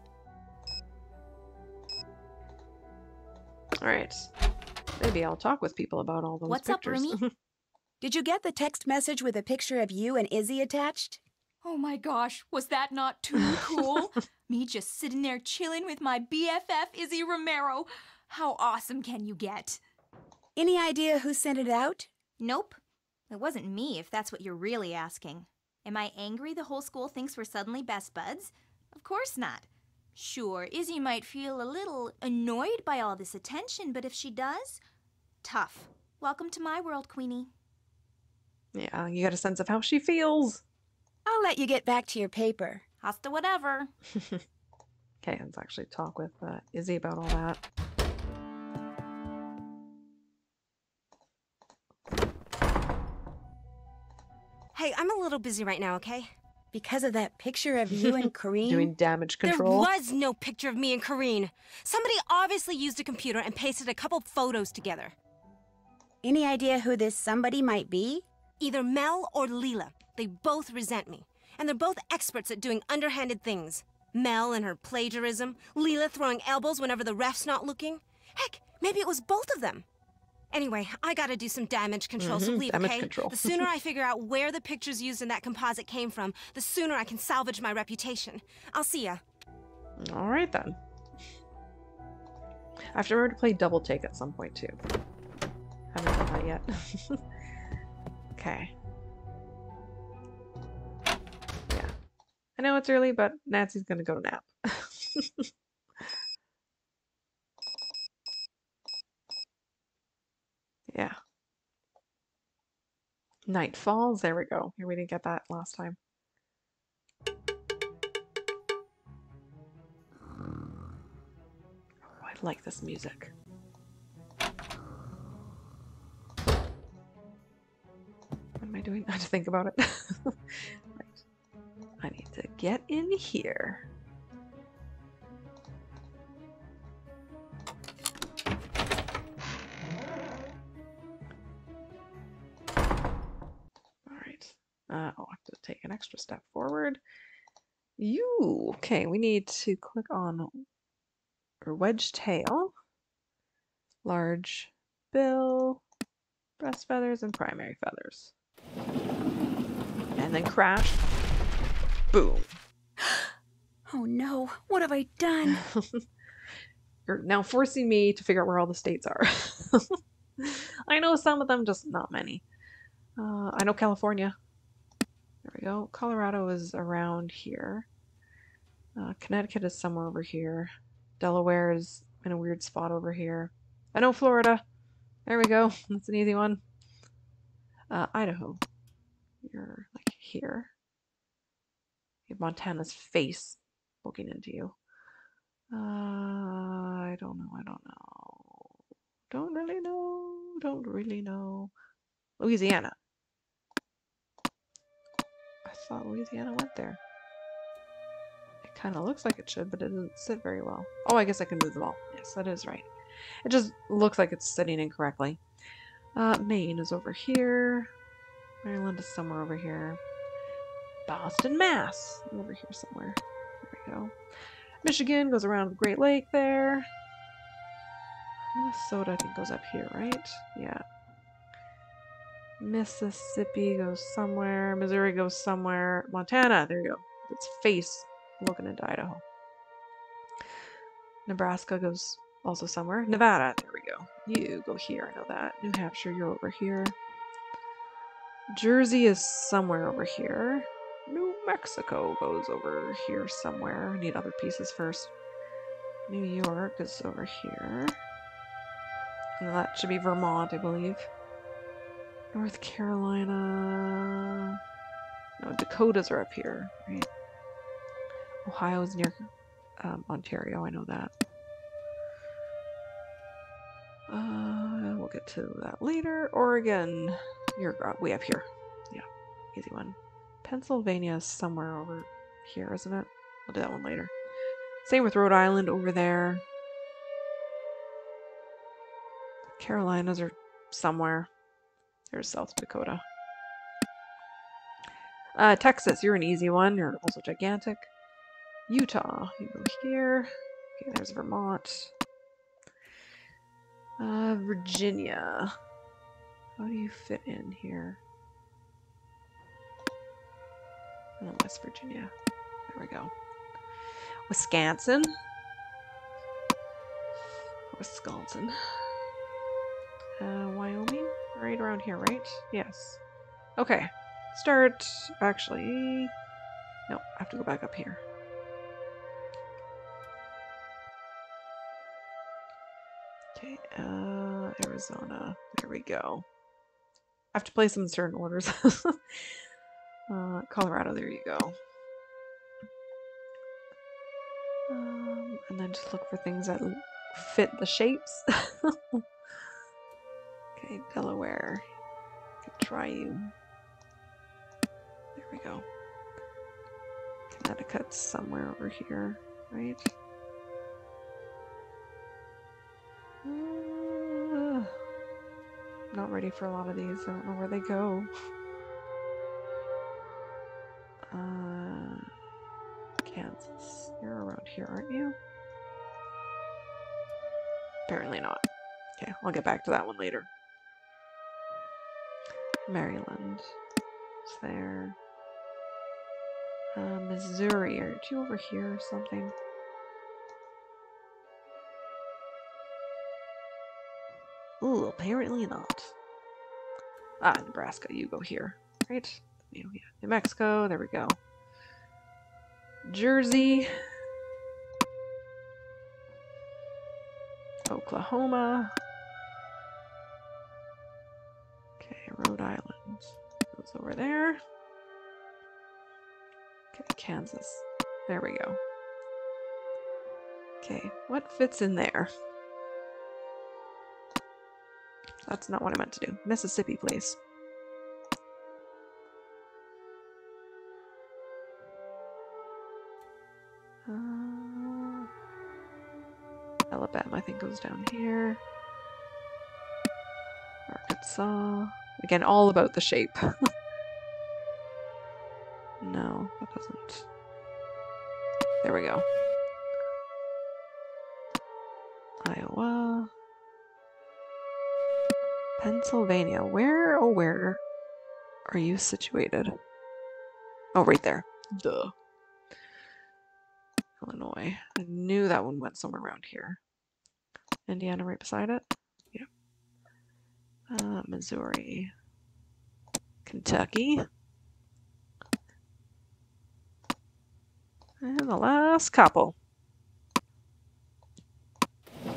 all right. Maybe I'll talk with people about all those What's up, pictures. Roomy? Did you get the text message with a picture of you and Izzy attached? Oh my gosh, was that not too cool? Me just sitting there chilling with my BFF Izzy Romero. How awesome can you get? Any idea who sent it out? Nope. It wasn't me, if that's what you're really asking. Am I angry the whole school thinks we're suddenly best buds? Of course not. Sure, Izzy might feel a little annoyed by all this attention, but if she does, tough. Welcome to my world, Queenie. yeah, you got a sense of how she feels. I'll let you get back to your paper. Hasta whatever. Okay, let's actually talk with uh, Izzy about all that. Hey, I'm a little busy right now, okay? Because of that picture of you and Corrine? Doing damage control. There was no picture of me and Corrine. Somebody obviously used a computer and pasted a couple photos together. Any idea who this somebody might be? Either Mel or Leela. They both resent me. And they're both experts at doing underhanded things. Mel and her plagiarism, Leela throwing elbows whenever the ref's not looking. Heck, maybe it was both of them. Anyway, I gotta do some damage control, so Mhm, leave, damage okay? control. The sooner I figure out where the pictures used in that composite came from, the sooner I can salvage my reputation. I'll see ya. All right then. I have to remember to play double take at some point too. Haven't done that yet. okay. Yeah. I know it's early, but Nancy's gonna go nap. yeah. Night falls. There we go. Here we didn't get that last time. Oh, I like this music. What am I doing? I have to think about it. right. I need to get in here. Take an extra step forward. You. Okay, we need to click on or wedge tail, large bill, breast feathers, and primary feathers. And then crash. Boom. Oh no, what have I done? You're now forcing me to figure out where all the states are. I know some of them, just not many. Uh, I know California. We go. Colorado is around here. Uh, Connecticut is somewhere over here. Delaware is in a weird spot over here. I know Florida. There we go. That's an easy one. Uh, Idaho. You're like here. You have Montana's face looking into you. Uh, I don't know. I don't know. Don't really know. Don't really know. Louisiana. I thought Louisiana went there. It kind of looks like it should, but it doesn't sit very well. Oh, I guess I can move the ball. Yes, that is right. It just looks like it's sitting incorrectly. Uh, Maine is over here. Maryland is somewhere over here. Boston, Mass. Over here somewhere. There we go. Michigan goes around the Great Lake there. Minnesota, I think, goes up here, right? Yeah. Mississippi goes somewhere. Missouri goes somewhere. Montana, there you go. Its face looking into Idaho. Nebraska goes also somewhere. Nevada, there we go. You go here, I know that. New Hampshire, you're over here. Jersey is somewhere over here. New Mexico goes over here somewhere. Need other pieces first. New York is over here. And that should be Vermont, I believe. North Carolina. No, Dakotas are up here, right? Ohio is near um, Ontario, I know that. Uh, we'll get to that later. Oregon, you're way up here. Yeah, easy one. Pennsylvania is somewhere over here, isn't it? We'll do that one later. Same with Rhode Island over there. Carolinas are somewhere. There's South Dakota. Uh, Texas, you're an easy one. You're also gigantic. Utah, you go here. Okay, there's Vermont. Uh, Virginia. How do you fit in here? Oh, West Virginia. There we go. Wisconsin. Wisconsin. Uh, Wyoming? Right around here, right? Yes. Okay. Start, actually... No, I have to go back up here. Okay, uh, Arizona. There we go. I have to place them in certain orders. uh, Colorado, there you go. Um, and then just look for things that fit the shapes. okay, Delaware. Could try you. There we go. Connecticut's somewhere over here, right? Uh, not ready for a lot of these. I don't know where they go. Uh, Kansas. You're around here, aren't you? Apparently not. Okay, I'll get back to that one later. Maryland. is there. Uh, Missouri. Aren't you over here or something? Ooh, apparently not. Ah, Nebraska, you go here. Right? Yeah. New Mexico, there we go. Jersey. Oklahoma. Rhode Island goes over there. Okay, Kansas. There we go. Okay, what fits in there? That's not what I meant to do. Mississippi, please. Uh, Alabama, I think, goes down here. Arkansas. Again, all about the shape. no, that doesn't. There we go. Iowa. Pennsylvania. Where, oh, where are you situated? Oh, right there. Duh. Illinois. I knew that one went somewhere around here. Indiana right beside it? Uh, Missouri. Kentucky. And the last couple.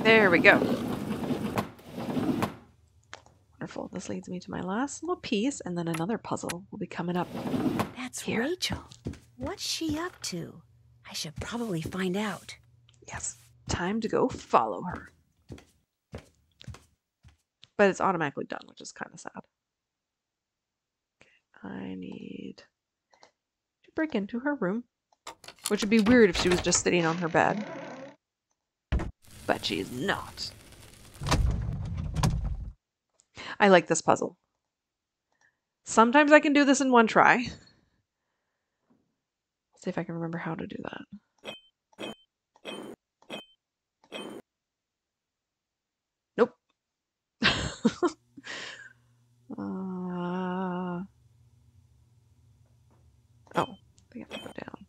There we go. Wonderful. This leads me to my last little piece, and then another puzzle will be coming up. That's Here. Rachel. What's she up to? I should probably find out. Yes. Time to go follow her. But it's automatically done, which is kind of sad. Okay, I need to break into her room, which would be weird if she was just sitting on her bed. But she's not. I like this puzzle. Sometimes I can do this in one try. see if I can remember how to do that. Nope. Uh, oh, they have to go down.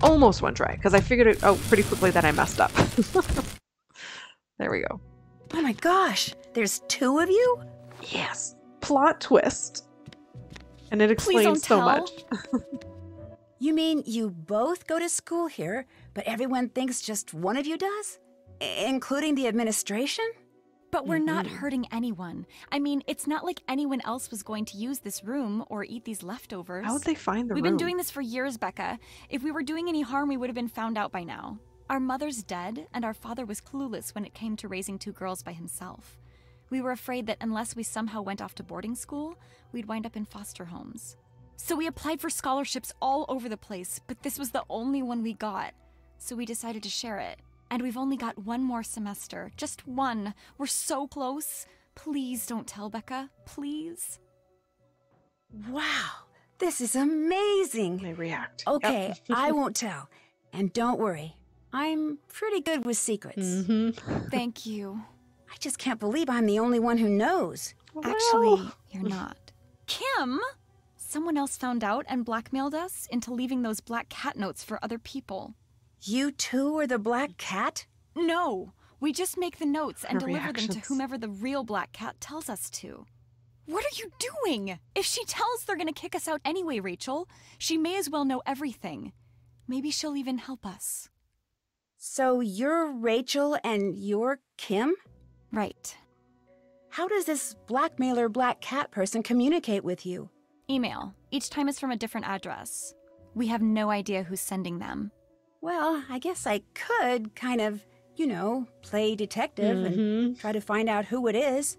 Almost went dry, because I figured it out pretty quickly that I messed up. there we go. Oh my gosh, there's two of you? Yes. Plot twist. And it explains so tell. much. You mean you both go to school here, but everyone thinks just one of you does? I- including the administration? But we're not mm-hmm. hurting anyone. I mean, it's not like anyone else was going to use this room or eat these leftovers. How would they find the room? We've been doing this for years, Becca. If we were doing any harm, we would have been found out by now. Our mother's dead, and our father was clueless when it came to raising two girls by himself. We were afraid that unless we somehow went off to boarding school, we'd wind up in foster homes. So we applied for scholarships all over the place, but this was the only one we got. So we decided to share it. And we've only got one more semester. Just one. We're so close. Please don't tell Becca. Please. Wow, this is amazing. They react. Okay, I won't tell. And don't worry, I'm pretty good with secrets. Mm-hmm. Thank you. I just can't believe I'm the only one who knows. Actually, you're not. Kim! Someone else found out and blackmailed us into leaving those black cat notes for other people. You two are the black cat? No, we just make the notes and Her deliver them to whomever the real black cat tells us to. What are you doing? If she tells they're gonna kick us out anyway, Rachel, she may as well know everything. Maybe she'll even help us. So you're Rachel and you're Kim? Right. How does this blackmailer black cat person communicate with you? Email. Each time is from a different address. We have no idea who's sending them. Well, I guess I could kind of, you know, play detective and mm-hmm. try to find out who it is.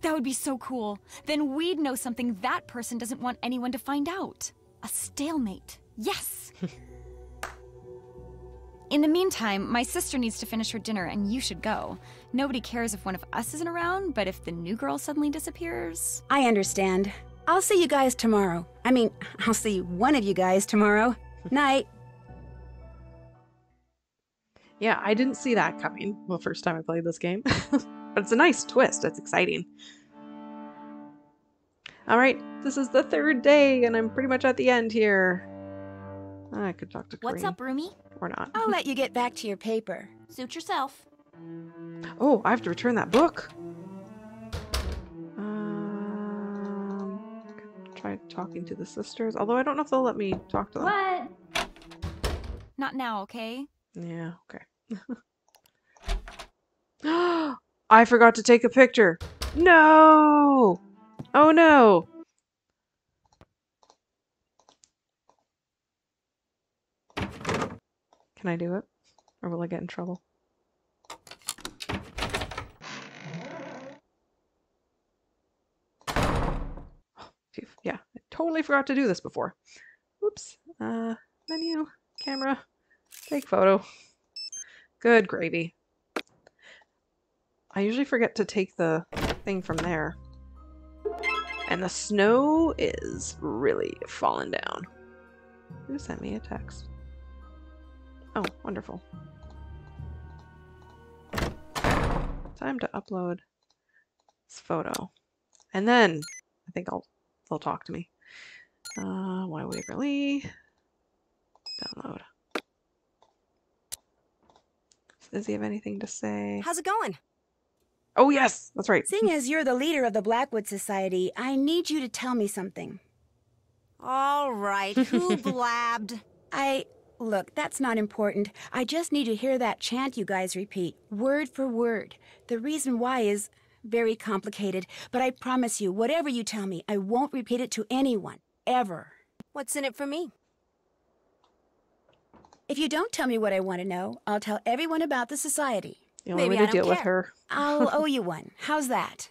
That would be so cool. Then we'd know something that person doesn't want anyone to find out. A stalemate. Yes! In the meantime, my sister needs to finish her dinner and you should go. Nobody cares if one of us isn't around, but if the new girl suddenly disappears. I understand. I'll see you guys tomorrow. I mean, I'll see one of you guys tomorrow. Night. Yeah, I didn't see that coming. Well, first time I played this game. but it's a nice twist. It's exciting. All right, this is the third day, and I'm pretty much at the end here. Ah, I could talk to What's up, Roomy? Or not. I'll let you get back to your paper. Suit yourself. Oh, I have to return that book. Try talking to the sisters. Although I don't know if they'll let me talk to them. What? Not now, okay? Yeah, okay. I forgot to take a picture. No! Oh no! Can I do it? Or will I get in trouble? Yeah, I totally forgot to do this before. Oops. Uh, menu, camera, take photo. Good gravy. I usually forget to take the thing from there. And the snow is really falling down. Who sent me a text? Oh, wonderful. Time to upload this photo. And then I think I'll they'll talk to me. Uh why Waverly? Download. Does he have anything to say? How's it going? Oh yes, that's right. Seeing as you're the leader of the Blackwood Society, I need you to tell me something. All right, who blabbed? I Look, that's not important. I just need to hear that chant you guys repeat, word for word. The reason why is very complicated, but I promise you, whatever you tell me, I won't repeat it to anyone. Ever. What's in it for me? If you don't tell me what I want to know, I'll tell everyone about the society. You only Maybe way I to don't deal with her. I'll owe you one. How's that?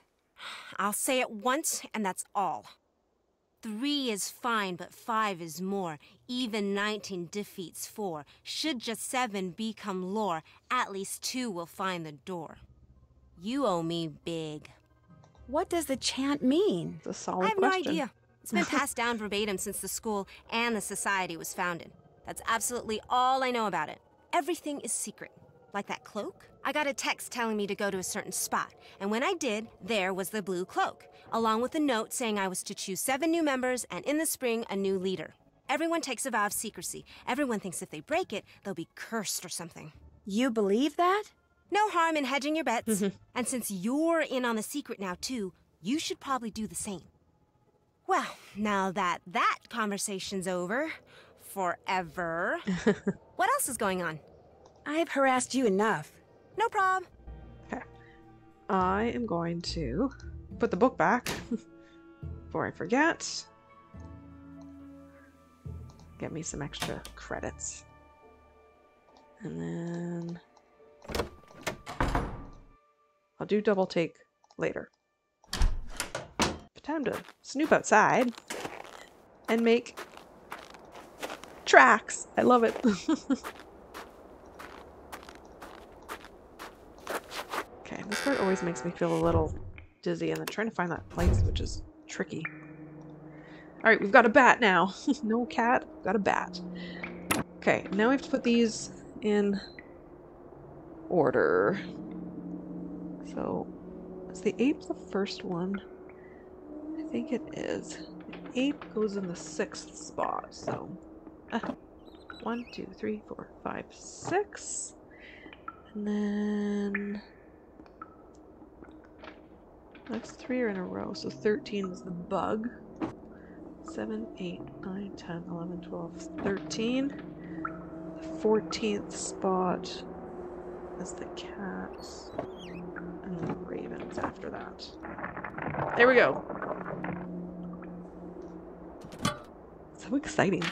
I'll say it once, and that's all. Three is fine, but five is more. Even 19 defeats four. Should just seven become lore, at least two will find the door. You owe me big. What does the chant mean? It's a solid I have question. no idea. It's been passed down verbatim since the school and the society was founded. That's absolutely all I know about it. Everything is secret. Like that cloak? I got a text telling me to go to a certain spot, and when I did, there was the blue cloak, along with a note saying I was to choose seven new members and in the spring, a new leader. Everyone takes a vow of secrecy. Everyone thinks if they break it, they'll be cursed or something. You believe that? No harm in hedging your bets. Mm-hmm. and since you're in on the secret now, too, you should probably do the same. Well, now that that conversation's over, forever, what else is going on? I've harassed you enough. No prob. Okay. I am going to put the book back before I forget. Get me some extra credits. And then I'll do double take later. Time to snoop outside and make tracks. I love it. okay, this part always makes me feel a little dizzy, and then trying to find that place, which is tricky. All right, we've got a bat now. no cat, got a bat. Okay, now we have to put these in order. So, is the ape the first one? I think it is. The ape goes in the sixth spot, so. One, two, three, four, five, six. And then. That's three are in a row, so 13 is the bug. 7, 8, 9, 10, 11, 12, 13. The 14th spot is the cats. And ravens after that. There we go. So exciting.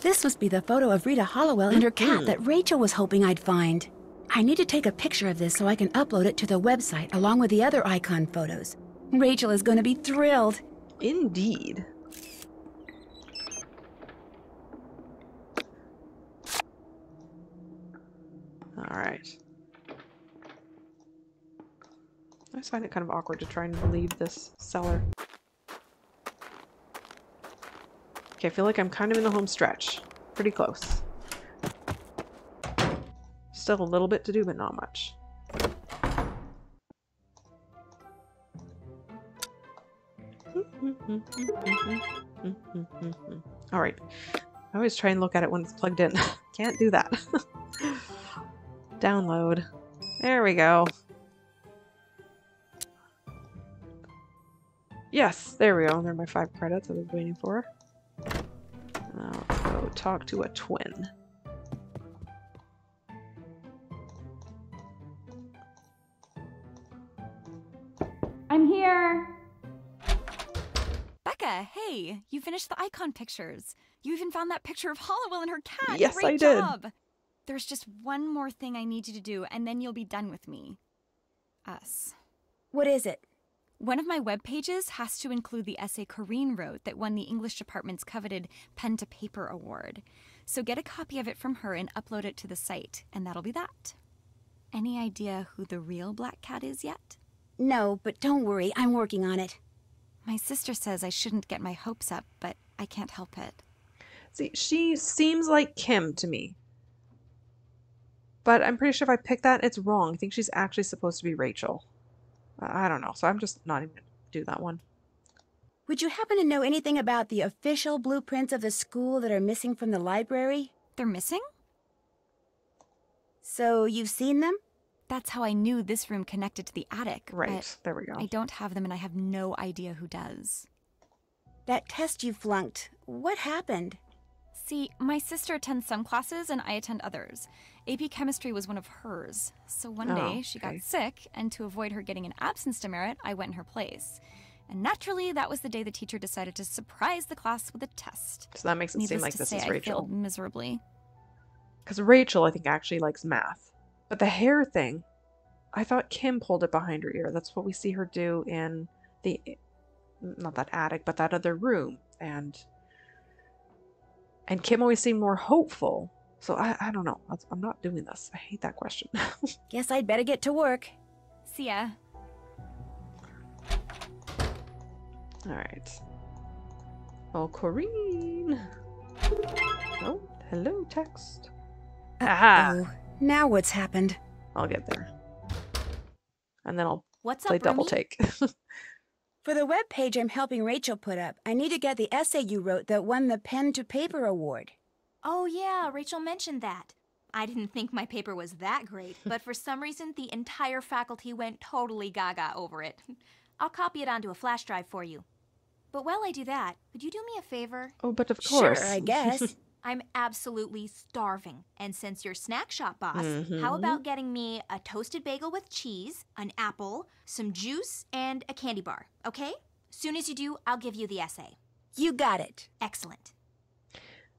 This must be the photo of Rita Hollowell and her cat Mhm. that Rachel was hoping I'd find. I need to take a picture of this so I can upload it to the website along with the other icon photos. Rachel is going to be thrilled. Indeed. All right. I find it kind of awkward to try and leave this cellar. Okay, I feel like I'm kind of in the home stretch. Pretty close. Still a little bit to do, but not much. All right. I always try and look at it when it's plugged in. Can't do that. Download. There we go. Yes, there we go. There are my five credits I was waiting for. Now let's go talk to a twin. I'm here. Becca, hey, you finished the icon pictures. You even found that picture of Hollowell and her cat. Yes, Great I did. There's just one more thing I need you to do, and then you'll be done with me. Us. What is it? One of my web pages has to include the essay Corrine wrote that won the English department's coveted Pen to Paper Award. So get a copy of it from her and upload it to the site, and that'll be that. Any idea who the real Black Cat is yet? No, but don't worry, I'm working on it. My sister says I shouldn't get my hopes up, but I can't help it. See, she seems like Kim to me. But I'm pretty sure if I pick that, it's wrong. I think she's actually supposed to be Rachel. I I don't know, so I'm just not even gonna do that one. Would you happen to know anything about the official blueprints of the school that are missing from the library? They're missing? So you've seen them? That's how I knew this room connected to the attic. Right, but there we go. I don't have them and I have no idea who does. That test you flunked, what happened? See, my sister attends some classes and I attend others. AP Chemistry was one of hers. So one Oh, day she okay. got sick, and to avoid her getting an absence demerit, I went in her place. And naturally, that was the day the teacher decided to surprise the class with a test. So that makes it seem Needless like this say, is I Rachel. failed miserably. Because Rachel, I think, actually likes math. But the hair thing, I thought Kim pulled it behind her ear. That's what we see her do in the, not that attic, but that other room. And and Kim always seemed more hopeful. So I, I don't know. I'm not doing this. I hate that question. Guess I'd better get to work. See ya. All right. Oh, Corrine. Oh, hello, text. Aha! Oh, now what's happened? I'll get there. And then I'll What's play up, double Roomy? take. For the web page I'm helping Rachel put up, I need to get the essay you wrote that won the Pen to Paper Award. Oh, yeah, Rachel mentioned that. I didn't think my paper was that great, but for some reason, the entire faculty went totally gaga over it. I'll copy it onto a flash drive for you. But while I do that, could you do me a favor? oh, but of Sure, course. I guess. I'm absolutely starving. And since you're snack shop boss, how Mhm. about getting me a toasted bagel with cheese, an apple, some juice, and a candy bar, okay? Soon as you do, I'll give you the essay. you got it. Excellent.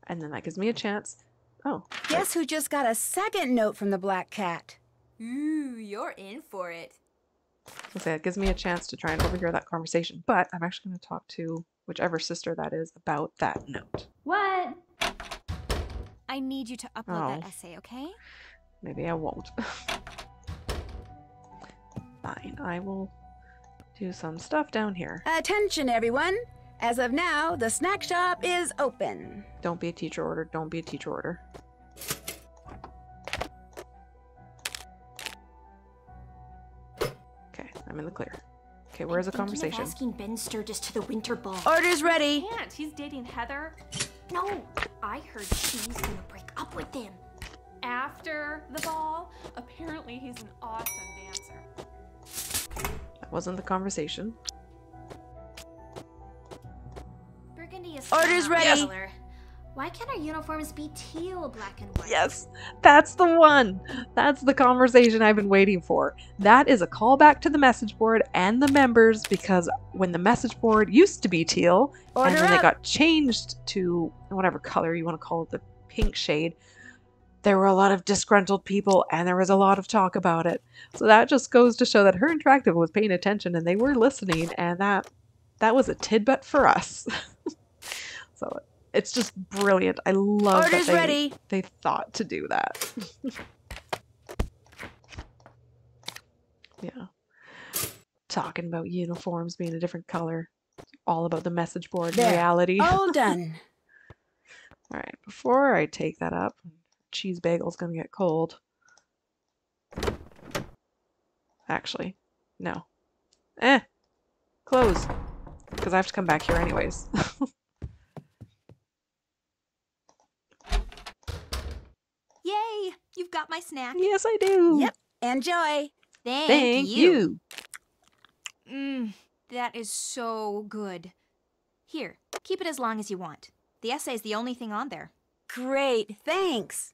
and then that gives me a chance. Oh, Guess who just got a second note from the Black Cat? Ooh, you're in for it. Okay, say it gives me a chance to try and overhear that conversation. But I'm actually going to talk to whichever sister that is about that note. What? I need you to upload that Oh. essay, okay? Maybe I won't. Fine, I will do some stuff down here. Attention, everyone. As of now, the snack shop is open. Don't be a teacher order. Don't be a teacher order. Okay, I'm in the clear. Okay, where's the conversation? asking Ben Sturgis to the winter ball. Orders ready. Can't. He's dating Heather No, I heard she's gonna break up with him. after the ball. Apparently, he's an awesome dancer. That wasn't the conversation. Burgundy is Orders ready. color. Why can't our uniforms be teal, black and white? Yes, that's the one. That's the conversation I've been waiting for. That is a callback to the message board and the members because when the message board used to be teal and then up. it got changed to whatever color you want to call it, the pink shade, there were a lot of disgruntled people and there was a lot of talk about it. So that just goes to show that HeR Interactive was paying attention and they were listening and that that was a tidbit for us. so it's just brilliant. I love Orders that they, ready. they thought to do that. yeah. Talking about uniforms being a different color. All about the message board There. reality. All done. All right, before I take that up, cheese bagel's gonna get cold. Actually, no. Eh, close. Because I have to come back here anyways. Yay! You've got my snack. yes, I do. Yep. Enjoy. Thank, Thank you. Mmm, that is so good. Here, keep it as long as you want. The essay's the only thing on there. Great. Thanks.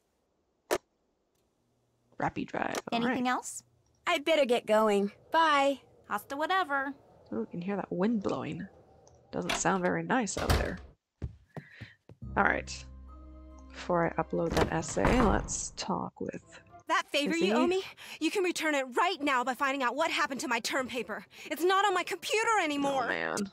Rappy drive. All Anything right. else? I'd better get going. Bye. Hasta whatever. Oh, you can hear that wind blowing. Doesn't sound very nice out there. All right. Before I upload that essay, let's talk with. That favor Izzy? you owe me, you can return it right now by finding out what happened to my term paper. It's not on my computer anymore. Oh man.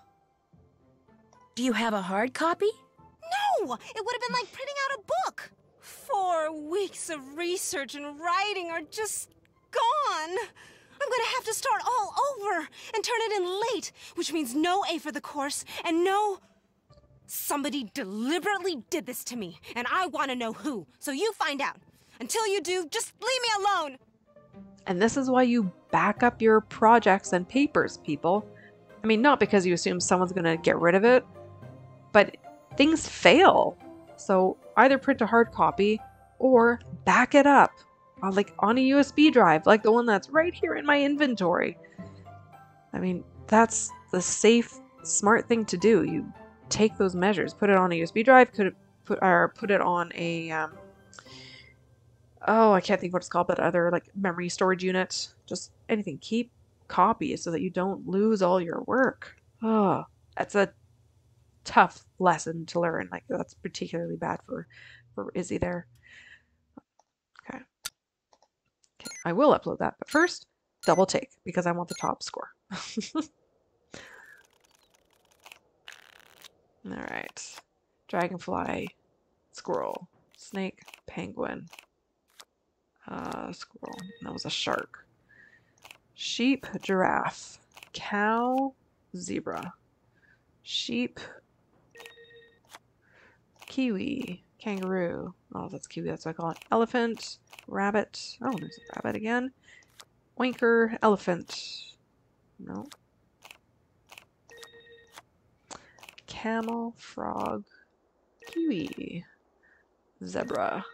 Do you have a hard copy? No! It would have been like printing out a book. Four weeks of research and writing are just gone. I'm gonna have to start all over and turn it in late, which means no A for the course and no. Somebody deliberately did this to me, and I wanna know who. So you find out. Until you do, just leave me alone. And this is why you back up your projects and papers, people. I mean, not because you assume someone's going to get rid of it, but things fail. So either print a hard copy or back it up, like on a USB drive, like the one that's right here in my inventory. I mean, that's the safe, smart thing to do. You take those measures, put it on a USB drive, could put or put it on a um, oh I can't think what it's called, but other like memory storage unit. Just anything. Keep copies so that you don't lose all your work. Oh, that's a tough lesson to learn. Like that's particularly bad for for Izzy there. Okay. Okay, I will upload that, but first double take because I want the top score. All right. Dragonfly, squirrel, snake, penguin, uh, squirrel. That was a shark. Sheep, giraffe, cow, zebra, sheep, kiwi, kangaroo. Oh, that's kiwi. That's what I call it. Elephant, rabbit. Oh, there's a rabbit again. Oinker, elephant. No. Camel, frog, kiwi, zebra,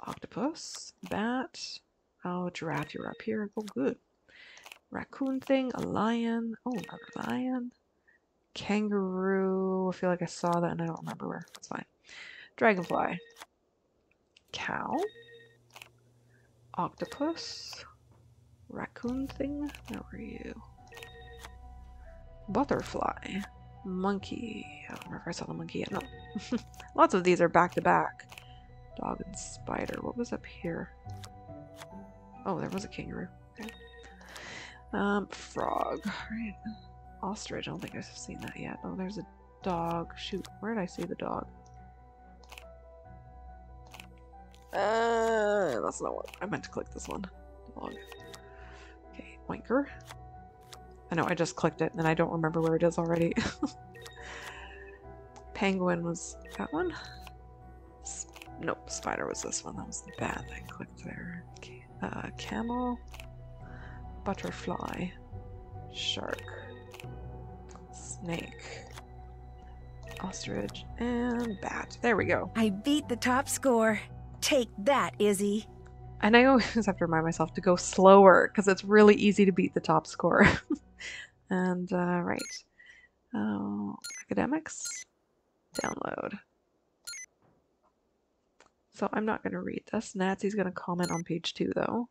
octopus, bat. Oh, giraffe, you're up here. Oh, good. Raccoon thing, a lion. Oh, another lion. Kangaroo. I feel like I saw that and I don't remember where. That's fine. Dragonfly. Cow. Octopus. Raccoon thing. Where were you? Butterfly. Monkey. I don't remember if I saw the monkey yet. No. Lots of these are back to back. Dog and spider. What was up here? Oh, there was a kangaroo. Okay. Um, frog. Right. Ostrich. I don't think I've seen that yet. Oh, there's a dog. Shoot, where did I see the dog? Uh, that's not what I meant to click this one. Dog. Okay, Winker. I know I just clicked it and I don't remember where it is already. Penguin was that one? S nope, spider was this one. That was the bad I clicked there. Okay. Uh, camel, butterfly, shark, snake, ostrich, and bat. There we go. I beat the top score. Take that, Izzy. And I always have to remind myself to go slower because it's really easy to beat the top score. and, uh, right. Oh, academics, download. So I'm not going to read this. Nancy's going to comment on page two, though.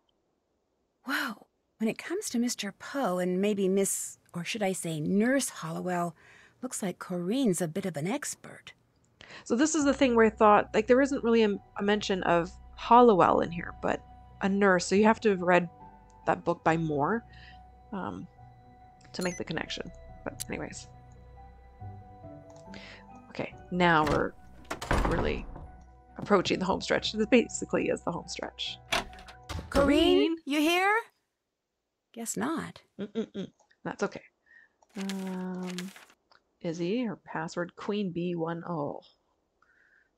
Whoa. When it comes to Mr. Poe and maybe Miss, or should I say Nurse Hollowell, looks like Corrine's a bit of an expert. So this is the thing where I thought, like, there isn't really a, a mention of Hollowell in here, but a nurse. So you have to have read that book by Moore um, to make the connection. But anyways. Okay, now we're really approaching the home stretch. This basically is the home stretch. Corrine, you here? Guess not. Mm-mm-mm. That's okay. Um, Izzy, her password, Queen B10.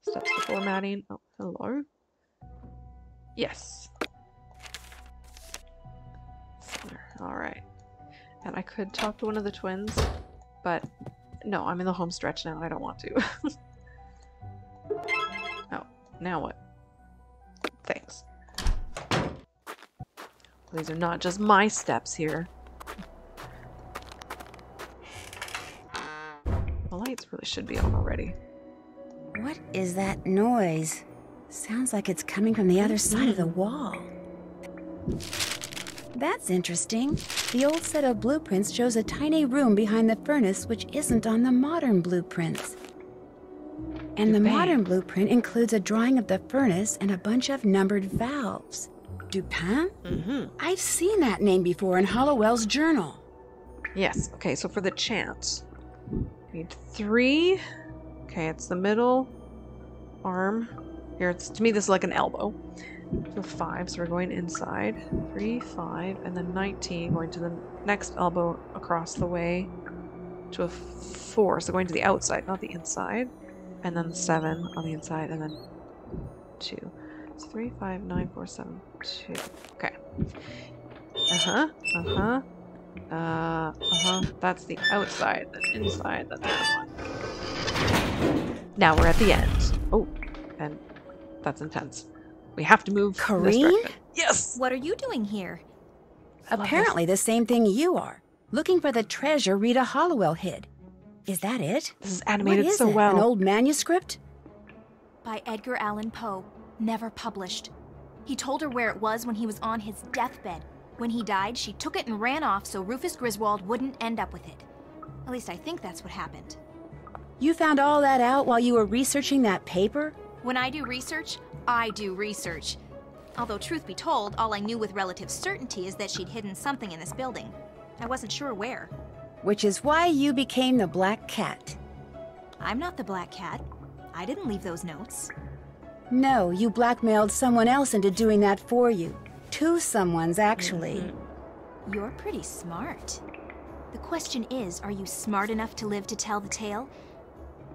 Steps to formatting. Oh, hello. Yes. All right. And I could talk to one of the twins, but no, I'm in the home stretch now and I don't want to. oh, now what? Thanks. These are not just my steps here. The lights really should be on already. What is that noise? Sounds like it's coming from the other side of the wall. That's interesting. The old set of blueprints shows a tiny room behind the furnace which isn't on the modern blueprints. And the Dupin. modern blueprint includes a drawing of the furnace and a bunch of numbered valves. Dupin? Mm-hmm. I've seen that name before in Hollowell's journal. Yes. Okay, so for the chant, we need three. Okay, it's the middle arm. Here, it's to me this is like an elbow. So five, so we're going inside. Three, five, and then 19 going to the next elbow across the way to a four. So going to the outside, not the inside. And then seven on the inside, and then two. So three, five, nine, four, seven, two. Okay. Uh-huh. Uh-huh. Uh, uh-huh. That's the outside, then inside, the one. Now we're at the end. Oh, and that's intense. We have to move. in this Corrine? direction. Yes! What are you doing here? I love this. Apparently the same thing you are. Looking for the treasure Rita Hollowell hid. Is that it? This is animated is so it? well. An old manuscript? by Edgar Allan Poe, never published. He told her where it was when he was on his deathbed. When he died, she took it and ran off so Rufus Griswold wouldn't end up with it. At least I think that's what happened. You found all that out while you were researching that paper? When I do research, I do research. Although, truth be told, all I knew with relative certainty is that she'd hidden something in this building. I wasn't sure where. Which is why you became the Black Cat. I'm not the Black Cat. I didn't leave those notes. No, you blackmailed someone else into doing that for you. Two someones, actually. Mm-hmm. You're pretty smart. The question is, are you smart enough to live to tell the tale?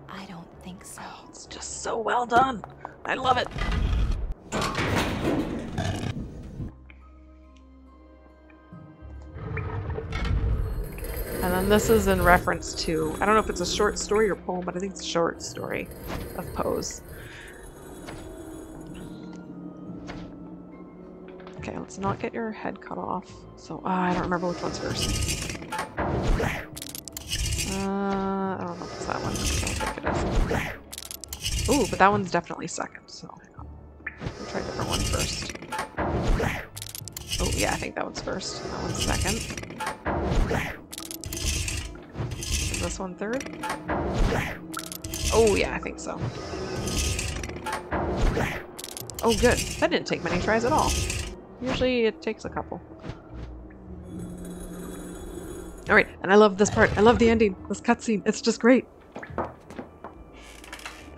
I don't think so. Oh, it's just so well done. I love it. And then this is in reference to, I don't know if it's a short story or poem, but I think it's a short story of Poe's. Okay, let's not get your head cut off. So, uh, I don't remember which one's first. Uh, I don't know if it's that one. Ooh, but that one's definitely second, so. We'll try a different one first. Oh, yeah, I think that one's first. That one's second. Is this one third? Oh, yeah, I think so. Oh, good. That didn't take many tries at all. Usually it takes a couple. Alright, and I love this part. I love the ending. This cutscene. It's just great.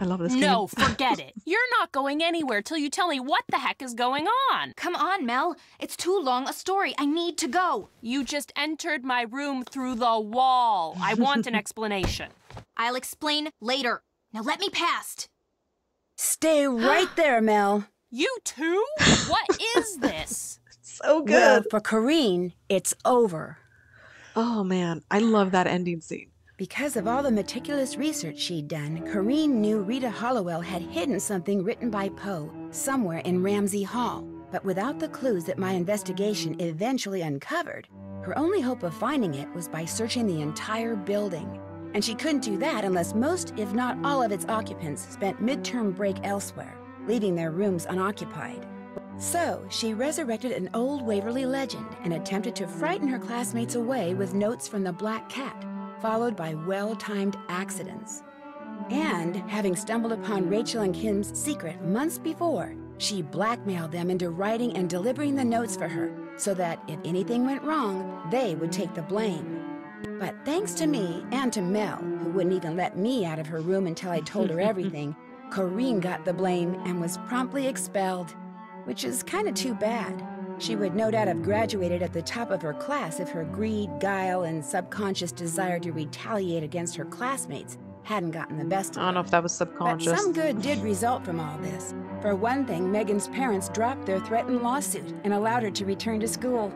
I love this No, forget it. You're not going anywhere till you tell me what the heck is going on. Come on, Mel. It's too long a story. I need to go. You just entered my room through the wall. I want an explanation. I'll explain later. Now let me past. Stay right there, Mel. You too? What is this? so good. Well, for Corrine, it's over. Oh man, I love that ending scene. Because of all the meticulous research she'd done, Corrine knew Rita Hollowell had hidden something written by Poe somewhere in Ramsey Hall. But without the clues that my investigation eventually uncovered, her only hope of finding it was by searching the entire building. And she couldn't do that unless most, if not all, of its occupants spent midterm break elsewhere, leaving their rooms unoccupied. So, she resurrected an old Waverly legend and attempted to frighten her classmates away with notes from the Black Cat, followed by well timed accidents. And, having stumbled upon Rachel and Kim's secret months before, she blackmailed them into writing and delivering the notes for her so that if anything went wrong, they would take the blame. But thanks to me and to Mel, who wouldn't even let me out of her room until I told her everything, Corrine got the blame and was promptly expelled, which is kind of too bad. She would no doubt have graduated at the top of her class if her greed, guile, and subconscious desire to retaliate against her classmates hadn't gotten the best of her. I don't know if that was subconscious. But some good did result from all this. For one thing, Megan's parents dropped their threatened lawsuit and allowed her to return to school.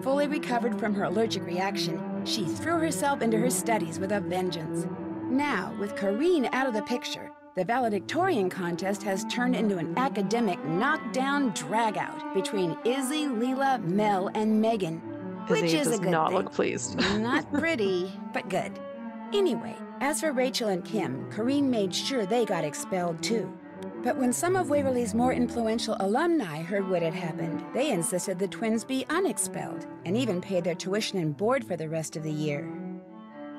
Fully recovered from her allergic reaction, she threw herself into her studies with a vengeance. Now, with Corrine out of the picture, the valedictorian contest has turned into an academic knockdown dragout between Izzy, Leela, Mel, and Megan. Izzy which is does a good not thing. look pleased. Not pretty, but good. Anyway, as for Rachel and Kim, Corrine made sure they got expelled too. But when some of Waverly's more influential alumni heard what had happened, they insisted the twins be unexpelled and even paid their tuition and board for the rest of the year.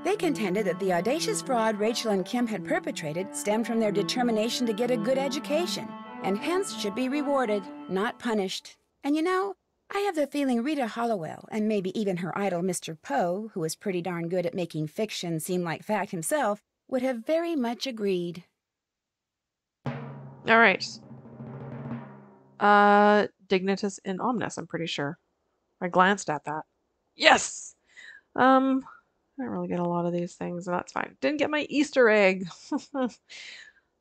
They contended that the audacious fraud Rachel and Kim had perpetrated stemmed from their determination to get a good education, and hence should be rewarded, not punished. And you know, I have the feeling Rita Hollowell, and maybe even her idol Mr. Poe, who was pretty darn good at making fiction seem like fact himself, would have very much agreed. All right. Uh, Dignitas in Omnis, I'm pretty sure. I glanced at that. Yes! Um, I don't really get a lot of these things, and that's fine. Didn't get my Easter egg. oh,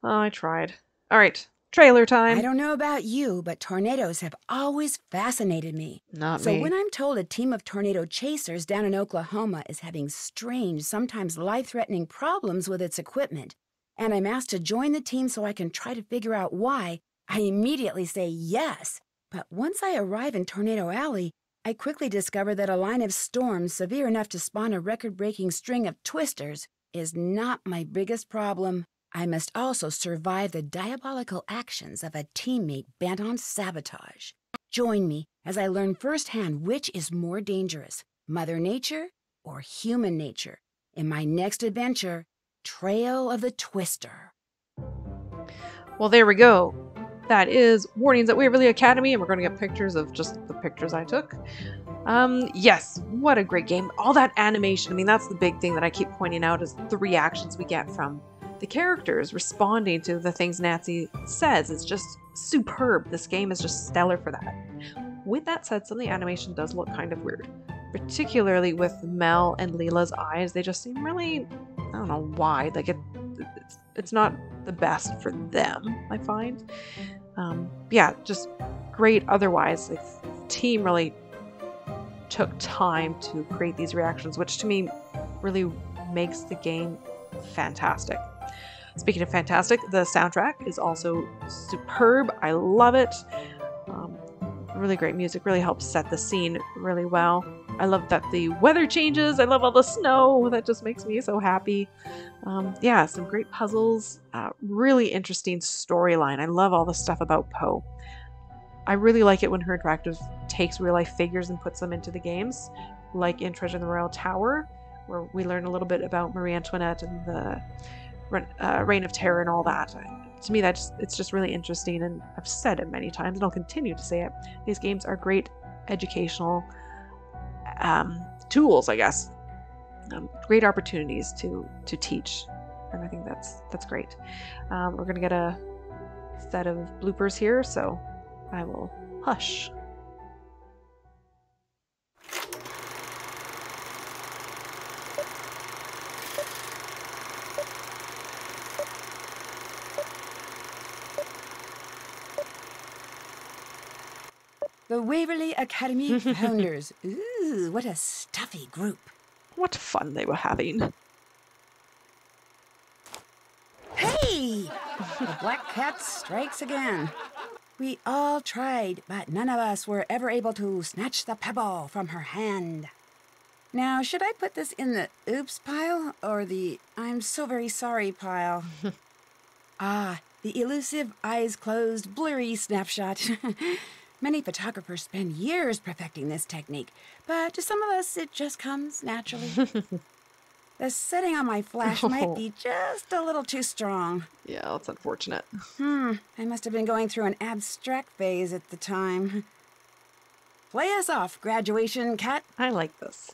I tried. All right, trailer time. I don't know about you, but tornadoes have always fascinated me. Not so me. So when I'm told a team of tornado chasers down in Oklahoma is having strange, sometimes life-threatening problems with its equipment, and I'm asked to join the team so I can try to figure out why, I immediately say yes. But once I arrive in Tornado Alley, I quickly discover that a line of storms severe enough to spawn a record-breaking string of twisters is not my biggest problem. I must also survive the diabolical actions of a teammate bent on sabotage. Join me as I learn firsthand which is more dangerous, Mother Nature or human nature, in my next adventure, Trail of the Twister. Well, there we go. That is Warnings at Waverly Academy, and we're going to get pictures of just the pictures I took. Um, yes, what a great game. All that animation, I mean, that's the big thing that I keep pointing out is the reactions we get from the characters responding to the things Nancy says. It's just superb. This game is just stellar for that. With that said, some of the animation does look kind of weird, particularly with Mel and Leela's eyes. They just seem really, I don't know why. Like it, it's, it's not the best for them, I find. Um, yeah, just great otherwise. The team really took time to create these reactions, which to me really makes the game fantastic. Speaking of fantastic, the soundtrack is also superb. I love it. Really great music, really helps set the scene really well. I love that the weather changes. I love all the snow. That just makes me so happy. Um, yeah, some great puzzles. Uh, really interesting storyline. I love all the stuff about Poe. I really like it when HeR Interactive takes real life figures and puts them into the games, like in Treasure in the Royal Tower, where we learn a little bit about Marie Antoinette and the uh, Reign of Terror and all that. To me, that's it's just really interesting, and I've said it many times, and I'll continue to say it. These games are great educational um, tools, I guess, um, great opportunities to to teach, and I think that's that's great. Um, we're gonna get a set of bloopers here, so I will hush. The Waverly Academy founders. Ooh, what a stuffy group. What fun they were having. Hey! the Black Cat strikes again. We all tried, but none of us were ever able to snatch the pebble from her hand. Now, should I put this in the oops pile or the I'm so very sorry pile? ah, the elusive eyes closed, blurry snapshot. Many photographers spend years perfecting this technique, but to some of us it just comes naturally. the setting on my flash oh. might be just a little too strong. Yeah, that's unfortunate. Hmm, I must have been going through an abstract phase at the time. Play us off, graduation cat. I like this.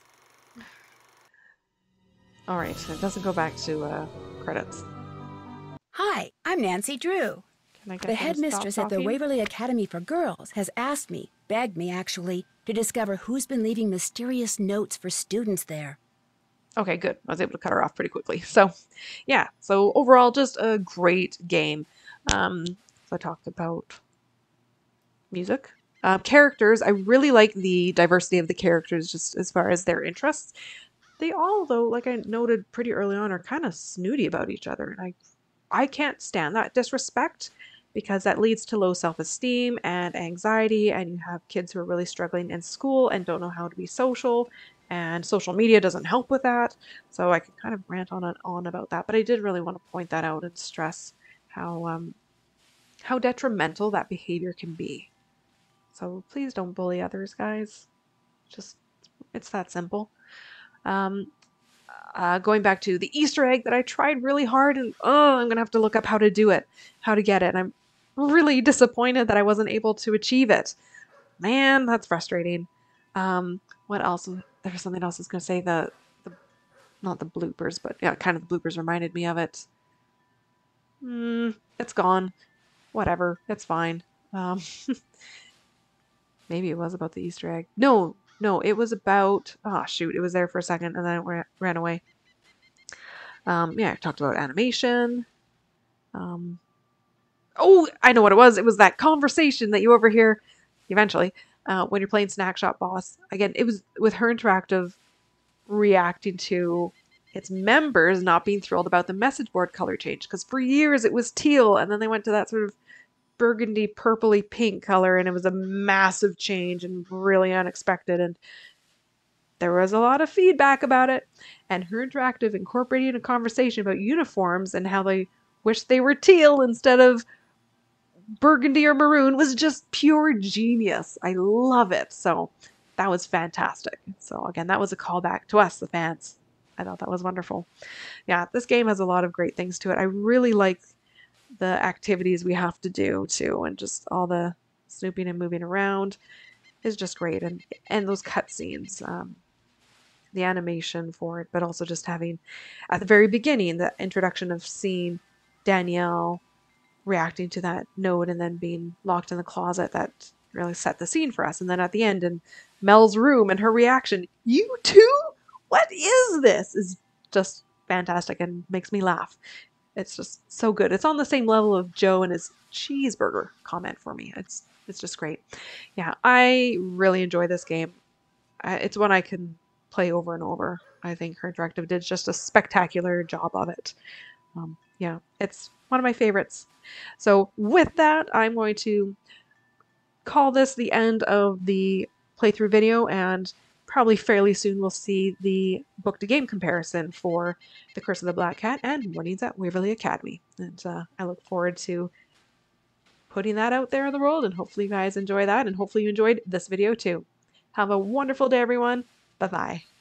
Alright, it doesn't go back to uh, credits. Hi, I'm Nancy Drew the headmistress at the Waverly Academy for Girls has asked me, begged me actually, to discover who's been leaving mysterious notes for students there. Okay, good. I was able to cut her off pretty quickly. So, yeah. So overall, just a great game. Um, so I talked about music, uh, characters. I really like the diversity of the characters, just as far as their interests. They all, though, like I noted pretty early on, are kind of snooty about each other, and I, I can't stand that disrespect because that leads to low self esteem and anxiety. And you have kids who are really struggling in school and don't know how to be social. And social media doesn't help with that. So I could kind of rant on and on about that. But I did really want to point that out and stress how um, how detrimental that behavior can be. So please don't bully others, guys. Just it's that simple. Um, uh, going back to the Easter egg that I tried really hard, and oh, I'm gonna have to look up how to do it, how to get it. And I'm really disappointed that I wasn't able to achieve it. Man, that's frustrating. Um, what else? There's something else I was going to say. The, the, not the bloopers, but yeah, kind of the bloopers reminded me of it. Hmm, it's gone. Whatever, it's fine. Um, maybe it was about the Easter egg. No, no, it was about. Oh shoot, it was there for a second and then it ran, ran away. Um, yeah, I talked about animation. Um, Oh, I know what it was. It was that conversation that you overhear eventually uh, when you're playing Snack Shop Boss. Again, it was with HeR Interactive reacting to its members not being thrilled about the message board color change because for years it was teal and then they went to that sort of burgundy purpley pink color and it was a massive change and really unexpected and there was a lot of feedback about it and HeR Interactive incorporating a conversation about uniforms and how they wish they were teal instead of burgundy or maroon was just pure genius. I love it. So that was fantastic. So again, that was a callback to us, the fans. I thought that was wonderful. Yeah, this game has a lot of great things to it. I really like the activities we have to do too, and just all the snooping and moving around is just great. And and those cutscenes, um, the animation for it, but also just having at the very beginning the introduction of seeing Danielle reacting to that note and then being locked in the closet that really set the scene for us. And then at the end in Mel's room and her reaction, you too? What is this? Is just fantastic and makes me laugh. It's just so good. It's on the same level of Joe and his cheeseburger comment for me. It's it's just great. Yeah, I really enjoy this game. It's one I can play over and over. I think HeR Interactive did just a spectacular job of it. Um, yeah, it's one of my favorites. So with that, I'm going to call this the end of the playthrough video and probably fairly soon we'll see the book to game comparison for The Curse of the Black Cat and Warnings at Waverly Academy. And uh, I look forward to putting that out there in the world and hopefully you guys enjoy that and hopefully you enjoyed this video too. Have a wonderful day everyone. Bye bye.